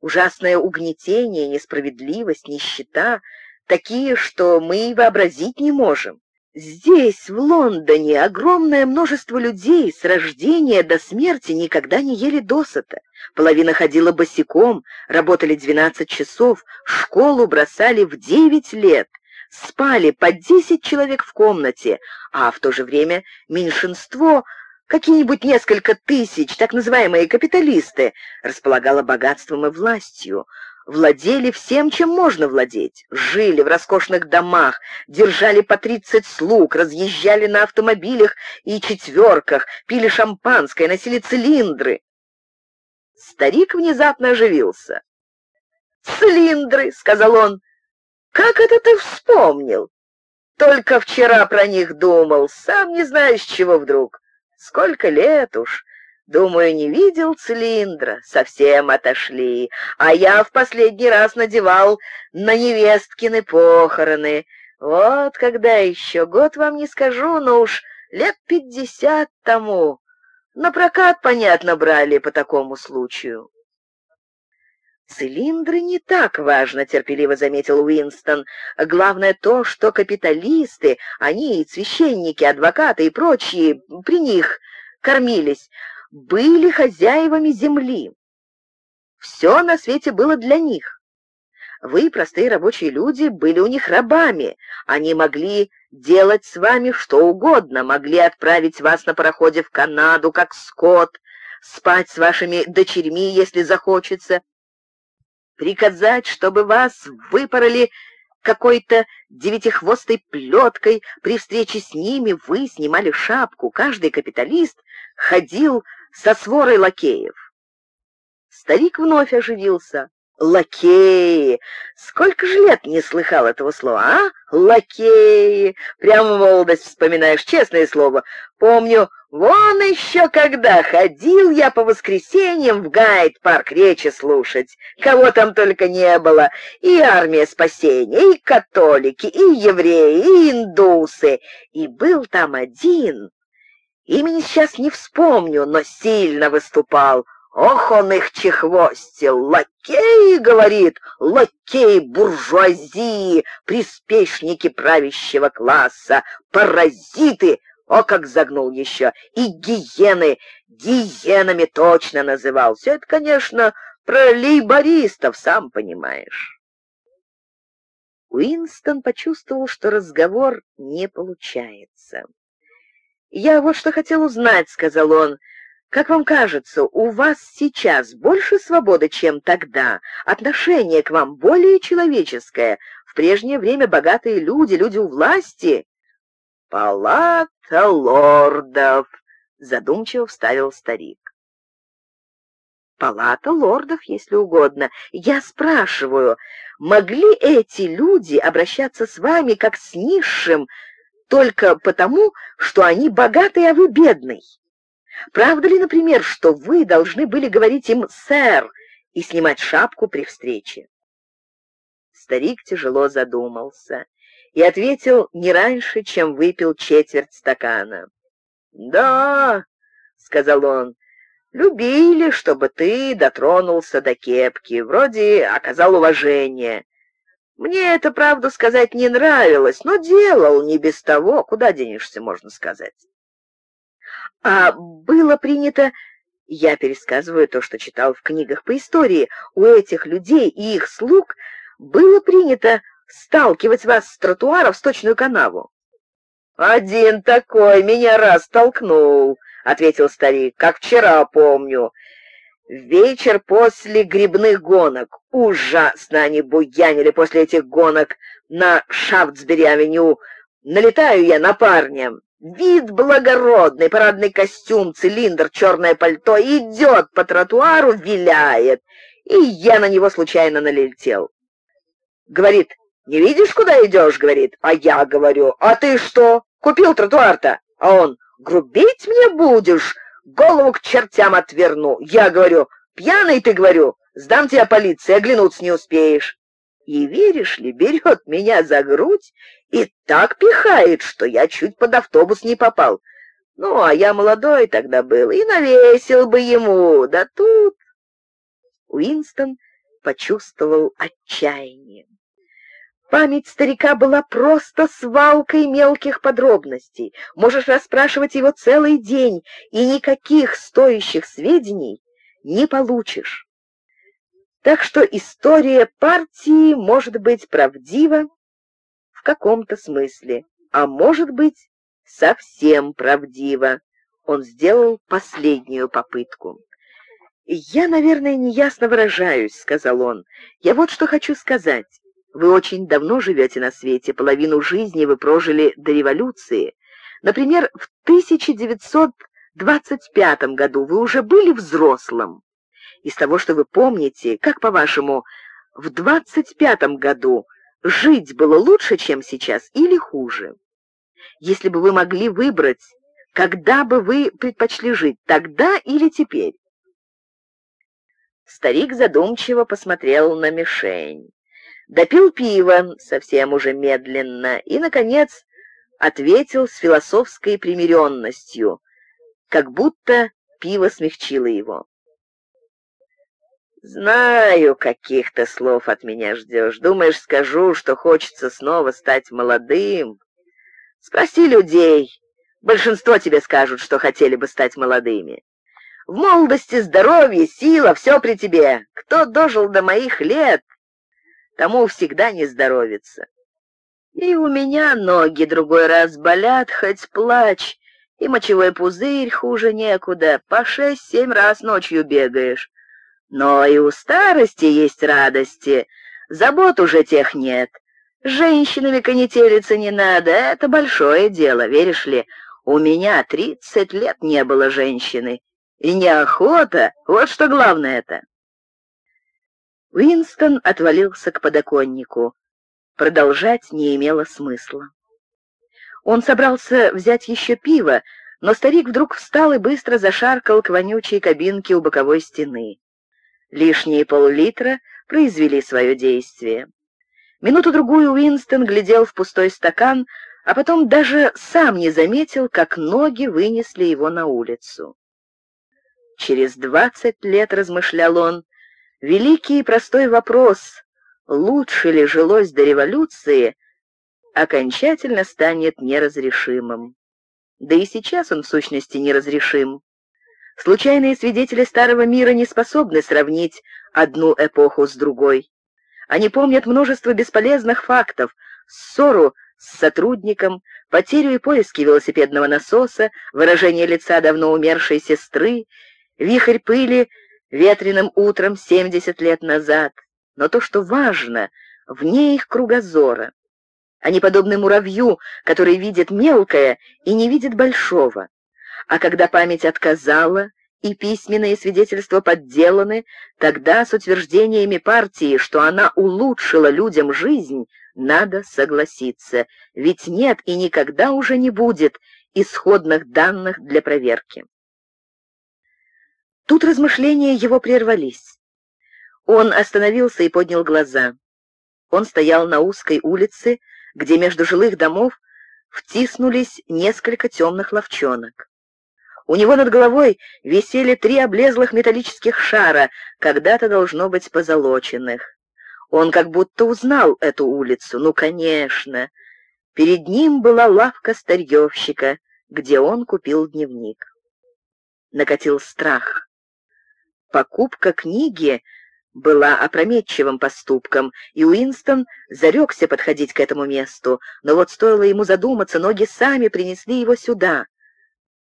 Ужасное угнетение, несправедливость, нищета — такие, что мы и вообразить не можем. Здесь, в Лондоне, огромное множество людей с рождения до смерти никогда не ели досыта. Половина ходила босиком, работали 12 часов, школу бросали в 9 лет, спали по 10 человек в комнате, а в то же время меньшинство, какие-нибудь несколько тысяч, так называемые капиталисты, располагало богатством и властью владели всем, чем можно владеть, жили в роскошных домах, держали по тридцать слуг, разъезжали на автомобилях и четверках, пили шампанское, носили цилиндры. Старик внезапно оживился. «Цилиндры!» — сказал он. «Как это ты вспомнил? Только вчера про них думал, сам не знаю, с чего вдруг. Сколько лет уж, Думаю, не видел цилиндра, совсем отошли. А я в последний раз надевал на невесткины похороны. Вот когда еще, год вам не скажу, но уж лет пятьдесят тому. На прокат, понятно, брали по такому случаю. «Цилиндры не так важно», — терпеливо заметил Уинстон. «Главное то, что капиталисты, они, священники, адвокаты и прочие, при них кормились, были хозяевами земли. Все на свете было для них. Вы, простые рабочие люди, были у них рабами. Они могли делать с вами что угодно, могли отправить вас на пароходе в Канаду, как скот, спать с вашими дочерьми, если захочется, приказать, чтобы вас выпороли какой-то девятихвостой плеткой. При встрече с ними вы снимали шапку. Каждый капиталист ходил со сворой лакеев. Старик вновь оживился. Лакеи! Сколько же лет не слыхал этого слова, а? Лакеи! Прямо молодость вспоминаешь, честное слово. Помню, вон еще когда ходил я по воскресеньям в гайд-парк речи слушать. Кого там только не было. И армия спасения, и католики, и евреи, и индусы. И был там один. Имени сейчас не вспомню, но сильно выступал. Ох, он их чехвостил! Лакей, говорит, лакей буржуазии, приспешники правящего класса, паразиты, о, как загнул еще, и гиены, гиенами точно называл. Все это, конечно, про лейбористов, сам понимаешь. Уинстон почувствовал, что разговор не получается. «Я вот что хотел узнать», — сказал он, — как вам кажется, у вас сейчас больше свободы, чем тогда? Отношение к вам более человеческое? В прежнее время богатые люди, люди у власти? Палата лордов, задумчиво вставил старик. Палата лордов, если угодно. Я спрашиваю, могли эти люди обращаться с вами как с низшим только потому, что они богатые, а вы бедный? Правда ли, например, что вы должны были говорить им «сэр» и снимать шапку при встрече? Старик тяжело задумался и ответил не раньше, чем выпил четверть стакана. «Да», — сказал он, — «любили, чтобы ты дотронулся до кепки, вроде оказал уважение. Мне это, правду сказать, не нравилось, но делал не без того, куда денешься, можно сказать». А было принято, я пересказываю то, что читал в книгах по истории, у этих людей и их слуг было принято сталкивать вас с тротуара в сточную канаву. «Один такой меня раз толкнул», — ответил старик, — «как вчера помню. Вечер после грибных гонок. Ужасно они буянили после этих гонок на Шафтсбери-авеню. Налетаю я на парня. Вид благородный, парадный костюм, цилиндр, черное пальто, идет по тротуару, виляет, и я на него случайно налетел. Говорит, не видишь, куда идешь, говорит, а я говорю, а ты что, купил тротуар-то? А он, грубить мне будешь, голову к чертям отверну. Я говорю, пьяный ты, говорю, сдам тебя полиции, оглянуться не успеешь. И, веришь ли, берет меня за грудь и так пихает, что я чуть под автобус не попал. Ну, а я молодой тогда был, и навесил бы ему, да тут... Уинстон почувствовал отчаяние. Память старика была просто свалкой мелких подробностей. Можешь расспрашивать его целый день, и никаких стоящих сведений не получишь. Так что история партии может быть правдива в каком-то смысле, а может быть совсем правдива. Он сделал последнюю попытку. «Я, наверное, неясно выражаюсь», — сказал он. «Я вот что хочу сказать. Вы очень давно живете на свете, половину жизни вы прожили до революции. Например, в 1925 году вы уже были взрослым из того, что вы помните, как, по-вашему, в двадцать пятом году жить было лучше, чем сейчас, или хуже? Если бы вы могли выбрать, когда бы вы предпочли жить, тогда или теперь? Старик задумчиво посмотрел на мишень. Допил пиво, совсем уже медленно, и, наконец, ответил с философской примиренностью, как будто пиво смягчило его. Знаю, каких ты слов от меня ждешь. Думаешь, скажу, что хочется снова стать молодым? Спроси людей. Большинство тебе скажут, что хотели бы стать молодыми. В молодости здоровье, сила, все при тебе. Кто дожил до моих лет, тому всегда не здоровится. И у меня ноги другой раз болят, хоть плачь, и мочевой пузырь хуже некуда, по шесть-семь раз ночью бегаешь. Но и у старости есть радости, забот уже тех нет. С женщинами конетелиться не надо, это большое дело, веришь ли. У меня тридцать лет не было женщины, и неохота, вот что главное это. Уинстон отвалился к подоконнику. Продолжать не имело смысла. Он собрался взять еще пиво, но старик вдруг встал и быстро зашаркал к вонючей кабинке у боковой стены. Лишние пол-литра произвели свое действие. Минуту-другую Уинстон глядел в пустой стакан, а потом даже сам не заметил, как ноги вынесли его на улицу. Через двадцать лет, размышлял он, великий и простой вопрос, лучше ли жилось до революции, окончательно станет неразрешимым. Да и сейчас он в сущности неразрешим. Случайные свидетели старого мира не способны сравнить одну эпоху с другой. Они помнят множество бесполезных фактов, ссору с сотрудником, потерю и поиски велосипедного насоса, выражение лица давно умершей сестры, вихрь пыли ветреным утром 70 лет назад. Но то, что важно, вне их кругозора. Они подобны муравью, который видит мелкое и не видит большого. А когда память отказала и письменные свидетельства подделаны, тогда с утверждениями партии, что она улучшила людям жизнь, надо согласиться, ведь нет и никогда уже не будет исходных данных для проверки. Тут размышления его прервались. Он остановился и поднял глаза. Он стоял на узкой улице, где между жилых домов втиснулись несколько темных ловчонок. У него над головой висели три облезлых металлических шара, когда-то должно быть позолоченных. Он как будто узнал эту улицу, ну, конечно. Перед ним была лавка старьевщика, где он купил дневник. Накатил страх. Покупка книги была опрометчивым поступком, и Уинстон зарекся подходить к этому месту, но вот стоило ему задуматься, ноги сами принесли его сюда.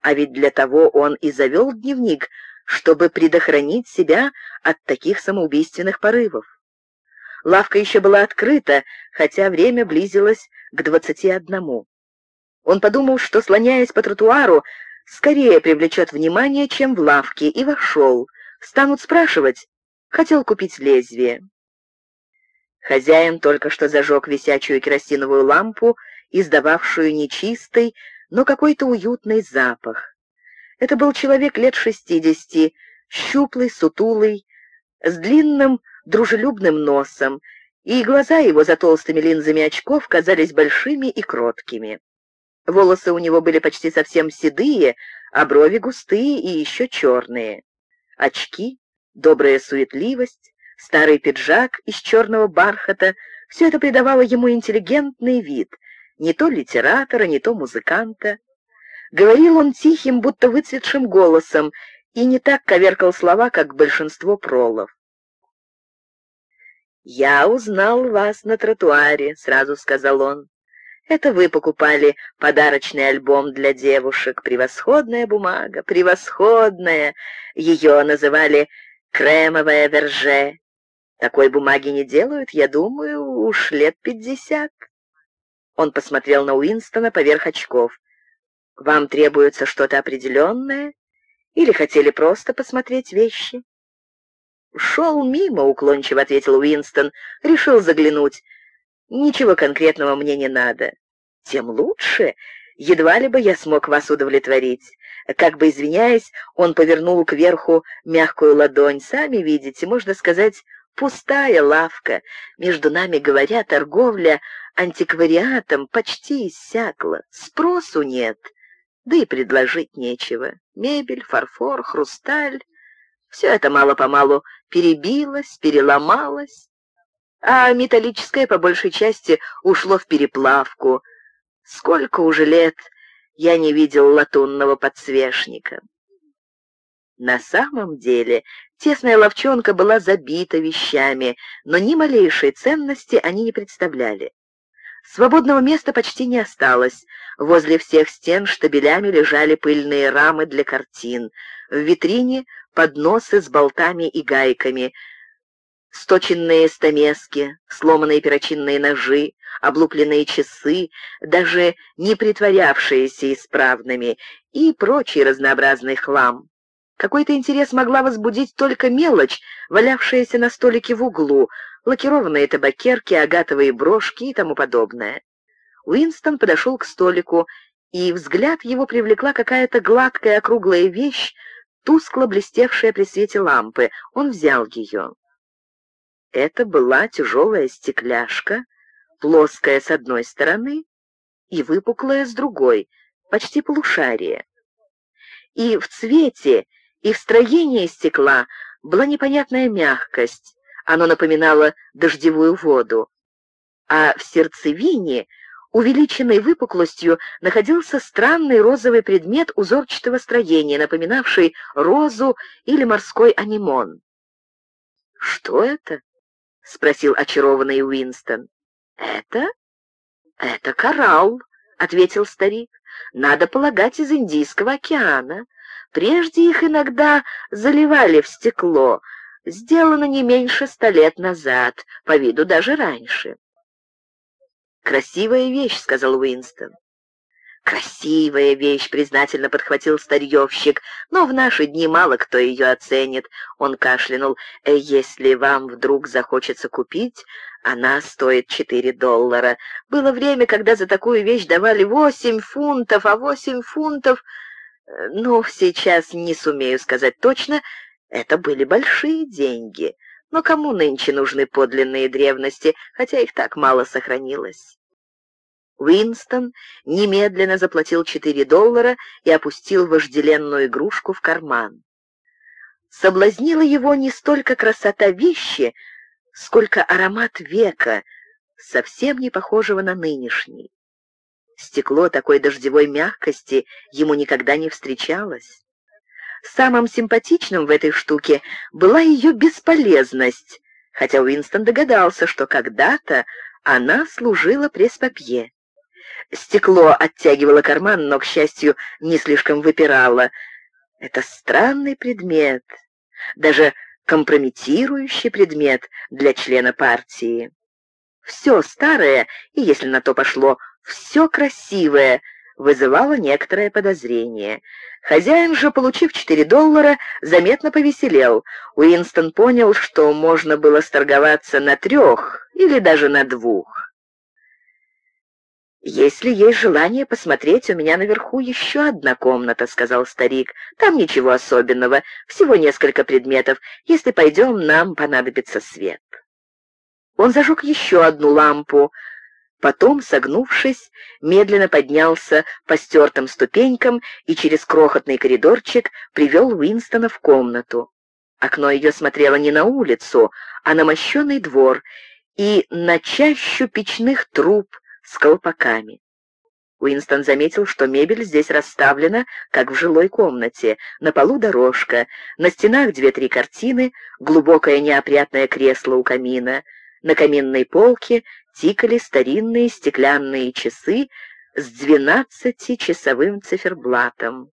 А ведь для того он и завел дневник, чтобы предохранить себя от таких самоубийственных порывов. Лавка еще была открыта, хотя время близилось к двадцати одному. Он подумал, что, слоняясь по тротуару, скорее привлечет внимание, чем в лавке, и вошел. Станут спрашивать, хотел купить лезвие. Хозяин только что зажег висячую керосиновую лампу, издававшую нечистый, но какой-то уютный запах. Это был человек лет шестидесяти, щуплый, сутулый, с длинным, дружелюбным носом, и глаза его за толстыми линзами очков казались большими и кроткими. Волосы у него были почти совсем седые, а брови густые и еще черные. Очки, добрая суетливость, старый пиджак из черного бархата — все это придавало ему интеллигентный вид — не то литератора, не то музыканта. Говорил он тихим, будто выцветшим голосом, и не так коверкал слова, как большинство пролов. «Я узнал вас на тротуаре», — сразу сказал он. «Это вы покупали подарочный альбом для девушек. Превосходная бумага, превосходная. Ее называли «кремовая верже». Такой бумаги не делают, я думаю, уж лет пятьдесят. Он посмотрел на Уинстона поверх очков. «Вам требуется что-то определенное? Или хотели просто посмотреть вещи?» «Шел мимо», — уклончиво ответил Уинстон. «Решил заглянуть. Ничего конкретного мне не надо. Тем лучше. Едва ли бы я смог вас удовлетворить». Как бы извиняясь, он повернул кверху мягкую ладонь. «Сами видите, можно сказать, пустая лавка. Между нами, говоря, торговля антиквариатом почти иссякла, спросу нет, да и предложить нечего. Мебель, фарфор, хрусталь — все это мало-помалу перебилось, переломалось, а металлическое по большей части ушло в переплавку. Сколько уже лет я не видел латунного подсвечника. На самом деле тесная ловчонка была забита вещами, но ни малейшей ценности они не представляли. Свободного места почти не осталось. Возле всех стен штабелями лежали пыльные рамы для картин. В витрине подносы с болтами и гайками, сточенные стамески, сломанные перочинные ножи, облупленные часы, даже не притворявшиеся исправными, и прочий разнообразный хлам. Какой-то интерес могла возбудить только мелочь, валявшаяся на столике в углу, лакированные табакерки, агатовые брошки и тому подобное. Уинстон подошел к столику, и взгляд его привлекла какая-то гладкая округлая вещь, тускло блестевшая при свете лампы. Он взял ее. Это была тяжелая стекляшка, плоская с одной стороны и выпуклая с другой, почти полушарие. И в цвете, и в строении стекла была непонятная мягкость, оно напоминало дождевую воду. А в сердцевине, увеличенной выпуклостью, находился странный розовый предмет узорчатого строения, напоминавший розу или морской анимон. «Что это?» — спросил очарованный Уинстон. «Это? Это коралл», — ответил старик. «Надо полагать, из Индийского океана. Прежде их иногда заливали в стекло. Сделано не меньше ста лет назад, по виду даже раньше». «Красивая вещь», — сказал Уинстон. «Красивая вещь», — признательно подхватил старьевщик, «но в наши дни мало кто ее оценит». Он кашлянул. «Э, «Если вам вдруг захочется купить, она стоит четыре доллара. Было время, когда за такую вещь давали восемь фунтов, а восемь фунтов... Э, ну, сейчас не сумею сказать точно, это были большие деньги». Но кому нынче нужны подлинные древности, хотя их так мало сохранилось? Уинстон немедленно заплатил 4 доллара и опустил вожделенную игрушку в карман. Соблазнила его не столько красота вещи, сколько аромат века, совсем не похожего на нынешний. Стекло такой дождевой мягкости ему никогда не встречалось. Самым симпатичным в этой штуке была ее бесполезность, хотя Уинстон догадался, что когда-то она служила пресс-папье. Стекло оттягивало карман, но, к счастью, не слишком выпирало. Это странный предмет, даже компрометирующий предмет для члена партии. Все старое, и, если на то пошло, все красивое, вызывало некоторое подозрение. Хозяин же, получив 4 доллара, заметно повеселел. Уинстон понял, что можно было сторговаться на трех или даже на двух. «Если есть желание посмотреть, у меня наверху еще одна комната», — сказал старик. «Там ничего особенного, всего несколько предметов. Если пойдем, нам понадобится свет». Он зажег еще одну лампу. Потом, согнувшись, медленно поднялся по стертым ступенькам и через крохотный коридорчик привел Уинстона в комнату. Окно ее смотрело не на улицу, а на мощенный двор и на чащу печных труб, с колпаками. Уинстон заметил, что мебель здесь расставлена, как в жилой комнате. На полу дорожка, на стенах две-три картины, глубокое неопрятное кресло у камина. На каминной полке тикали старинные стеклянные часы с двенадцатичасовым циферблатом.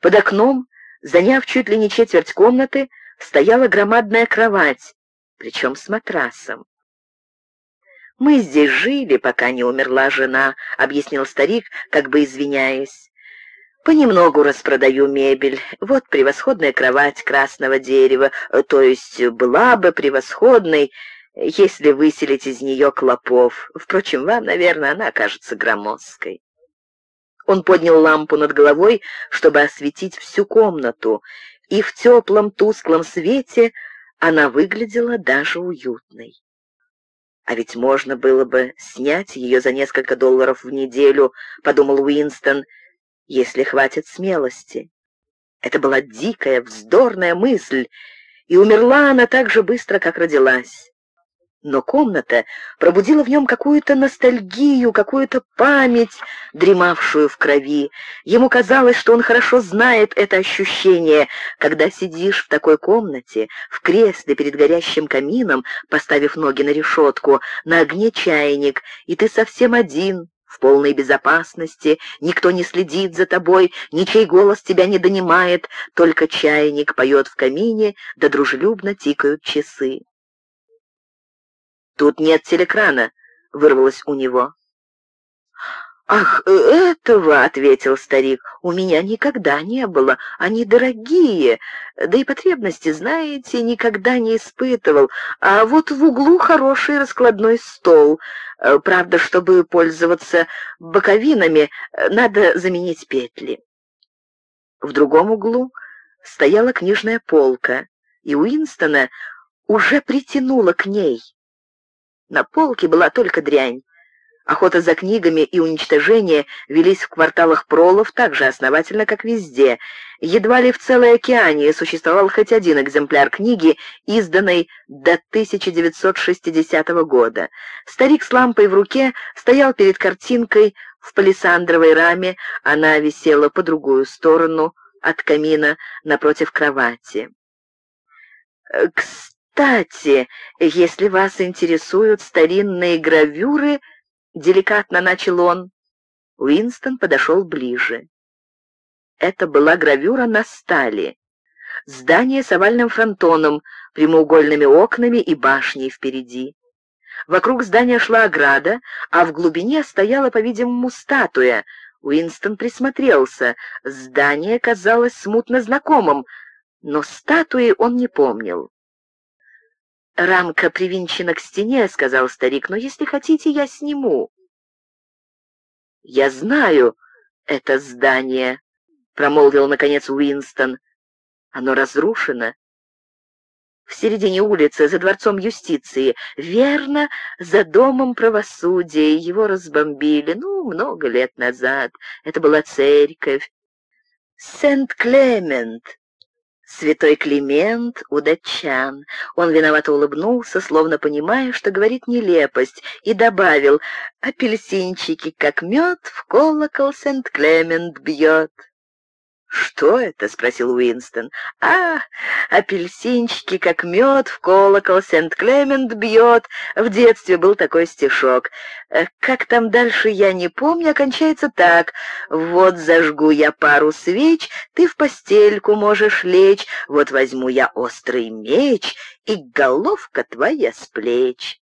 Под окном, заняв чуть ли не четверть комнаты, стояла громадная кровать, причем с матрасом. «Мы здесь жили, пока не умерла жена», — объяснил старик, как бы извиняясь. «Понемногу распродаю мебель. Вот превосходная кровать красного дерева, то есть была бы превосходной, если выселить из нее клопов. Впрочем, вам, наверное, она кажется громоздкой». Он поднял лампу над головой, чтобы осветить всю комнату, и в теплом тусклом свете она выглядела даже уютной. А ведь можно было бы снять ее за несколько долларов в неделю, подумал Уинстон, если хватит смелости. Это была дикая, вздорная мысль, и умерла она так же быстро, как родилась. Но комната пробудила в нем какую-то ностальгию, какую-то память, дремавшую в крови. Ему казалось, что он хорошо знает это ощущение, когда сидишь в такой комнате, в кресле перед горящим камином, поставив ноги на решетку, на огне чайник, и ты совсем один, в полной безопасности, никто не следит за тобой, ничей голос тебя не донимает, только чайник поет в камине, да дружелюбно тикают часы. «Тут нет телекрана», — вырвалось у него. «Ах, этого!» — ответил старик. «У меня никогда не было. Они дорогие. Да и потребности, знаете, никогда не испытывал. А вот в углу хороший раскладной стол. Правда, чтобы пользоваться боковинами, надо заменить петли». В другом углу стояла книжная полка, и Уинстона уже притянула к ней. На полке была только дрянь. Охота за книгами и уничтожение велись в кварталах пролов так же основательно, как везде. Едва ли в целой океане существовал хоть один экземпляр книги, изданной до 1960 года. Старик с лампой в руке стоял перед картинкой в палисандровой раме, она висела по другую сторону от камина напротив кровати. «Кстати, «Кстати, если вас интересуют старинные гравюры...» — деликатно начал он. Уинстон подошел ближе. Это была гравюра на стали. Здание с овальным фронтоном, прямоугольными окнами и башней впереди. Вокруг здания шла ограда, а в глубине стояла, по-видимому, статуя. Уинстон присмотрелся. Здание казалось смутно знакомым, но статуи он не помнил. «Рамка привинчена к стене», — сказал старик, — «но если хотите, я сниму». «Я знаю это здание», — промолвил, наконец, Уинстон. «Оно разрушено. В середине улицы, за дворцом юстиции. Верно, за домом правосудия. Его разбомбили, ну, много лет назад. Это была церковь. Сент-Клемент, Святой Климент у датчан. Он виновато улыбнулся, словно понимая, что говорит нелепость, и добавил «Апельсинчики, как мед, в колокол Сент-Клемент бьет». «Что это?» — спросил Уинстон. «А, апельсинчики, как мед, в колокол Сент-Клемент бьет. В детстве был такой стишок. Э, как там дальше, я не помню, окончается так. Вот зажгу я пару свеч, ты в постельку можешь лечь, вот возьму я острый меч, и головка твоя с плеч».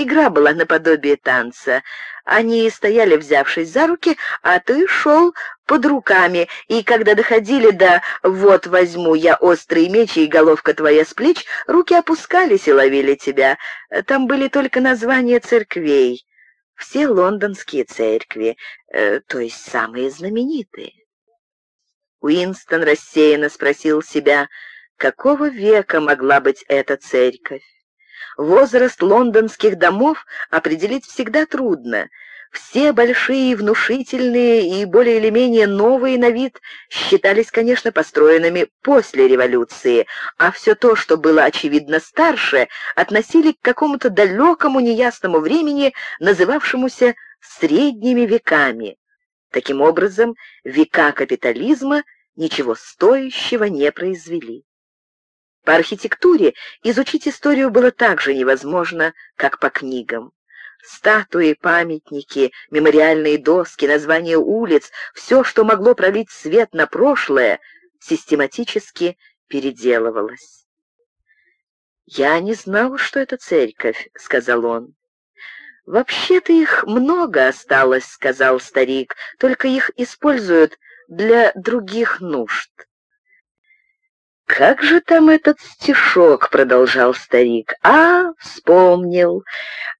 Игра была наподобие танца. Они стояли, взявшись за руки, а ты шел под руками, и когда доходили до «вот возьму я острый меч и головка твоя с плеч», руки опускались и ловили тебя. Там были только названия церквей. Все лондонские церкви, э, то есть самые знаменитые. Уинстон рассеянно спросил себя, какого века могла быть эта церковь. Возраст лондонских домов определить всегда трудно. Все большие, внушительные и более или менее новые на вид считались, конечно, построенными после революции, а все то, что было очевидно старше, относили к какому-то далекому неясному времени, называвшемуся средними веками. Таким образом, века капитализма ничего стоящего не произвели. По архитектуре изучить историю было так же невозможно, как по книгам. Статуи, памятники, мемориальные доски, названия улиц, все, что могло пролить свет на прошлое, систематически переделывалось. «Я не знал, что это церковь», — сказал он. «Вообще-то их много осталось», — сказал старик, — «только их используют для других нужд». «Как же там этот стишок?» — продолжал старик. «А, вспомнил.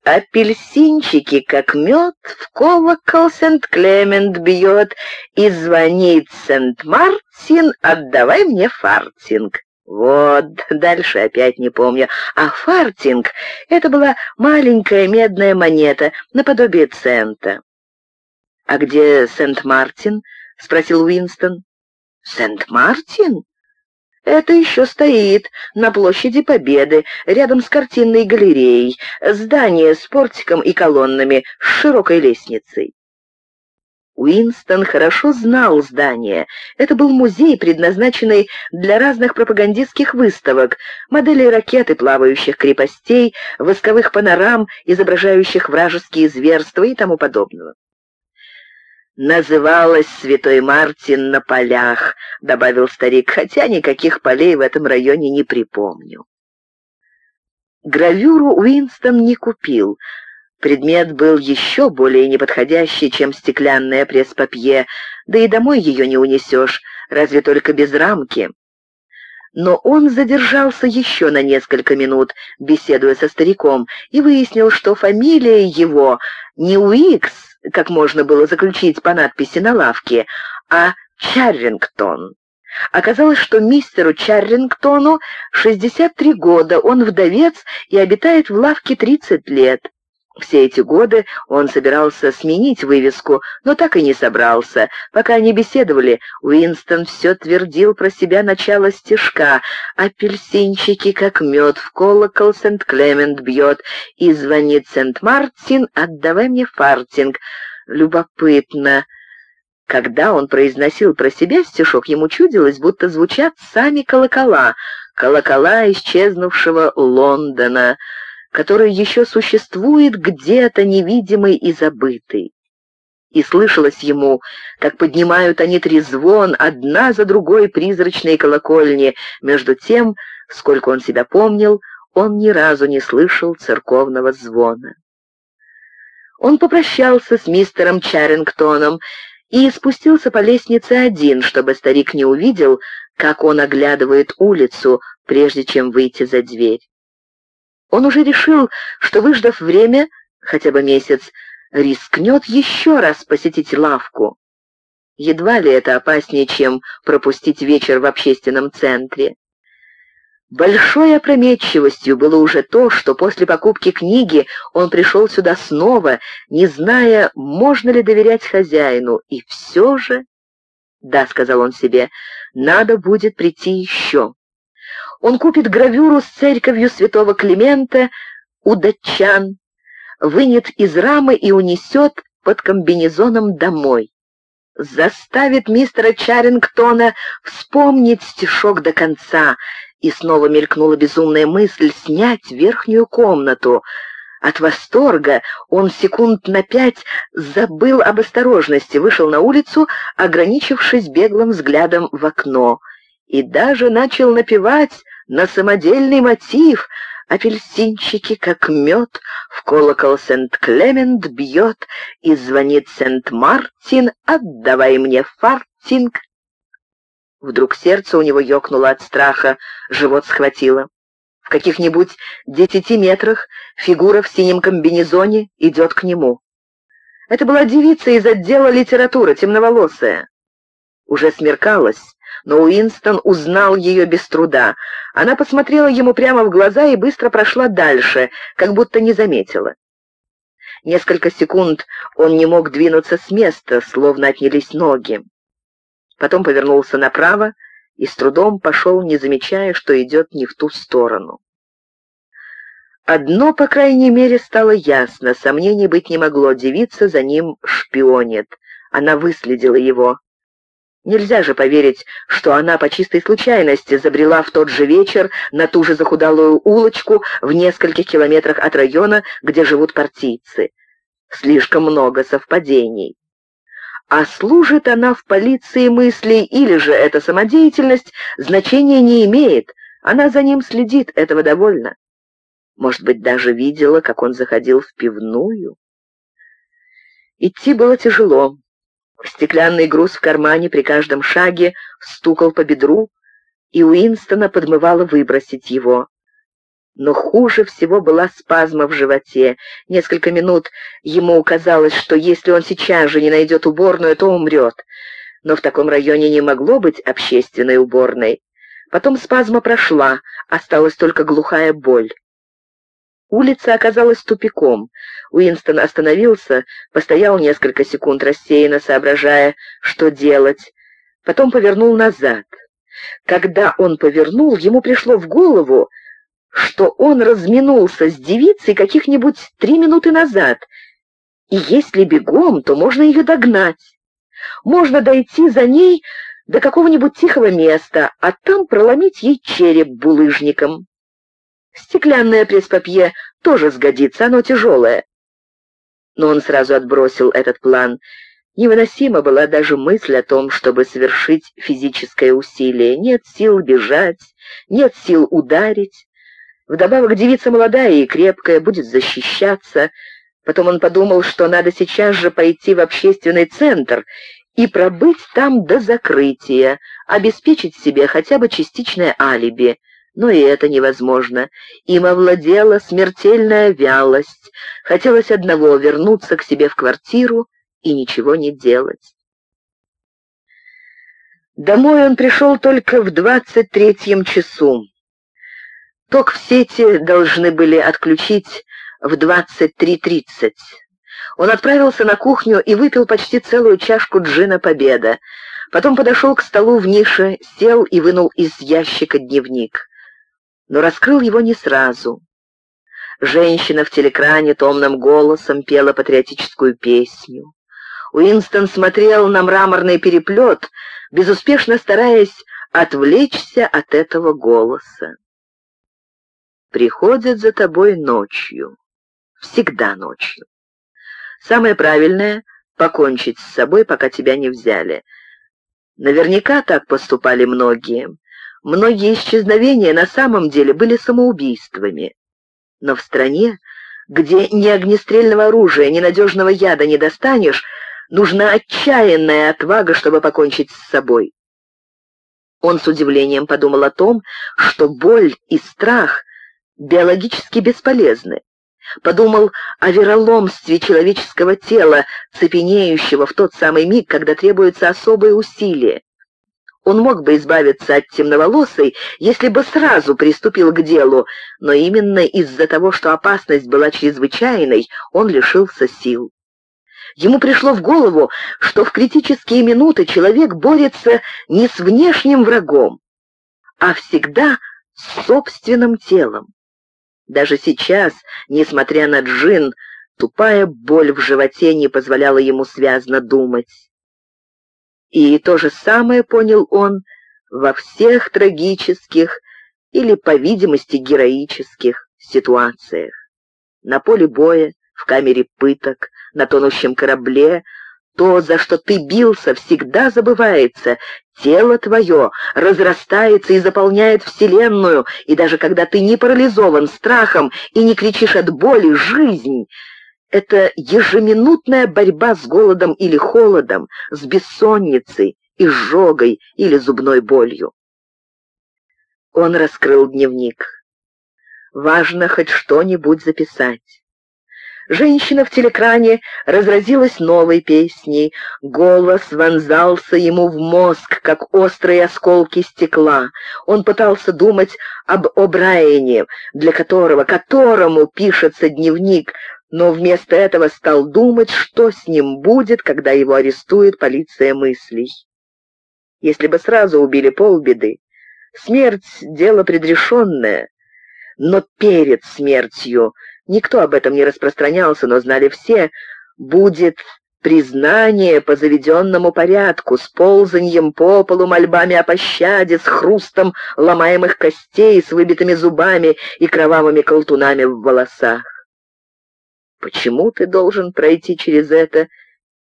Апельсинчики, как мед, в колокол Сент-Клемент бьет, и звонит Сент-Мартин, отдавай мне фартинг». Вот, дальше опять не помню. А фартинг — это была маленькая медная монета, наподобие цента. «А где Сент-Мартин?» — спросил Уинстон. «Сент-Мартин?» Это еще стоит на площади Победы, рядом с картинной галереей, здание с портиком и колоннами, с широкой лестницей. Уинстон хорошо знал здание. Это был музей, предназначенный для разных пропагандистских выставок, моделей ракет и плавающих крепостей, восковых панорам, изображающих вражеские зверства и тому подобного. «Называлась Святой Мартин на полях», — добавил старик, «хотя никаких полей в этом районе не припомню». Гравюру Уинстон не купил. Предмет был еще более неподходящий, чем стеклянное пресс-папье, да и домой ее не унесешь, разве только без рамки. Но он задержался еще на несколько минут, беседуя со стариком, и выяснил, что фамилия его не Уикс, как можно было заключить по надписи на лавке, а Чаррингтон. Оказалось, что мистеру Чаррингтону 63 года, он вдовец и обитает в лавке 30 лет. Все эти годы он собирался сменить вывеску, но так и не собрался. Пока они беседовали, Уинстон все твердил про себя начало стишка. «Апельсинчики, как мед, в колокол Сент-Клемент бьет, и звонит Сент-Мартин, отдавай мне фартинг». Любопытно. Когда он произносил про себя стишок, ему чудилось, будто звучат сами колокола, колокола исчезнувшего Лондона который еще существует где-то невидимый и забытый. И слышалось ему, как поднимают они трезвон одна за другой призрачные колокольни, между тем, сколько он себя помнил, он ни разу не слышал церковного звона. Он попрощался с мистером Чарингтоном и спустился по лестнице один, чтобы старик не увидел, как он оглядывает улицу, прежде чем выйти за дверь. Он уже решил, что, выждав время, хотя бы месяц, рискнет еще раз посетить лавку. Едва ли это опаснее, чем пропустить вечер в общественном центре. Большой опрометчивостью было уже то, что после покупки книги он пришел сюда снова, не зная, можно ли доверять хозяину, и все же... «Да», — сказал он себе, — «надо будет прийти еще» он купит гравюру с церковью святого Климента у датчан, вынет из рамы и унесет под комбинезоном домой. Заставит мистера Чарингтона вспомнить стишок до конца, и снова мелькнула безумная мысль снять верхнюю комнату. От восторга он секунд на пять забыл об осторожности, вышел на улицу, ограничившись беглым взглядом в окно, и даже начал напевать на самодельный мотив. Апельсинчики, как мед, в колокол Сент-Клемент бьет, и звонит Сент-Мартин, отдавай мне фартинг. Вдруг сердце у него ёкнуло от страха, живот схватило. В каких-нибудь десяти метрах фигура в синем комбинезоне идет к нему. Это была девица из отдела литературы, темноволосая. Уже смеркалось, но Уинстон узнал ее без труда. Она посмотрела ему прямо в глаза и быстро прошла дальше, как будто не заметила. Несколько секунд он не мог двинуться с места, словно отнялись ноги. Потом повернулся направо и с трудом пошел, не замечая, что идет не в ту сторону. Одно, по крайней мере, стало ясно, сомнений быть не могло, девица за ним шпионит. Она выследила его. Нельзя же поверить, что она по чистой случайности забрела в тот же вечер на ту же захудалую улочку в нескольких километрах от района, где живут партийцы. Слишком много совпадений. А служит она в полиции мыслей или же эта самодеятельность, значения не имеет. Она за ним следит, этого довольно. Может быть, даже видела, как он заходил в пивную. Идти было тяжело. Стеклянный груз в кармане при каждом шаге стукал по бедру, и Уинстона подмывало выбросить его. Но хуже всего была спазма в животе. Несколько минут ему казалось, что если он сейчас же не найдет уборную, то умрет. Но в таком районе не могло быть общественной уборной. Потом спазма прошла, осталась только глухая боль. Улица оказалась тупиком. Уинстон остановился, постоял несколько секунд рассеянно, соображая, что делать. Потом повернул назад. Когда он повернул, ему пришло в голову, что он разминулся с девицей каких-нибудь три минуты назад, и если бегом, то можно ее догнать. Можно дойти за ней до какого-нибудь тихого места, а там проломить ей череп булыжником. Стеклянное пресс-папье тоже сгодится, оно тяжелое. Но он сразу отбросил этот план. Невыносима была даже мысль о том, чтобы совершить физическое усилие. Нет сил бежать, нет сил ударить. Вдобавок девица молодая и крепкая, будет защищаться. Потом он подумал, что надо сейчас же пойти в общественный центр и пробыть там до закрытия, обеспечить себе хотя бы частичное алиби. Но и это невозможно. Им овладела смертельная вялость. Хотелось одного — вернуться к себе в квартиру и ничего не делать. Домой он пришел только в двадцать третьем часу. Ток в сети должны были отключить в двадцать три тридцать. Он отправился на кухню и выпил почти целую чашку джина «Победа». Потом подошел к столу в нише, сел и вынул из ящика дневник. Но раскрыл его не сразу. Женщина в телекране томным голосом пела патриотическую песню. Уинстон смотрел на мраморный переплет, безуспешно стараясь отвлечься от этого голоса. «Приходят за тобой ночью, всегда ночью. Самое правильное — покончить с собой, пока тебя не взяли. Наверняка так поступали многие. Многие исчезновения на самом деле были самоубийствами. Но в стране, где ни огнестрельного оружия, ни надежного яда не достанешь, нужна отчаянная отвага, чтобы покончить с собой. Он с удивлением подумал о том, что боль и страх биологически бесполезны подумал о вероломстве человеческого тела, цепенеющего в тот самый миг, когда требуются особые усилия. Он мог бы избавиться от темноволосой, если бы сразу приступил к делу, но именно из-за того, что опасность была чрезвычайной, он лишился сил. Ему пришло в голову, что в критические минуты человек борется не с внешним врагом, а всегда с собственным телом. Даже сейчас, несмотря на джин, тупая боль в животе не позволяла ему связно думать. И то же самое понял он во всех трагических или, по видимости, героических ситуациях. На поле боя, в камере пыток, на тонущем корабле, то, за что ты бился, всегда забывается. Тело твое разрастается и заполняет Вселенную, и даже когда ты не парализован страхом и не кричишь от боли, жизнь — это ежеминутная борьба с голодом или холодом, с бессонницей, изжогой или зубной болью. Он раскрыл дневник. Важно хоть что-нибудь записать. Женщина в телекране разразилась новой песней. Голос вонзался ему в мозг, как острые осколки стекла. Он пытался думать об О'Брайене, для которого, которому пишется дневник, но вместо этого стал думать, что с ним будет, когда его арестует полиция мыслей. Если бы сразу убили полбеды, смерть — дело предрешенное, но перед смертью Никто об этом не распространялся, но знали все, будет признание по заведенному порядку, с ползаньем по полу, мольбами о пощаде, с хрустом ломаемых костей, с выбитыми зубами и кровавыми колтунами в волосах. Почему ты должен пройти через это,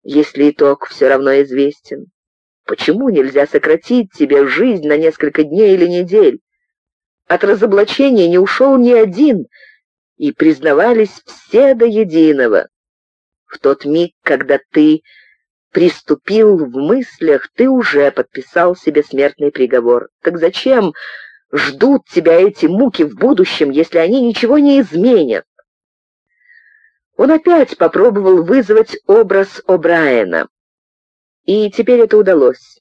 если итог все равно известен? Почему нельзя сократить тебе жизнь на несколько дней или недель? От разоблачения не ушел ни один — и признавались все до единого. В тот миг, когда ты приступил в мыслях, ты уже подписал себе смертный приговор. Так зачем ждут тебя эти муки в будущем, если они ничего не изменят? Он опять попробовал вызвать образ О'Брайена. И теперь это удалось.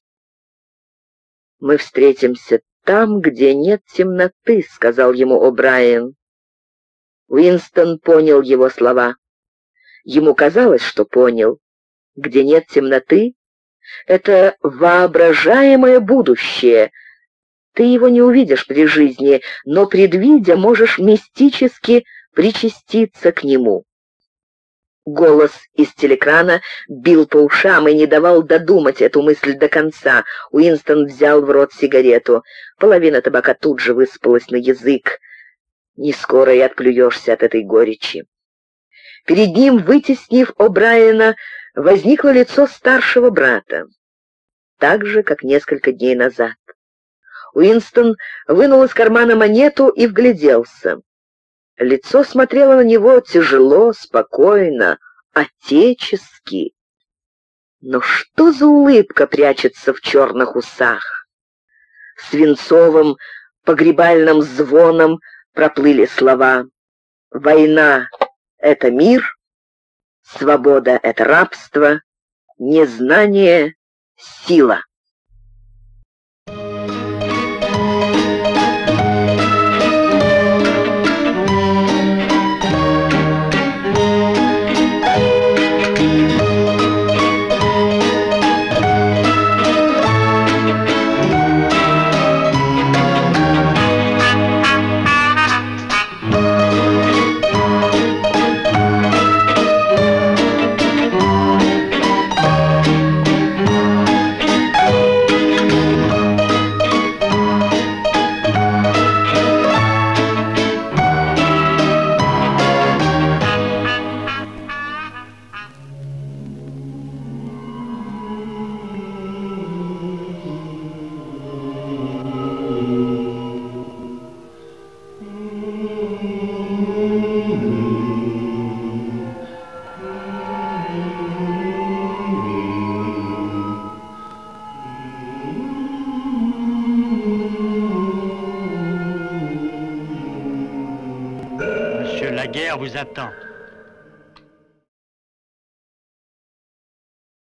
«Мы встретимся там, где нет темноты», — сказал ему О'Брайен. Уинстон понял его слова. Ему казалось, что понял. Где нет темноты, это воображаемое будущее, Ты его не увидишь при жизни, но, предвидя, можешь мистически причаститься к нему. Голос из телекрана бил по ушам и не давал додумать эту мысль до конца. Уинстон взял в рот сигарету. Половина табака тут же высыпалась на язык. Не скоро и отплюешься от этой горечи. Перед ним, вытеснив О'Брайена, возникло лицо старшего брата. Так же, как несколько дней назад. Уинстон вынул из кармана монету и вгляделся. Лицо смотрело на него тяжело, спокойно, отечески. Но что за улыбка прячется в черных усах? Свинцовым погребальным звоном проплыли слова «Война — это мир», «Свобода — это рабство», «Незнание — сила». Vous attend.